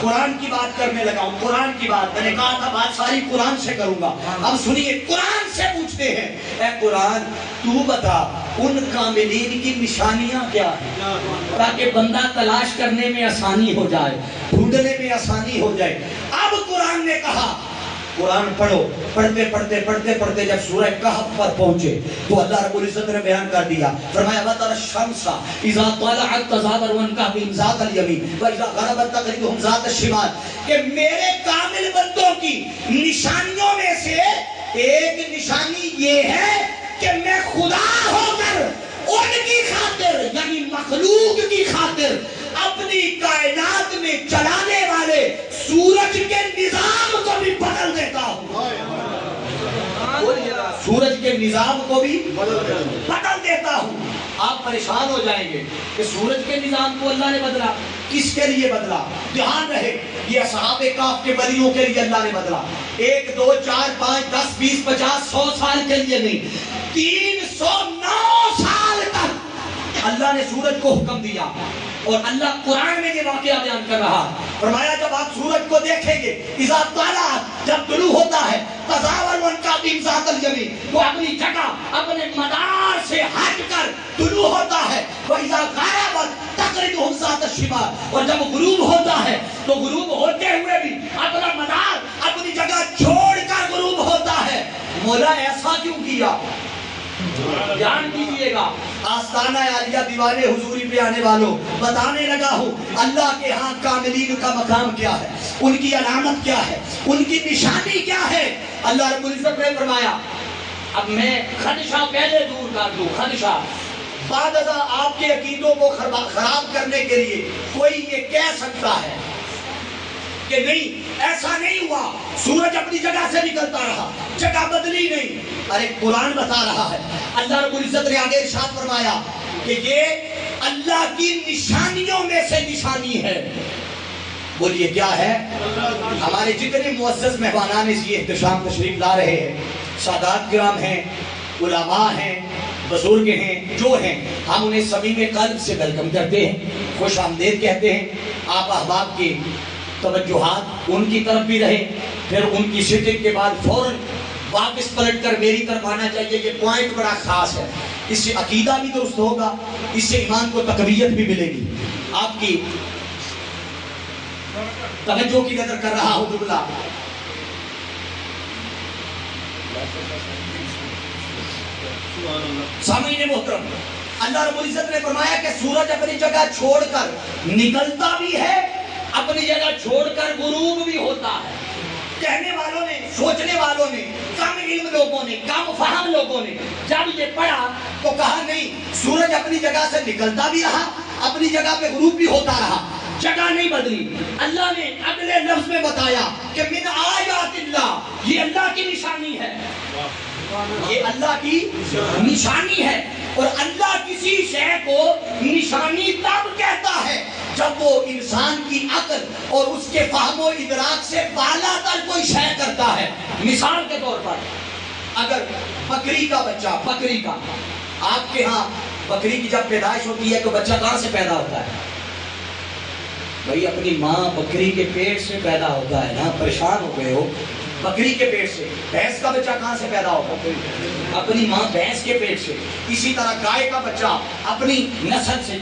قرآن کی بات کرنے لگا ہوں، قرآن کی بات۔ میں نے کہا تھا، بات ساری قرآن سے کروں گا۔ اب سنیے، قرآن سے پوچھتے ہیں۔ اے قرآن، تو بتا، ان کاملین کی نشانیاں کیا ہیں؟ تاکہ بندہ تلاش کرنے میں آسانی ہو جائے، ڈھونڈنے میں آسانی ہو جائے۔ اب قرآن نے کہا قرآن پڑھو، پڑھتے پڑھتے پڑھتے پڑھتے جب سورہ کہف پر پہنچے تو اللہ رب العزت نے بیان کر دیا۔ فرمایا، اللہ تعالی الشمس وَتَرَ الشَّمْسَ اِذَا طَلَعَتْ تَزَادَرْ وَانْكَهْبِهِمْ ذَاتَ الْيَمِينِ وَإِذَا غَرَبَتْ تَقْرِدُهُمْ ذَاتَ الشِّمَالِ کہ میرے کامل بندوں کی نشانیوں میں سے ایک نشانی یہ ہے کہ میں خدا ہو کر ان کی خاطر یعنی مخلوق کی خاطر اپنی کائنات میں چلانے والے سورج کے نظام کو بھی بدل دیتا ہوں۔ سورج کے نظام کو بھی بدل دیتا ہوں۔ آپ پریشان ہو جائیں گے کہ سورج کے نظام کو اللہ نے بدلا۔ کس کے لیے بدلا؟ دھیان رہے، یہ اصحاب کاف کے ولیوں کے لیے اللہ نے بدلا۔ ایک، دو، چار، پانچ، دس، بیس، پچاس، سو سال کے لیے نہیں۔ تین سو نو سال تک اللہ نے سورج کو حکم دیا۔ اور اللہ قرآن میں یہ واقعہ بیان کر رہا فرمایا، جب آپ سورج کو دیکھیں گے، اذا طالع جب طلوع ہوتا ہے تزاور ان کا دین ذات الیمین وہ اپنی جگہ، اپنے مدار سے ہٹ کر طلوع ہوتا ہے۔ وہ اذا غربت تقرضهم ذات الشمال۔ اور جب غروب ہوتا ہے، تو غروب ہوتے ہوئے بھی اپنا مدار، اپنی جگہ چھوڑ کر غروب ہوتا ہے۔ مولا، ایسا کیوں کیا؟ جان کیجیے گا۔ آستانہ عالیہ دیوانے حضوری پہ آنے والوں بتانے لگا ہوں اللہ کے ہاں کاملین کا مقام کیا ہے؟ ان کی علامت کیا ہے؟ ان کی نشانی کیا ہے؟ اللہ رب العزت نے فرمایا اب میں خدشہ پہلے دور کر دوں خدشہ۔ بعد ازاں آپ کے عقیدوں کو خراب کرنے کے لیے کوئی یہ کہہ سکتا ہے کہ نہیں، ایسا نہیں ہوا۔ سورج اپنی جگہ سے نکلتا رہا، جگہ بدلی نہیں۔ ارے، قرآن بتا رہا ہے۔ اللہ رب العزت نے آگے ارشاد فرمایا کہ یہ اللہ کی نشانیوں میں سے نشانی ہے۔ بولیے، کیا ہے؟ ہمارے جتنے معزز مہمانان اس یہ احتشام تشریف لا رہے ہیں، سادات کرام ہیں، علماء ہیں، بزرگ ہیں، جو ہیں، ہم انہیں سبھی میں قلب سے ویلکم کرتے ہیں، خوش آمدید کہتے ہیں۔ آپ احباب کی توجہات ان کی طرف بھی رہے، پھر ان کی سٹنگ کے بعد فوراً واپس پلٹ کر میری طرف آنا چاہیے، یہ پوائنٹ بڑا خاص ہے۔ اس سے عقیدہ بھی درست ہوگا، اس سے ایمان کو تقویت بھی ملے گی۔ آپ کی توجہ کی نظر کر رہا ہوں، جملہ۔ سامعین محترم، اللہ رب العزت نے فرمایا کہ سورج اپنی جگہ چھوڑ کر نکلتا بھی ہے اپنی جگہ چھوڑ کر غروب بھی ہوتا ہے۔ کہنے والوں نے، سوچنے والوں نے، کم علم لوگوں نے، کم فہم لوگوں نے، جب یہ پڑھا تو کہا، نہیں، سورج اپنی جگہ سے نکلتا بھی رہا، اپنی جگہ پہ غروب بھی ہوتا رہا۔ جگہ نہیں بدلی۔ اللہ نے اگلے لفظ میں بتایا کہ من آیات اللہ، یہ اللہ کی نشانی ہے۔ یہ اللہ کی نشانی ہے اور اللہ کسی شے کو نشانی تب کہتا ہے جب وہ انسان کی عقل اور اس کے فہم و ادراک سے بالا تر کوئی شے کرتا ہے۔ مثال کے طور پر اگر بکری کا بچہ، بکری کا آپ کے ہاں بکری کی جب پیدائش ہوتی ہے تو بچہ کہاں سے پیدا ہوتا ہے؟ بھائی اپنی ماں بکری کے پیٹ سے پیدا ہوتا ہے نا پریشان ہو گئے ہو۔ بکری کے پیٹ سے بھینس کا بچہ کہاں سے پیدا ہوتا ہے؟ اپنی ماں بھینس کے پیٹ سے۔ اسی طرح گائے کا بچہ اپنی نسل سے۔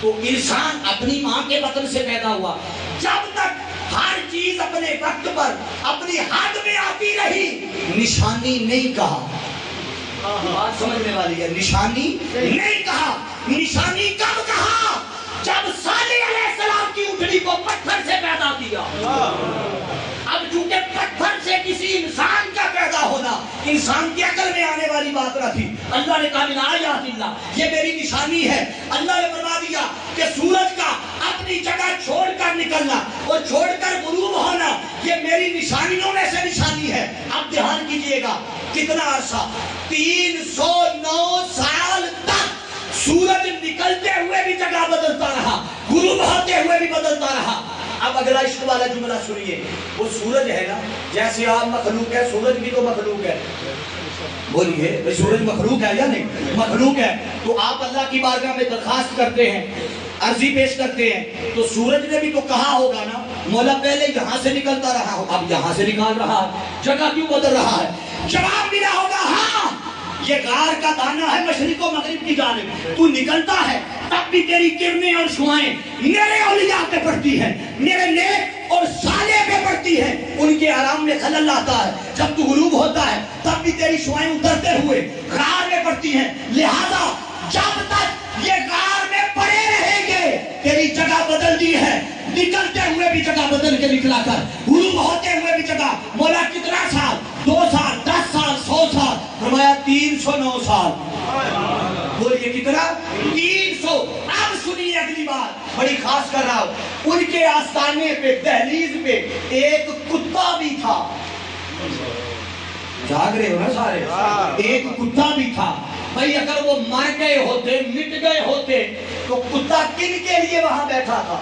تو انسان اپنی ماں کے بطن سے پیدا ہوا۔ جب تک ہر چیز اپنے وقت پر اپنی حد میں آتی رہی نشانی نہیں کہا۔ بات سمجھنے والی ہے نشانی نہیں کہا۔ نشانی کب کہا؟ جب صالح علیہ السلام کی اٹھڑی کو پتھر سے پیدا کیا اب چونکہ پتھر سے کسی انسان کا پیدا ہونا انسان کی عقل میں آنے والی بات نہ تھی۔ اللہ نے کہا من آیات اللہ یہ میری نشانی ہے۔ اللہ نے فرما دیا کہ سورج کا اپنی جگہ چھوڑ کر نکلنا اور چھوڑ کر غروب ہونا یہ میری نشانیوں میں سے نشانی ہے۔ اب دھیان کیجیے گا کتنا عرصہ؟ تین سو نو سال تک سورج نکلتے ہوئے بھی جگہ بدلتا رہا غروب ہوتے ہوئے بھی بدلتا رہا۔ اب اگلا عشق والا جملہ سنیے۔ وہ سورج ہے نا، جیسے آپ مخلوق ہے سورج بھی تو مخلوق ہے۔ بولیے سورج مخلوق ہے یا نہیں؟ مخلوق ہے۔ تو آپ اللہ کی بارگاہ میں درخواست کرتے ہیں، عرضی پیش کرتے ہیں۔ تو سورج نے بھی تو کہا ہوگا نا، مولا پہلے یہاں سے نکلتا رہا ہو۔ اب یہاں سے نکال رہا ہے۔ جگہ کیوں بدل رہا ہے؟ جواب ملا ہوگا یہ غار کا دانہ ہے مشرق و مغرب کی جانب۔ تو نکلتا ہے، تب بھی تیری کرنیں اور شوائیں میرے اولیاء پہ پڑتی ہے میرے نیک اور سالے پہ پڑتی کرتی ہیں۔ ان کے آرام میں خلل آتا ہے۔ جب تو غروب ہوتا ہے، تب بھی تیری شوائیں اترتے ہوئے غار میں پڑتی ہیں۔ لہذا جب تک یہ غار میں پڑے رہیں گے، تیری جگہ بدل دی ہے۔ نکلتے ہوئے بھی جگہ بدل کے نکلا کر۔ غروب ہوتے ہوئے بھی جگہ۔ مولا کتنا سال دو سال، دس سال، سو سال فرمایا تین سو نو سال۔ بولیے کتنا؟ تین سو۔ اب سنیے اگلی بات بڑی خاص کر رہا ہوں۔ ان کے آستانے پہ، دہلیز پہ ایک کتا بھی تھا۔ جاگ رہے ہو نا سارے؟ ایک کتا بھی تھا۔ بھائی، اگر وہ مر گئے ہوتے، مٹ گئے ہوتے، تو کتا کن کے لیے وہاں بیٹھا تھا؟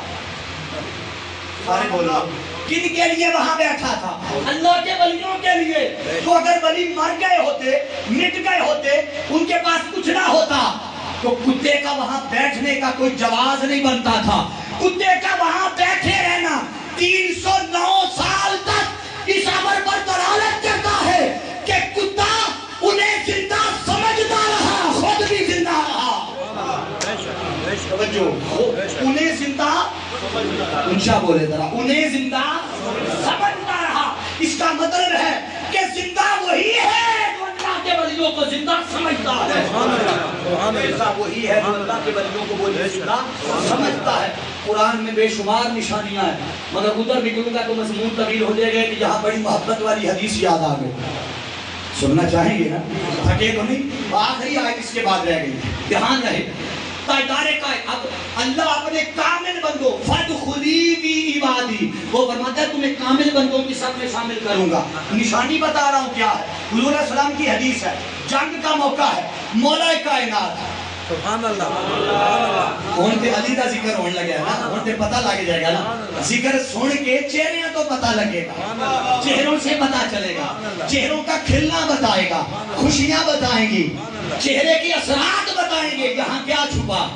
سارے بولو۔ کن کے لیے وہاں بیٹھا تھا؟ اللہ کے ولیوں کے لیے۔ تو اگر ولی مر گئے ہوتے مٹ گئے ہوتے ان کے پاس کچھ نہ ہوتا تو کتے کا وہاں بیٹھنے کا کوئی جواز نہیں بنتا تھا۔ کتے کا وہاں بیٹھے رہنا تین سو نو سال تک اس عمر پر دلالت کرتا ہے کہ کتا انہیں زندہ سمجھتا رہا خود بھی زندہ رہا۔ توجہ۔ انہیں زندہ انشاء بولے ذرا۔ انہیں زندہ سمجھتا رہا۔ اس کا مطلب ہے کہ زندہ وہی ہے جو اللہ کے ولیوں کو زندہ سمجھتا ہے۔ زندہ وہی ہے جو اللہ کے ولیوں کو وہ زندہ سمجھتا ہے۔ قرآن میں بے شمار نشانیاں ہیں۔ مگر ادھر نکلوں گا تو مضمون طویل ہو جائے گا کہ یہاں بڑی محبت والی حدیث یاد آ گئی۔ سننا چاہیں گے نا؟ تھکے تو نہیں، آخری آیت اس کے بعد رہ گئی۔ دھیان رہے۔ کا اب اللہ اپنے کامل بندوں فَدْخُلِي بِی عِبَادِی وہ فرماتا ہے تمہیں کامل بندوں کی سب میں شامل کروں گا۔ نشانی بتا رہا ہوں کیا ہے۔ حضور علیہ السلام کی حدیث ہے۔ جنگ کا موقع ہے۔ مولا کائنات۔ سبحان اللہ۔ کون تے علی کا ذکر ہونے لگے نا۔ کون تے پتہ لگ جائے گا نا۔ ذکر سن کے چہرے تو پتہ لگے گا۔ چہروں سے پتہ چلے گا۔ چہروں کا کھلنا بتائے گا۔ خوشیاں بتائیں گی۔ چہرے کے اثرات بتائیں گے یہاں کیا چھپا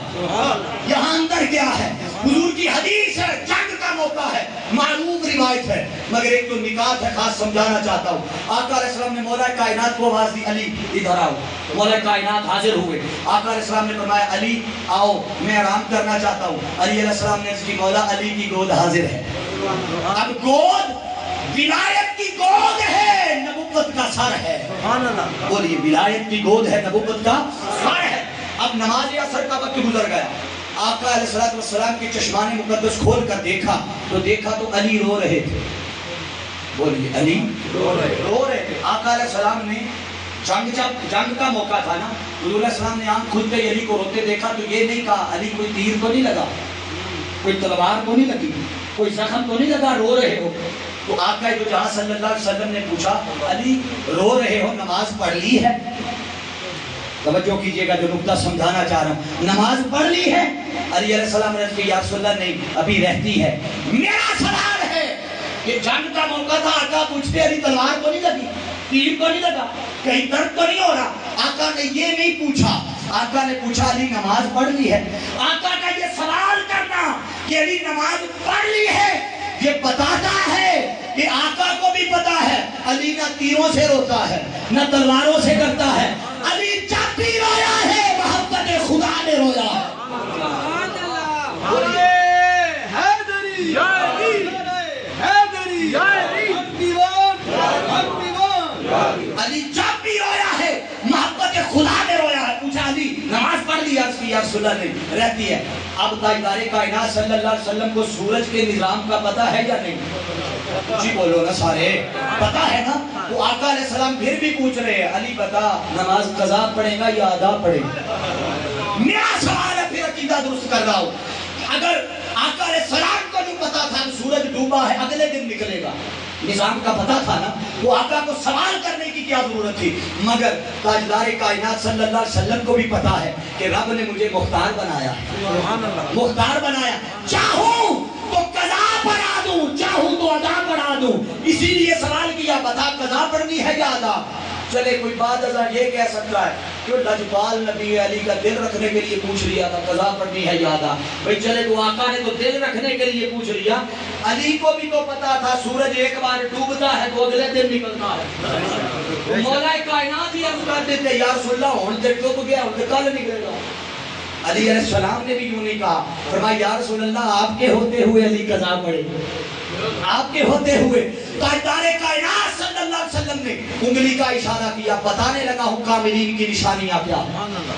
یہاں اندر کیا ہے؟ حضور کی حدیث ہے، جنگ کا موقع ہے، معروف روایت ہے، مگر ایک تو نکات ہے، خاص سمجھانا چاہتا ہوں۔ آقا علیہ السلام نے مولا کائنات کو آواز دی علی، ادھر آؤ۔ مولا کائنات حاضر ہوئے۔ آقا علیہ السلام نے فرمایا، علی، آؤ، میں آرام کرنا چاہتا ہوں۔ علی علیہ السلام نے اس کی مولا علی کی گود حاضر ہے۔ اب گود ولایت کی گود ہے نبوت کا سر ہے۔ بولیے ولایت کی گود ہے نبوت کا سر ہے۔ اب نماز اثر کا وقت گزر گیا۔ آقا علیہ السلام کی چشمان مقدس کھول کر دیکھا تو دیکھا تو علی رو رہے تھے۔ بولیے علی رو رہے رو رہے تھے۔ آقا علیہ السلام نے جنگ جب جنگ کا موقع تھا نا حضور علیہ السلام نے آنکھ کھل کے علی کو روتے دیکھا تو یہ نہیں کہا علی کوئی تیر تو نہیں لگا کوئی تلوار تو نہیں لگی کوئی زخم تو نہیں لگا رو رہے ہو۔ تو آقا جو جہاں صلی اللہ علیہ وسلم نے پوچھا، علی، رو رہے ہو، نماز پڑھ لی ہے؟ توجہ کیجیے گا جو نقطہ سمجھانا چاہ رہا ہوں۔ نماز پڑھ لی ہے؟ علی علیہ السلام نے کہا، یا رسول اللہ، نہیں، ابھی رہتی ہے۔ میرا سوال ہے کہ جنگ کا موقع تھا، آقا پوچھتے، علی، تلوار تو نہیں لگی؟ تیر تو نہیں لگا؟ کہیں درد تو نہیں ہو رہا؟ آقا نے یہ نہیں پوچھا۔ آقا نے پوچھا، علی، نماز پڑھ لی ہے؟ آقا کا یہ سوال کرنا کہ علی، نماز پڑھ لی ہے؟ یہ بتاتا ہے؟ کہ آقا کو بھی پتا ہے۔ علی نہ تیروں سے روتا ہے نہ تلواروں سے کرتا ہے۔ علی جب بھی رویا ہے محبت خدا نے رویا ہے۔ علی جب بھی رویا ہے محبت خدا نے رویا ہے پوچھا علی نماز پڑھ لی عرض کی یا رسول اللہ نے رہتی ہے۔ اب تاجدار کائنات صلی اللہ علیہ وسلم کو سورج کے نظام کا پتہ ہے یا نہیں؟ جی بولو نا سارے۔ پتہ ہے نا؟ تو آقا علیہ السلام پھر بھی پوچھ رہے ہیں، علی بتا نماز قضا پڑھے گا یا ادا پڑھے گا؟ میرا سوال ہے، پھر عقیدہ درست کر رہا ہوں۔ اگر آقا علیہ السلام کو جو پتا تھا سورج ڈوبا ہے، اگلے دن نکلے گا۔ نظام کا پتا تھا نا وہ آقا کو سوال کرنے کی کیا ضرورت تھی؟ مگر تاجدار کائنات صلی اللہ علیہ وسلم کو بھی پتا ہے کہ رب نے مجھے مختار بنایا مختار بنایا۔ چاہوں تو قضا پڑھا دوں چاہوں تو ادا پڑھا دوں۔ اسی لیے سوال کیا بتا قضا پڑھنی ہے یا ادا چلے، کوئی بات ازا یہ کہہ سکتا ہے کہ لجپال نبی علی کا دل رکھنے کے لیے پوچھ لیا تھا قضا پڑھنی ہے یادا بھئی چلے تو آقا نے تو دل رکھنے کے لیے پوچھ لیا علی کو بھی تو پتا تھا، سورج ایک بار ڈوبتا ہے تو اگلے دن نکلتا ہے۔ مولا کائنات ہی عرض کر دیتے، یا رسول اللہ ہن تے تو گیا ہن کل نکلے گا۔ علی علیہ السلام نے بھی یوں نہیں کہا؟ فرمایا، یا رسول اللہ، آپ کے ہوتے ہوئے علی قضا پڑے آپ کے ہوتے ہوئے تاجدار کائنات صلی اللہ علیہ وسلم نے انگلی کا اشارہ کیا، بتانے لگا ہوں، کاملین کی نشانیاں کیا۔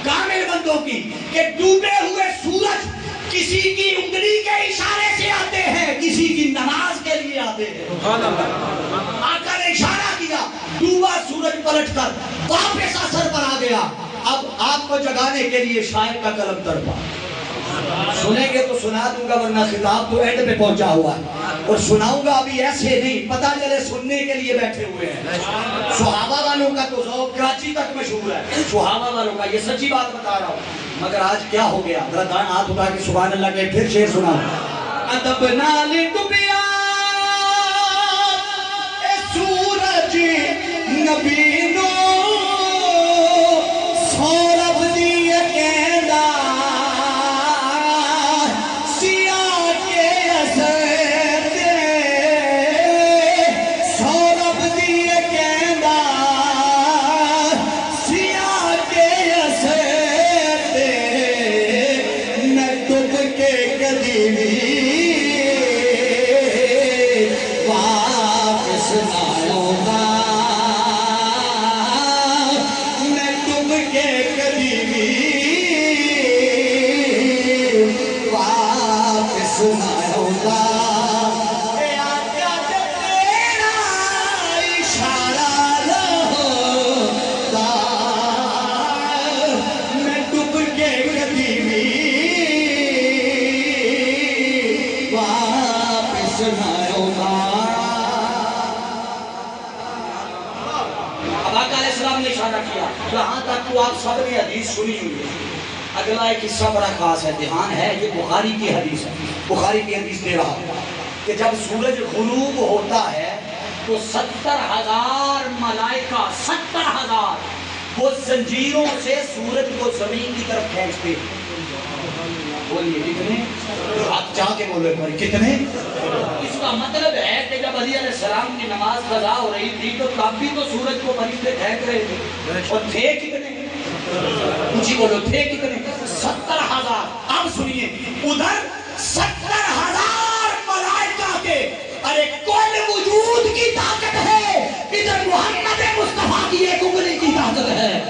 کامل بندوں کی کہ ڈوبے ہوئے سورج کسی کی انگلی کے اشارے سے آتے ہیں، کسی کی نماز کے لیے آتے ہیں۔ آقا نے اشارہ کیا، ڈوبا سورج پلٹ کر، واپس اثر پر آ گیا۔ اب آپ کو جگانے کے لیے شاعر کا قلم تڑپا۔ سنیں گے تو سنا دوں گا، ورنہ خطاب تو اینڈ پہ پہنچا ہوا ہے۔ اور سناؤں گا ابھی ایسے نہیں پتا چلے سننے کے لیے بیٹھے ہوئے ہیں۔ صحابہ والوں کا تو ذوق کراچی تک مشہور ہے۔ صحابہ والوں کا یہ سچی بات بتا رہا ہوں۔ مگر آج کیا ہو گیا؟ ذرا دائیں ہاتھ اٹھا کے سبحان اللہ کے پھر شعر سنا ادب نال ڈبیا سورج نبی اگلا ایک حصہ بڑا خاص ہے، دھیان ہے، یہ بخاری کی حدیث ہے۔ بخاری کی حدیث دے رہا ہوں کہ جب سورج غروب ہوتا ہے تو ستر ہزار ملائکہ، ستر ہزار وہ زنجیروں سے سورج کو زمین کی طرف کھینچتے بولیے، کتنے؟ آپ جا کے بولو ایک بار، کتنے؟ اس کا مطلب ہے کہ جب علی علیہ السلام کی نماز قضا ہو رہی تھی تو تب بھی تو سورج کو فرشتے پھینک رہے تھے۔ اور تھے کتنے؟ اونچی بولو، تھے کتنے؟ ہزار۔ اب سنیے، ادھر ستر ہزار ملائکہ کے، ارے کل وجود کی طاقت ہے؟ ادھر محمد مصطفیٰ کی ایک انگلی کی طاقت ہے۔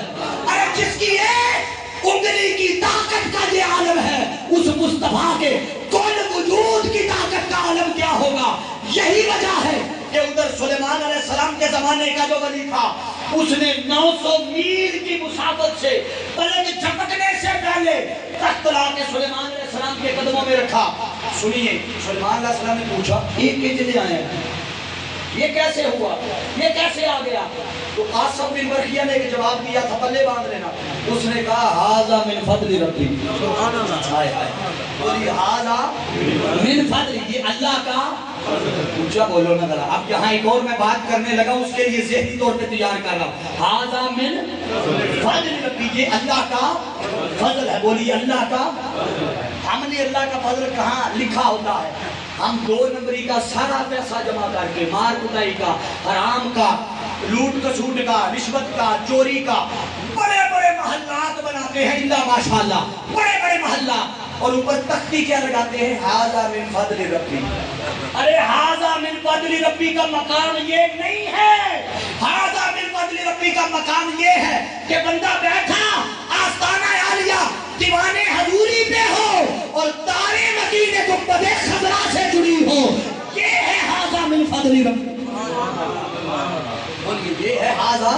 ارے، جس کی ایک انگلی کی طاقت کا یہ عالم ہے، اس مصطفیٰ کے کل وجود کی طاقت کا عالم کیا ہوگا؟ یہی وجہ ہے کہ ادھر سلیمان علیہ السلام کے زمانے کا جو ولی تھا، اس نے نو سو میل کی مسافت سے پلنگ جھپکنے سے پہلے تخت لا کے سلیمان علیہ السلام کے قدموں میں رکھا۔ سنیے، سلیمان علیہ السلام نے پوچھا، یہ کتنے آئے ہیں؟ یہ کیسے ہوا؟ یہ کیسے آ گیا؟ تو آسم بن برخیہ نے ایک جواب دیا، تھا پلے باندھ لینا۔ اس نے کہا ہاضا من فضل ربی ہائے ہائے۔ بولی ہاضا من فضل یہ اللہ کا اونچا بولو نا ذرا۔ اب یہاں ایک اور میں بات کرنے لگا، اس کے لیے ذہنی طور پہ تیار کر رہا ہوں۔ ہاضا من فضل ربی، یہ اللہ کا فضل ہے۔ بولی اللہ کا۔ ہم نے اللہ کا فضل کہاں لکھا ہوتا ہے؟ ہم دو نمبری کا سارا پیسہ جمع کر کے مار کٹائی کا، حرام کا، لوٹ کسوٹ کا، رشوت کا، چوری کا، بڑے بڑے محلات بناتے ہیں اللہ ماشاءاللہ، بڑے بڑے محلہ، اور اوپر تختی کیا لگاتے ہیں؟ حاضہ من فضل ربی۔ ارے حاضہ من فضل ربی کا مقام یہ نہیں ہے۔ حاضہ من فضل ربی کا مقام یہ ہے کہ بندہ بیٹھا، آستانہ عالیہ دیوانے حضوری پہ ہو اور تارے مدینے گنبد خضرا سے جڑی ہو۔ یہ ہے حاضہ من فضل ربی بولیے یہ ہے حاضہ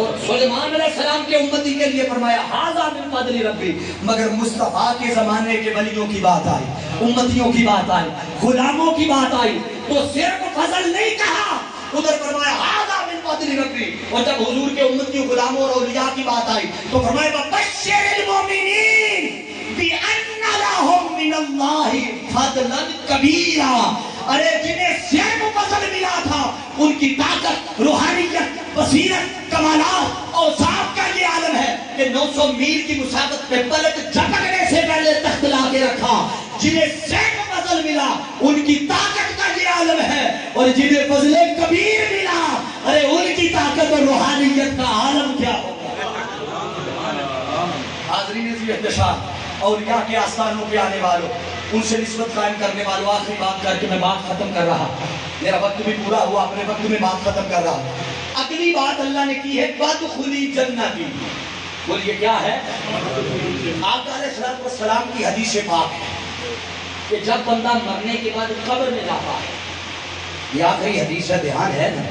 اور سلیمان علیہ السلام کے امتی کے لیے فرمایا حاضہ من فضل ربی مگر مصطفیٰ کے زمانے کے ولیوں کی بات آئی، امتیوں کی بات آئی، غلاموں کی بات آئی۔ تو صرف فضل نہیں کہا ادھر فرمایا حاضہ من فضل ربی. اور جب حضور کے امت کی غلاموں اور اولیاء کی بات آئی، تو فرمایا بشر المومنین بِأَنَّ لَهُم مِّنَ اللَّهِ فَضْلًا كَبِيرًا ارے جنہیں صرف فضل ملا تھا، ان کی طاقت، روحانیت، بصیرت، کمالات اور صاحب کا یہ عالم ہے کہ نو سو میل کی مسافت پہ پلک جھپکنے سے پہلے تخت لا کے رکھا۔ جنہیں صرف فضل ملا، ان کی طاقت کا یہ عالم ہے۔ اور جنہیں فضل کبیر ملا، ارے ان کی طاقت اور روحانیت کا عالم کیا ہوگا؟ حاضرین عزیز احتشام۔ اولیاء کے آستانوں پہ آنے والوں، ان سے نسبت قائم کرنے والوں، آخری بات کر کے میں بات ختم کر رہا میرا وقت بھی پورا ہوا، اپنے وقت میں بات ختم کر رہا اگلی بات اللہ نے کی ہے بد خلی جنتی بولیے، کیا ہے؟ آقا علیہ السلام کی حدیث پاک ہے کہ جب بندہ مرنے کے بعد قبر میں جاتا ہے یہ آخری حدیث ہے دھیان ہے نا؟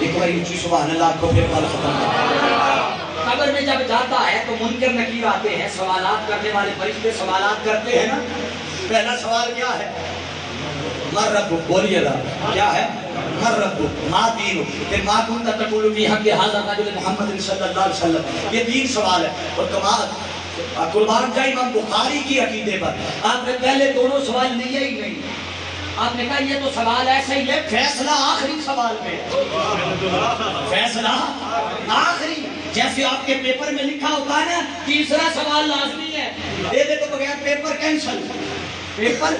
ایک بار اونچی سبحان اللہ کو پھر بال ختم کر قبر میں جب جاتا ہے تو منکر نکیر آتے ہیں سوالات کرنے والے فرشتے سوالات کرتے ہیں نا؟ پہلا سوال کیا ہے؟ مر رب بولیے لا کیا ہے؟ مر رب ما دین پھر ما کن تقول فی حق حاضر رجل محمد صلی اللہ علیہ وسلم۔ یہ تین سوال ہے اور کمال قربان جائے امام بخاری کی عقیدے پر۔ آپ نے پہلے دونوں سوال لیے ہی نہیں۔ آپ نے کہا یہ تو سوال ایسا ہی ہے، فیصلہ آخری سوال میں فیصلہ آخری۔ جیسے آپ کے پیپر میں لکھا ہوتا ہے نا تیسرا سوال لازمی ہے، دے دے تو بغیر پیپر کینسل۔ پیپر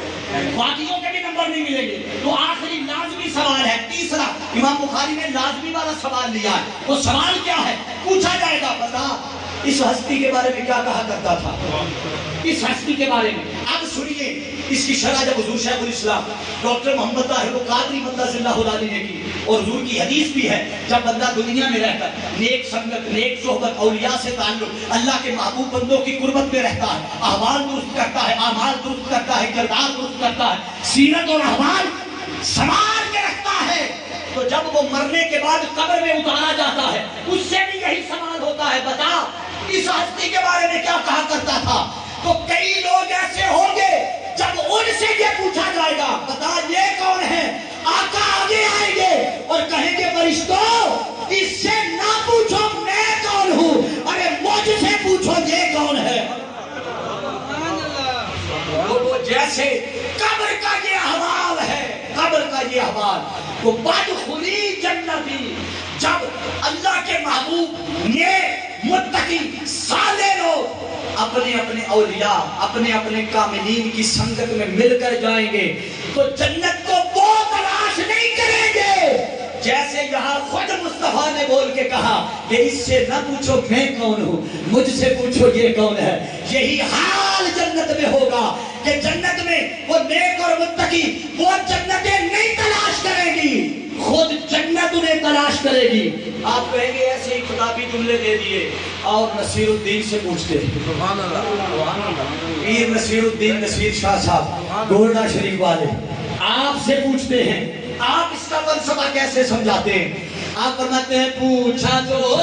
باقیوں کے بھی نمبر نہیں ملیں گے۔ تو آخری لازمی سوال ہے، تیسرا۔ امام بخاری نے لازمی والا سوال لیا ہے۔ وہ سوال کیا ہے؟ پوچھا جائے گا، بتا۔ اس ہستی کے بارے میں کیا کہا کرتا تھا؟ اس ہستی کے بارے میں۔ اب سنیے، اس کی شرح جب حضور شیخ الاسلام ڈاکٹر محمد طاہر قادری مدہ صلی جی اللہ علیہ نے کی، اور حضور کی حدیث بھی ہے، جب بندہ دنیا میں رہتا ہے، نیک سنگت، نیک صحبت، اولیاء سے تعلق، اللہ کے محبوب بندوں کی قربت میں رہتا ہے، احوال درست کرتا ہے، اعمال درست کرتا ہے، کردار درست کرتا ہے، سیرت اور احوال سنبھال کے رکھتا ہے۔ تو جب وہ مرنے کے بعد قبر میں اتارا جاتا ہے، اس سے بھی یہی سوال ہوتا ہے، بتا، اس ہستی کے بارے میں کیا کہا کرتا تھا؟ تو کئی لوگ ایسے ہوں گے، جب ان سے یہ پوچھا جائے گا، بتا، یہ کون ہے آقا آگے آئیں گے اور کہیں گے فرشتوں اس سے نہ پوچھو میں کون ہوں، ارے، مجھ سے پوچھو یہ کون ہے۔ وہ وہ جیسے قبر کا یہ حوال ہے قبر کا یہ حوال وہ بد خلی جنتی جب اللہ کے محبوب، یہ متقی سالے لوگ اپنے اپنے اولیاء اپنے اپنے کاملین کی سنگت میں مل کر جائیں گے، تو جنت کو وہ تلاش نہیں کریں گے۔ جیسے یہاں خود مصطفیٰ نے بول کے کہا کہ اس سے نہ پوچھو میں کون ہوں مجھ سے پوچھو یہ کون ہے۔ یہی حال جنت میں ہوگا کہ جنت میں وہ نیک اور متقی وہ جنتیں نہیں تلاش کرے گی خود جنت انہیں تلاش کرے گی۔ آپ کہیں گے ایسے ہی خطابی جملے دے دیے اور نصیر الدین سے پوچھتے پیر نصیر الدین نصیر شاہ صاحب گولڈا شریف والے آپ سے پوچھتے ہیں آپ اس کا فلسفہ کیسے سمجھاتے ہیں؟ آپ فرماتے ہیں، پوچھا جو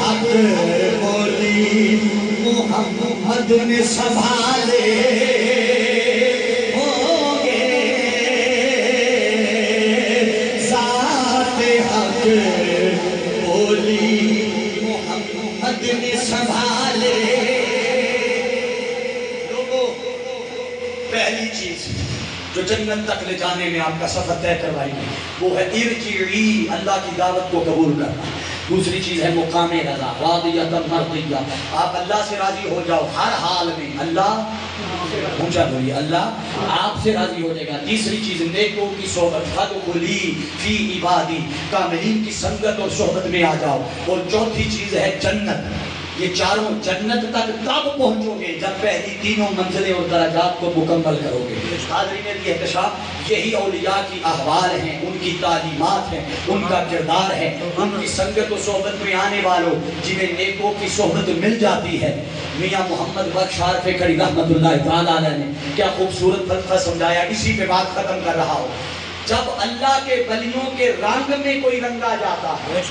حق بولی، محمد نے سنبھالے جنت تک لے جانے میں آپ کا سفر طے کروائی گی وہ ہے ارجعی اللہ کی دعوت کو قبول کرنا۔ دوسری چیز ہے مقام رضا، راضیت مرضیہ آپ اللہ سے راضی ہو جاؤ ہر حال میں۔ اللہ اونچا بولیے اللہ آپ سے راضی ہو جائے گا۔ تیسری چیز، نیکوں کی صحبت، حد فدخلی فی عبادی۔ کاملین کی سنگت اور صحبت میں آ جاؤ۔ اور چوتھی چیز ہے جنت۔ یہ چاروں جنت تک کب پہنچو گے جب پہلی تینوں منزلیں اور درجات کو مکمل کرو گے۔ حاضرین علی احتشام، یہی اولیاء کی احوال ہیں، ان کی تعلیمات ہیں، ان کا کردار ہے۔ ان کی سنگت و صحبت میں آنے والوں، جنہیں نیکوں کی صحبت مل جاتی ہے۔ میاں محمد بخش عارف کھڑی رحمت اللہ تعالیٰ نے کیا خوبصورت فلسفہ سمجھایا، اسی پہ بات ختم کر رہا ہوں۔ جب اللہ کے ولیوں کے رنگ میں کوئی رنگا جاتا ہے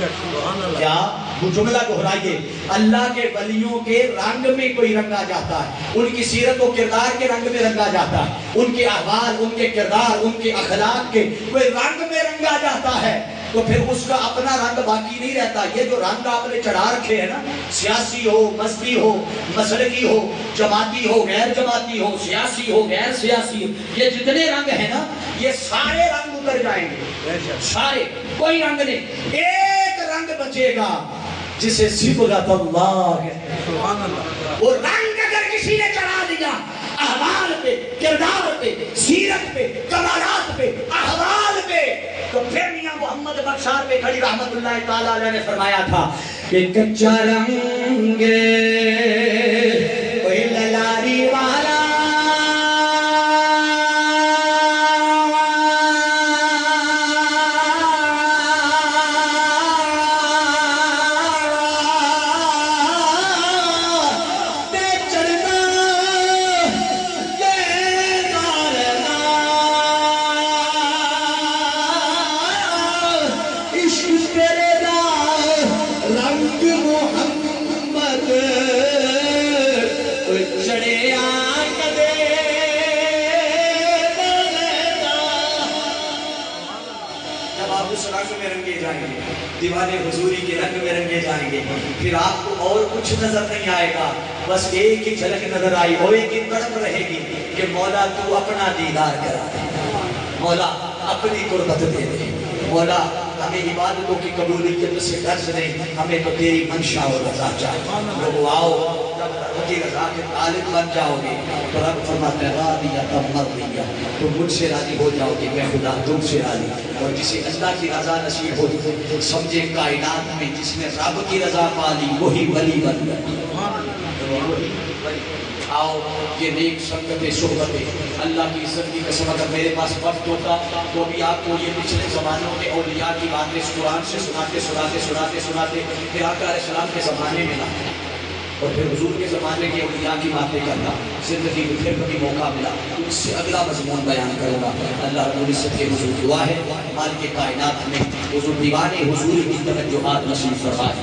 کیا وہ جملہ دہرائیے اللہ کے ولیوں کے رنگ میں کوئی رنگا جاتا ہے ان کی سیرت و کردار کے رنگ میں رنگا جاتا ہے ان کے احوال ان کے کردار ان کے اخلاق کے کوئی رنگ میں رنگا جاتا ہے۔ تو پھر اس کا اپنا رنگ باقی نہیں رہتا۔ یہ جو رنگ آپ نے چڑھا رکھے ہیں نا، سیاسی ہو مذہبی ہو، مسلکی ہو، جماعتی ہو، غیر جماعتی ہو، سیاسی ہو، غیر سیاسی ہو، یہ جتنے رنگ ہیں نا، یہ سارے رنگ اتر جائیں گے۔ سارے، کوئی رنگ نہیں۔ ایک رنگ بچے گا جسے صبغت اللہ کہتے ہیں۔ وہ رنگ اگر کسی نے چڑھا دیا احوال پہ، کردار پہ، سیرت پہ کمالات پہ، احوال پہ۔ تو پھر میاں محمد بخشار پہ کھڑی رحمت اللہ تعالیٰ علیہ نے فرمایا تھا کہ کچا رنگ، کوئی للاری والا ایک ہی جھلک نظر آئی اور ایک ہی تڑپ رہے گی کہ مولا تو اپنا دیدار کرا دے مولا اپنی قربت دے دے۔ مولا، ہمیں عبادتوں کی قبولیت سے درس نہیں ہمیں تو تیری منشا اور رضا چاہیے۔ لوگو، آؤ، جب کی رضا کے طالب بن جاؤ گے، تو رب فرماتا ہے راضیہ تب مرضیہ تو مجھ سے راضی ہو جاؤ گے، میں خدا تم سے راضی۔ اور جسے اللہ کی رضا نصیب ہو سمجھے کائنات میں جس نے رب کی رضا پالی وہی ولی بن گیا آؤ، یہ نیک سنگت صحبت اللہ کی عزت کی قسم، اگر میرے پاس وقت ہوتا تو بھی آپ کو یہ پچھلے زمانوں کے اولیاء کی باتیں قرآن سے سناتے سناتے سناتے سناتے، پھر آقا علیہ السلام کے زمانے میں لاتے۔ اور پھر حضور کے زمانے کے اولیاء کی باتیں کرنا، زندگی میں پھر کبھی موقع ملا، تو اس سے اگلا مضمون بیان کروں گا۔ اللہ رب العزت کے حضور دعا ہے، مال کے کائنات میں حضور دیوانے حضور کی توجہات نصیب فرمائے۔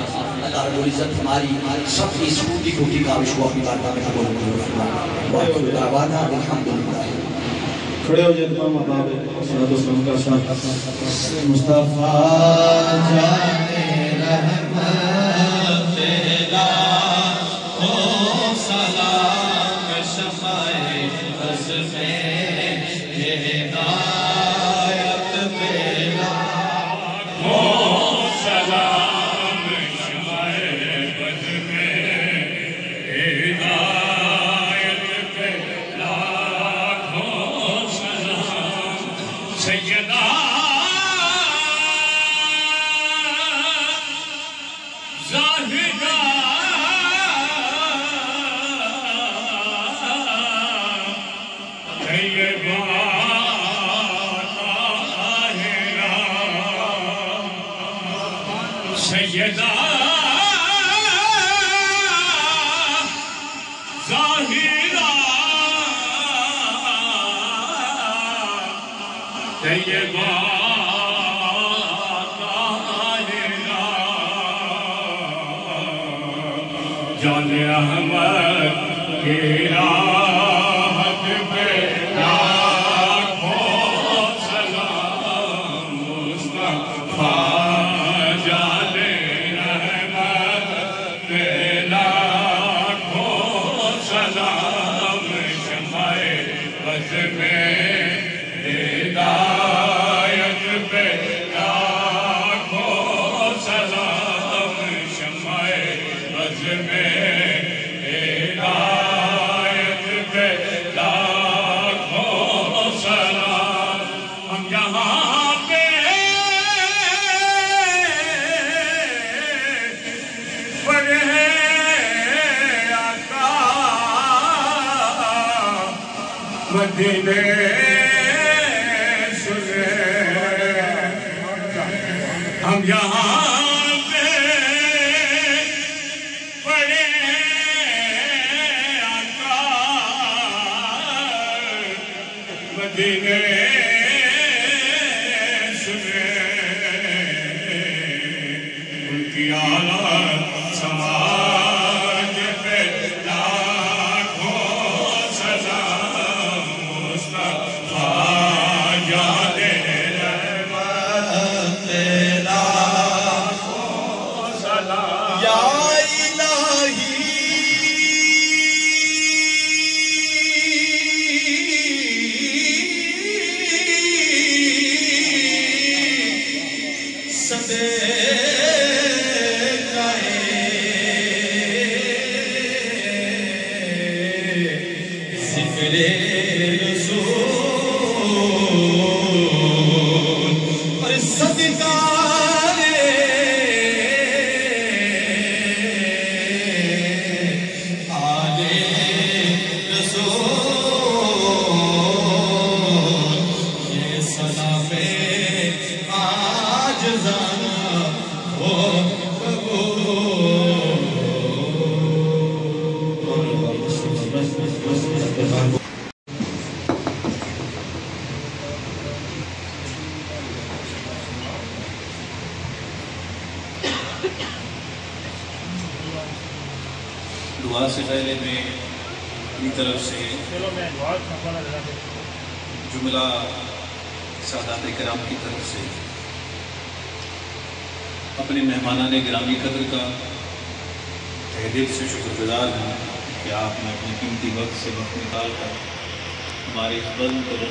اللہ رب العزت ہماری سب کی سکوٹی ٹوٹی کاوش کو اپنی بارگاہ میں قبول کرے فرمائے۔ وآخر دعوانا الحمدللہ کھڑے ہو جائے تمام احباب صلاۃ والسلام کا شاہ مصطفیٰ جانے رحمت جان احمد کی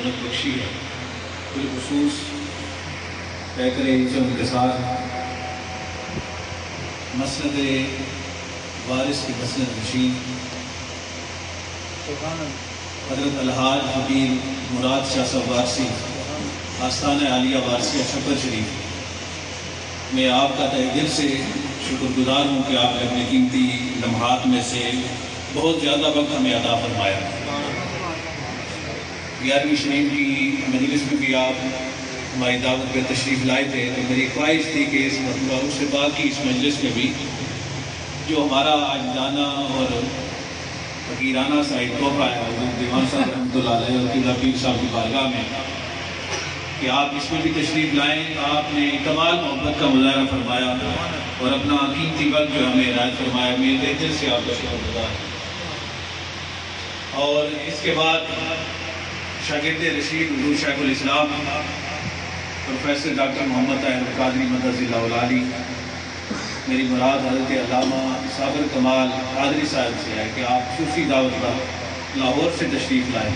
بلند بخشی ہے۔ بالخصوص کہہ کرے سے ان کے ساتھ۔ مسند وارث کی مسند نشین حضرت الحاج حبیل مراد شاہ صاحب وارسی آستان عالیہ وارسی شکر شریف۔ میں آپ کا تہ دل سے شکر گزار ہوں کہ آپ نے اپنے قیمتی لمحات میں سے بہت زیادہ وقت ہمیں عطا فرمایا۔ گیارہویں شریف کی مجلس میں بھی آپ ہماری دعوت پہ تشریف لائے تھے، تو میری خواہش تھی کہ اس مرتبہ اس سے باقی اس مجلس میں بھی جو ہمارا آج جانا اور فقیرانہ سا ایک تحفہ ہے، حضرت دیوان صاحب رحمۃ اللہ علیہ اور قلعہ پیر صاحب کی بارگاہ میں، کہ آپ اس میں بھی تشریف لائیں۔ آپ نے کمال محبت کا مظاہرہ فرمایا اور اپنا قیمتی وقت جو ہمیں عنایت فرمایا، میرے دل سے آپ کا شکر گزار۔ اور اس کے بعد شاگرد رشید حضور شیخ الاسلام، پروفیسر ڈاکٹر محمد طاہر القادری مدرز اللہ علی میری مراد حضرت علامہ صابر کمال قادری صاحب سے ہے کہ آپ صوفی دعوت کا لاہور سے تشریف لائیں۔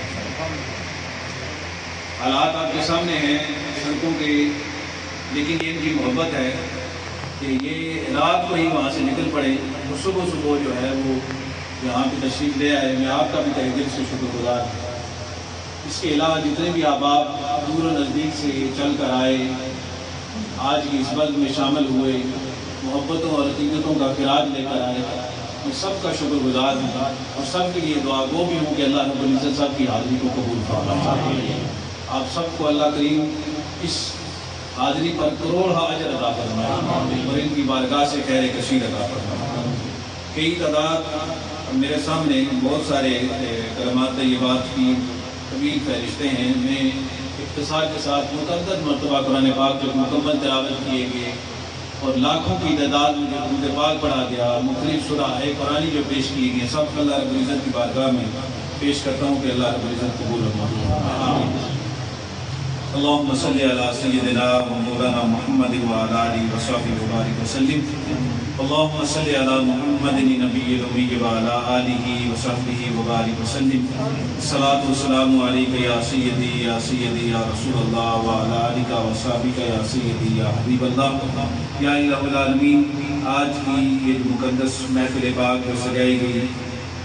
حالات آپ کے سامنے ہیں، سڑکوں کے، لیکن یہ ان کی محبت ہے کہ یہ رات کو ہی وہاں سے نکل پڑے۔ اور صبح صبح جو ہے وہ یہاں پہ تشریف لے آئے۔ میں آپ کا بھی تہ دل سے شکر گزار ہوں۔ اس کے علاوہ جتنے بھی احباب دور و نزدیک سے چل کر آئے، آج کی اس وقت میں شامل ہوئے، محبتوں اور عقیدتوں کا خراج لے کر آئے میں سب کا شکر گزار ہوں اور سب کے لیے دعا گو بھی ہوں کہ اللہ رب العزت صاحب کی حاضری کو قبول فرمائے۔ آپ سب کو اللہ کریم اس حاضری پر کروڑ حاضر عطا فرمائے۔ اور ان کی بارگاہ سے خیر کثیر عطا فرمائے۔ کئی تعداد میرے سامنے بہت سارے کلمات طیبات کی۔ طویل فہرستیں ہیں میں اختصار کے ساتھ متعدد مرتبہ قرآن پاک جو مکمل تلاوت کیے گئے اور لاکھوں کی تعداد میں جو درود پاک پڑھا گیا، مختلف سورہ ہے جو پیش کیے گئے، سب اللہ رب العزت کی بارگاہ میں پیش کرتا ہوں کہ اللہ رب العزت قبول آمین۔ اللهم صل على سيدنا ومولانا محمد وعلى اله وصحبه وبارك وسلم۔ اللهم صل على محمد النبي الامي وعلى اله وصحبه وبارك وسلم. الصلاه والسلام عليك يا سيدي يا سيدي يا رسول الله وعلى الك وصحبك يا سيدي يا حبيب الله یا الہ العالمین، آج کی یہ مقدس محفل پاک جو سجائی گئی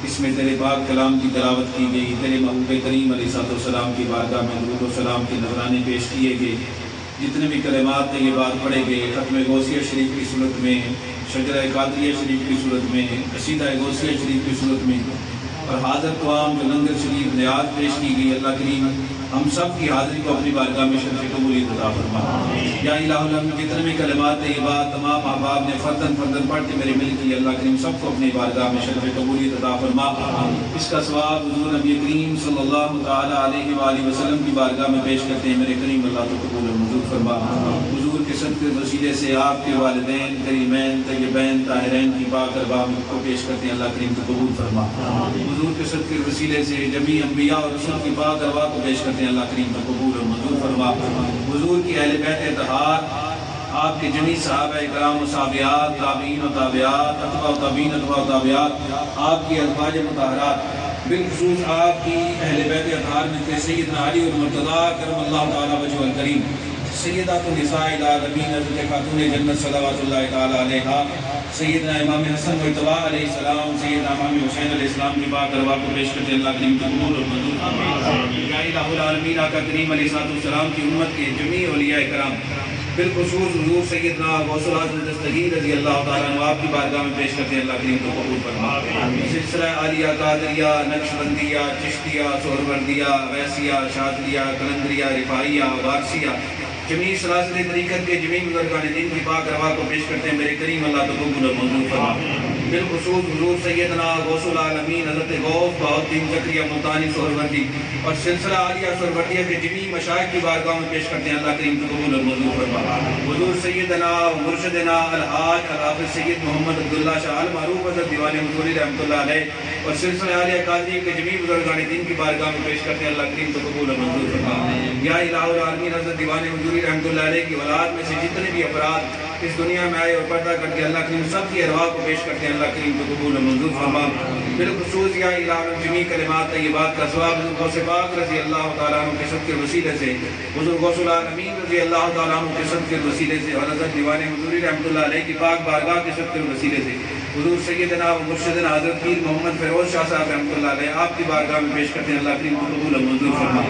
اس میں تیرے پاک کلام کی تلاوت کی گئی، تیرے محبوب کریم علیہ السلام کی بارگاہ میں درود و سلام کے نظرانے پیش کیے گئے۔ جتنے بھی کلمات تھے یہ بات پڑھے گئے۔ ختم غوثیہ شریف کی صورت میں، شجرہ قادریہ شریف کی صورت میں، قصیدہ غوثیہ شریف کی صورت میں اور حاضر قوام جو لنگر شریف نیاد پیش کی گئی۔ اللہ کریم ہم سب کی حاضری کو اپنی بارگاہ میں شرف قبول عطا فرما۔ یا الہ العالمین جتنے بھی کلمات ہیں یہ بات تمام احباب نے فردن فردن پڑھ کے میرے مل کی اللہ کریم سب کو اپنی بارگاہ میں شرف قبول عطا فرما۔ اس کا ثواب حضور نبی کریم صلی اللہ تعالی علیہ وآلہ وسلم کی بارگاہ میں پیش کرتے ہیں میرے کریم اللہ تو قبول منظور فرما۔ صدقے وسیلے سے آپ کے والدین کریمین طیبین طاہرین کی پاک ارباب کو پیش کرتے ہیں۔ اللہ کریم تو قبول فرما۔ حضور کے صدقے وسیلے سے جمی انبیاء اور رسول کی پاک ارباب کو پیش کرتے ہیں۔ اللہ کریم تو قبول و منظور فرما۔ حضور کی اہل بیت اتحاد آپ کے جمی صحابہ کرام و صحابیات تابعین و تابعات اتباع و تابعین اتباع و تابعات آپ کی الفاظ مطہرات۔ بالخصوص آپ کی اہل بیت اتحاد میں سیدنا علی اور مرتضی کرم اللہ تعالی وجہ الکریم۔ سیدات النساء العالمین حضرت خاتون جنت صلوات اللہ تعالی علیہا. سیدنا امام حسن و اتباع علیہ السلام سیدنا امام حسین علیہ السلام کی پاک ارواح کو پیش کرتے اللہ کریم قبول اور منظور فرمائے. یا الہ العالمین آقا کریم علیہ السلام کی امت کے جمیع اولیاء کرام. بالخصوص حضور سیدنا غوث العظم دستگیر رضی اللہ تعالیٰ عنہ آپ کی بارگاہ میں پیش کرتے ہیں. اللہ کریم کو قبول فرما. سلسلہ عالیہ قادریہ نقشبندیہ چشتیہ سہروردیہ ویسیہ شادریہ کلندریہ رفائیہ وارسیہ جمیع سلاسل طریقت کے جمیع بزرگان دین کی پاک روا کو پیش کرتے ہیں۔ میرے کریم اللہ تو قبول و منظور فرما بالخصوص حضور سیدنا غوث العالمین حضرت غوث بہتین زکریہ ملتانی سہروردی اور سلسلہ عالیہ سہروردیہ کے جمیع مشاہد کی بارگاہ میں پیش کرتے ہیں۔ اللہ کریم تو قبول و منظور فرما۔ حضور سیدنا مرشدنا الحاج الحافظ سید محمد عبداللہ شاہ المعروف حضرت دیوان مزوری رحمت اللہ علیہ اور سلسلہ عالیہ قادری کے جمیع بزرگان دین کی بارگاہ میں پیش کرتے ہیں۔ اللہ کریم تو قبول و منظور فرما۔ یا الہ العالمین حضرت دیوان مزوری رحمت اللہ علیہ کی اولاد میں سے جتنے بھی افراد اس دنیا میں آئے اور پردہ کر کے اللہ کریم سب کی ارواح کو پیش کرتے ہیں۔ اللہ کریم تو قبول و منظور فرما۔ بالخصوص یا الہ الجمی کلمات، طیبات کا ثواب حضور غوث پاک رضی اللہ تعالیٰ عنہ کے صدقے وسیلے سے، حضور غوث العالمین رضی اللہ تعالیٰ عنہ کے صدقے وسیلے سے اور حضرت دیوان حضوری رحمت اللہ علیہ کی پاک بارگاہ کے صدقے وسیلے سے۔ حضور سیدنا و مرشدنا حضرت پیر محمد فیروز شاہ صاحب رحمت اللہ علیہ آپ کی بارگاہ میں پیش کرتے ہیں۔ اللہ کریم کو قبول و منظور فرما۔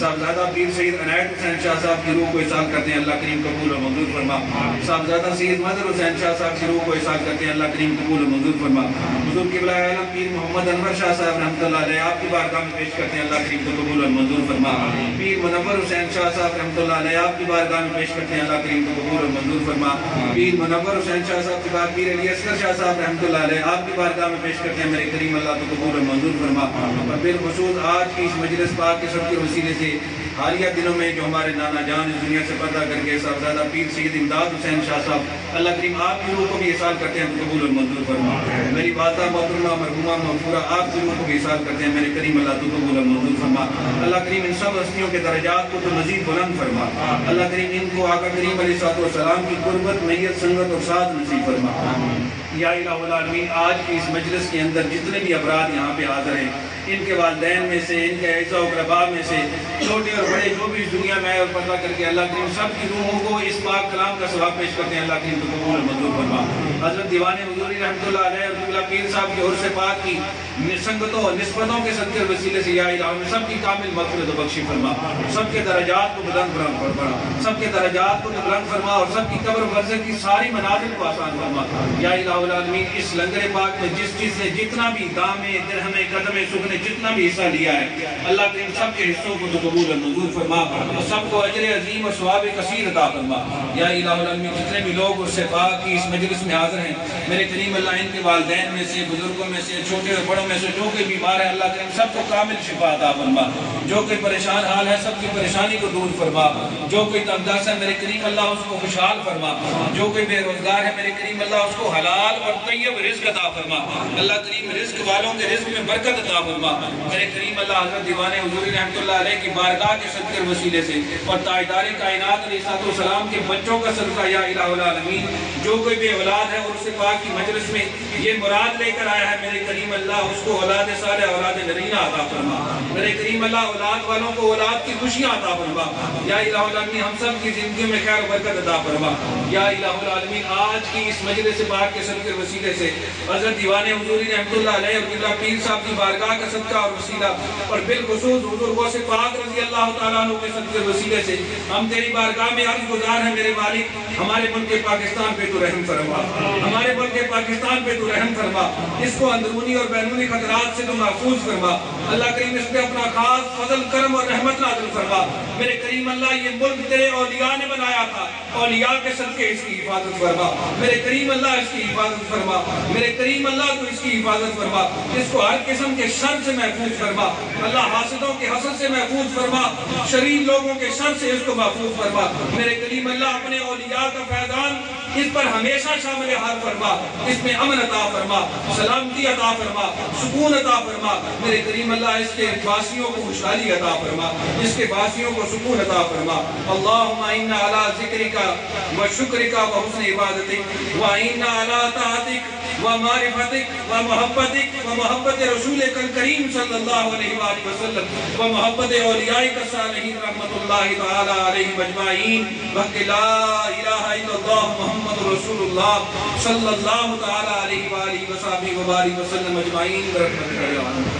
صاحبزادہ پیر سید عنایت حسین شاہ صاحب کی روح کو احسان کرتے ہیں۔ اللہ کریم قبول و منظور فرما۔ صاحبزادہ سید مدر حسین شاہ صاحب کی روح کو احسان کرتے ہیں۔ اللہ کریم قبول و منظور فرما حضور قبلہ عالم پیر محمد انور شاہ صاحب رحمت اللہ علیہ، آپ کی بارگاہ میں پیش کرتے ہیں، اللہ کریم کو قبول و منظور فرما۔ پیر منور حسین شاہ صاحب رحمت اللہ علیہ، آپ کی بارگاہ میں پیش کرتے ہیں، اللہ کریم کو قبول و منظور فرما۔ پیر منور حسین شاہ صاحب کے بعد پیر علی اصغر شاہ صاحب رحمت اللہ علیہ، آپ کی بارگاہ میں پیش کرتے ہیں، میرے کریم اللہ تو قبول و منظور فرما۔ اور بالخصوص آج کی اس مجلس پاک کے سب کے وسیلے سے حالیہ دنوں میں جو ہمارے نانا جان اس دنیا سے پردہ کر کے صاحبزادہ پیر سید امداد حسین شاہ صاحب، اللہ کریم آپ کی روح کو بھی احسان کرتے ہیں قبول و منظور فرما میری والدہ محترمہ مرحومہ مغفورہ آپ کی روح کو بھی احسان کرتے ہیں، میرے کریم اللہ تو قبول و منظور فرما اللہ کریم ان سب ہستیوں کے درجات کو تو مزید بلند فرما اللہ کریم ان کو آقا کریم علیہ الصلوۃ والسلام کی قربت، میت، سنگت اور ساتھ نصیب فرما یا الہ العالمین، آج کی اس مجلس کے اندر جتنے بھی افراد یہاں پہ حاضر ہیں، ان کے والدین میں سے، ان کے عیزہ و قربا میں سے، چھوٹے اور بڑے جو بھی اس دنیا میں اور پردہ کر کے اللہ کریم سب کی روحوں کو اس پاک کلام کا ثواب پیش کرتے ہیں، اللہ کریم تو قبول و منظور فرما۔ حضرت دیوان حضوری رحمۃ اللہ علیہ اور قبلہ پیر صاحب کے عرص پاک کی سنگتوں اور نسبتوں کے صدقے وسیلے سے یا الہ میں سب کی کامل مغفرت و بخشی فرما۔ سب کے درجات کو بلند فرما سب کے درجات کو بلند فرما اور سب کی قبر ورزے کی ساری منازل کو آسان فرما۔ یا الہ العالمین اس لنگر پاک میں جس چیز نے جتنا بھی دامے، درہمے، قدمے سکھنے جتنا بھی حصہ لیا ہے، اللہ کریم سب کے حصوں کو تو قبول و منظور فرما، اور سب کو اجر عظیم اور ثواب کثیر عطا فرما۔ یا الہ العالمین جتنے بھی لوگ اس سے پاک کی اس مجلس میں حاضر ہیں، میرے کریم اللہ، ان کے والدین میں سے، بزرگوں میں سے، چھوٹے اور بڑوں میں سے، جو کوئی بیمار ہے اللہ کریم سب کو کامل شفا عطا فرما۔ جو کوئی پریشان حال ہے سب کی پریشانی کو دور فرما۔ جو کوئی تنگداس ہے میرے کریم اللہ، اس کو خوشحال فرما۔ جو کوئی بے روزگار ہے میرے کریم اللہ، اس کو حلال اور طیب رزق عطا فرما۔ اللہ کریم رزق والوں کے رزق میں برکت عطا فرما۔ میرے کریم اللہ حضرت دیوان حضوری رحمت اللہ علیہ کی بارگاہ کے صدقے وسیلے سے اور تاجدار کائنات علیہ الصلوۃ والسلام کے بچوں کا صدقہ، یا الہ العالمین، جو کوئی بے اولاد ہے اور سے پاک کی مجلس میں یہ مراد لے کر آیا ہے، میرے کریم اللہ اس کو اولاد صالح، اولاد نرینہ عطا فرما۔ میرے کریم اللہ اولاد والوں کو اولاد کی خوشیاں عطا فرما۔ یا الہ العالمین، ہم سب کی زندگی میں خیر و برکت عطا فرما۔ یا الہ العالمین، آج کی اس مجلس پاک کے صدقے کے وسیلے سے۔ حضرت دیوان حضوری رحمت اللہ علیہ اور قبلہ پیر صاحب کی بارگاہ کا صدقہ اور وسیلہ۔ اور بالخصوص حضور غوث پاک رضی اللہ تعالیٰ عنہ کے صدقے وسیلے سے۔ ہم تیری بارگاہ میں عرض گزار ہیں میرے مالک، ہمارے ملک پاکستان پہ تو رحم فرما۔ ہمارے ملک پاکستان پہ تو رحم فرما۔ اس کو اندرونی اور بیرونی خطرات سے تو محفوظ فرما۔ اللہ کریم اس پہ اپنا خاص فضل، کرم اور رحمت نازل فرما۔ میرے کریم اللہ، یہ ملک تیرے اولیاء نے بنایا تھا۔ اولیاء کے صدقے اس کی حفاظت فرما۔ میرے کریم اللہ، اس کی حفاظت حفاظت فرما۔ میرے کریم اللہ تو اس کی حفاظت فرما۔ اس کو ہر قسم کے شر سے محفوظ فرما۔ اللہ حاسدوں کے حسد سے محفوظ فرما۔ شریر لوگوں کے شر سے اس کو محفوظ فرما۔ میرے کریم اللہ اپنے اولیاء کا فیضان اس پر ہمیشہ شامل حال فرما۔ اس میں امن عطا فرما۔ سلامتی عطا فرما۔ سکون عطا فرما۔ میرے کریم اللہ اس کے باسیوں کو خوشحالی عطا فرما۔ اس کے باسیوں کو سکون عطا فرما۔ اللہم اینا علی ذکرکا و شکرکا و حسن عبادتک و اینا علی طاعتک و معرفتک و محبتک و محبت رسول کریم صلی اللہ علیہ وآلہ وسلم و محبت اولیاء کا صالحین رحمت اللہ تعالی علیہ مجمعین وقت لا الہ الا اللہ محمد رسول اللہ صلی اللہ تعالی علیہ وآلہ وسلم وبارک وسلم مجمعین برحمتک یا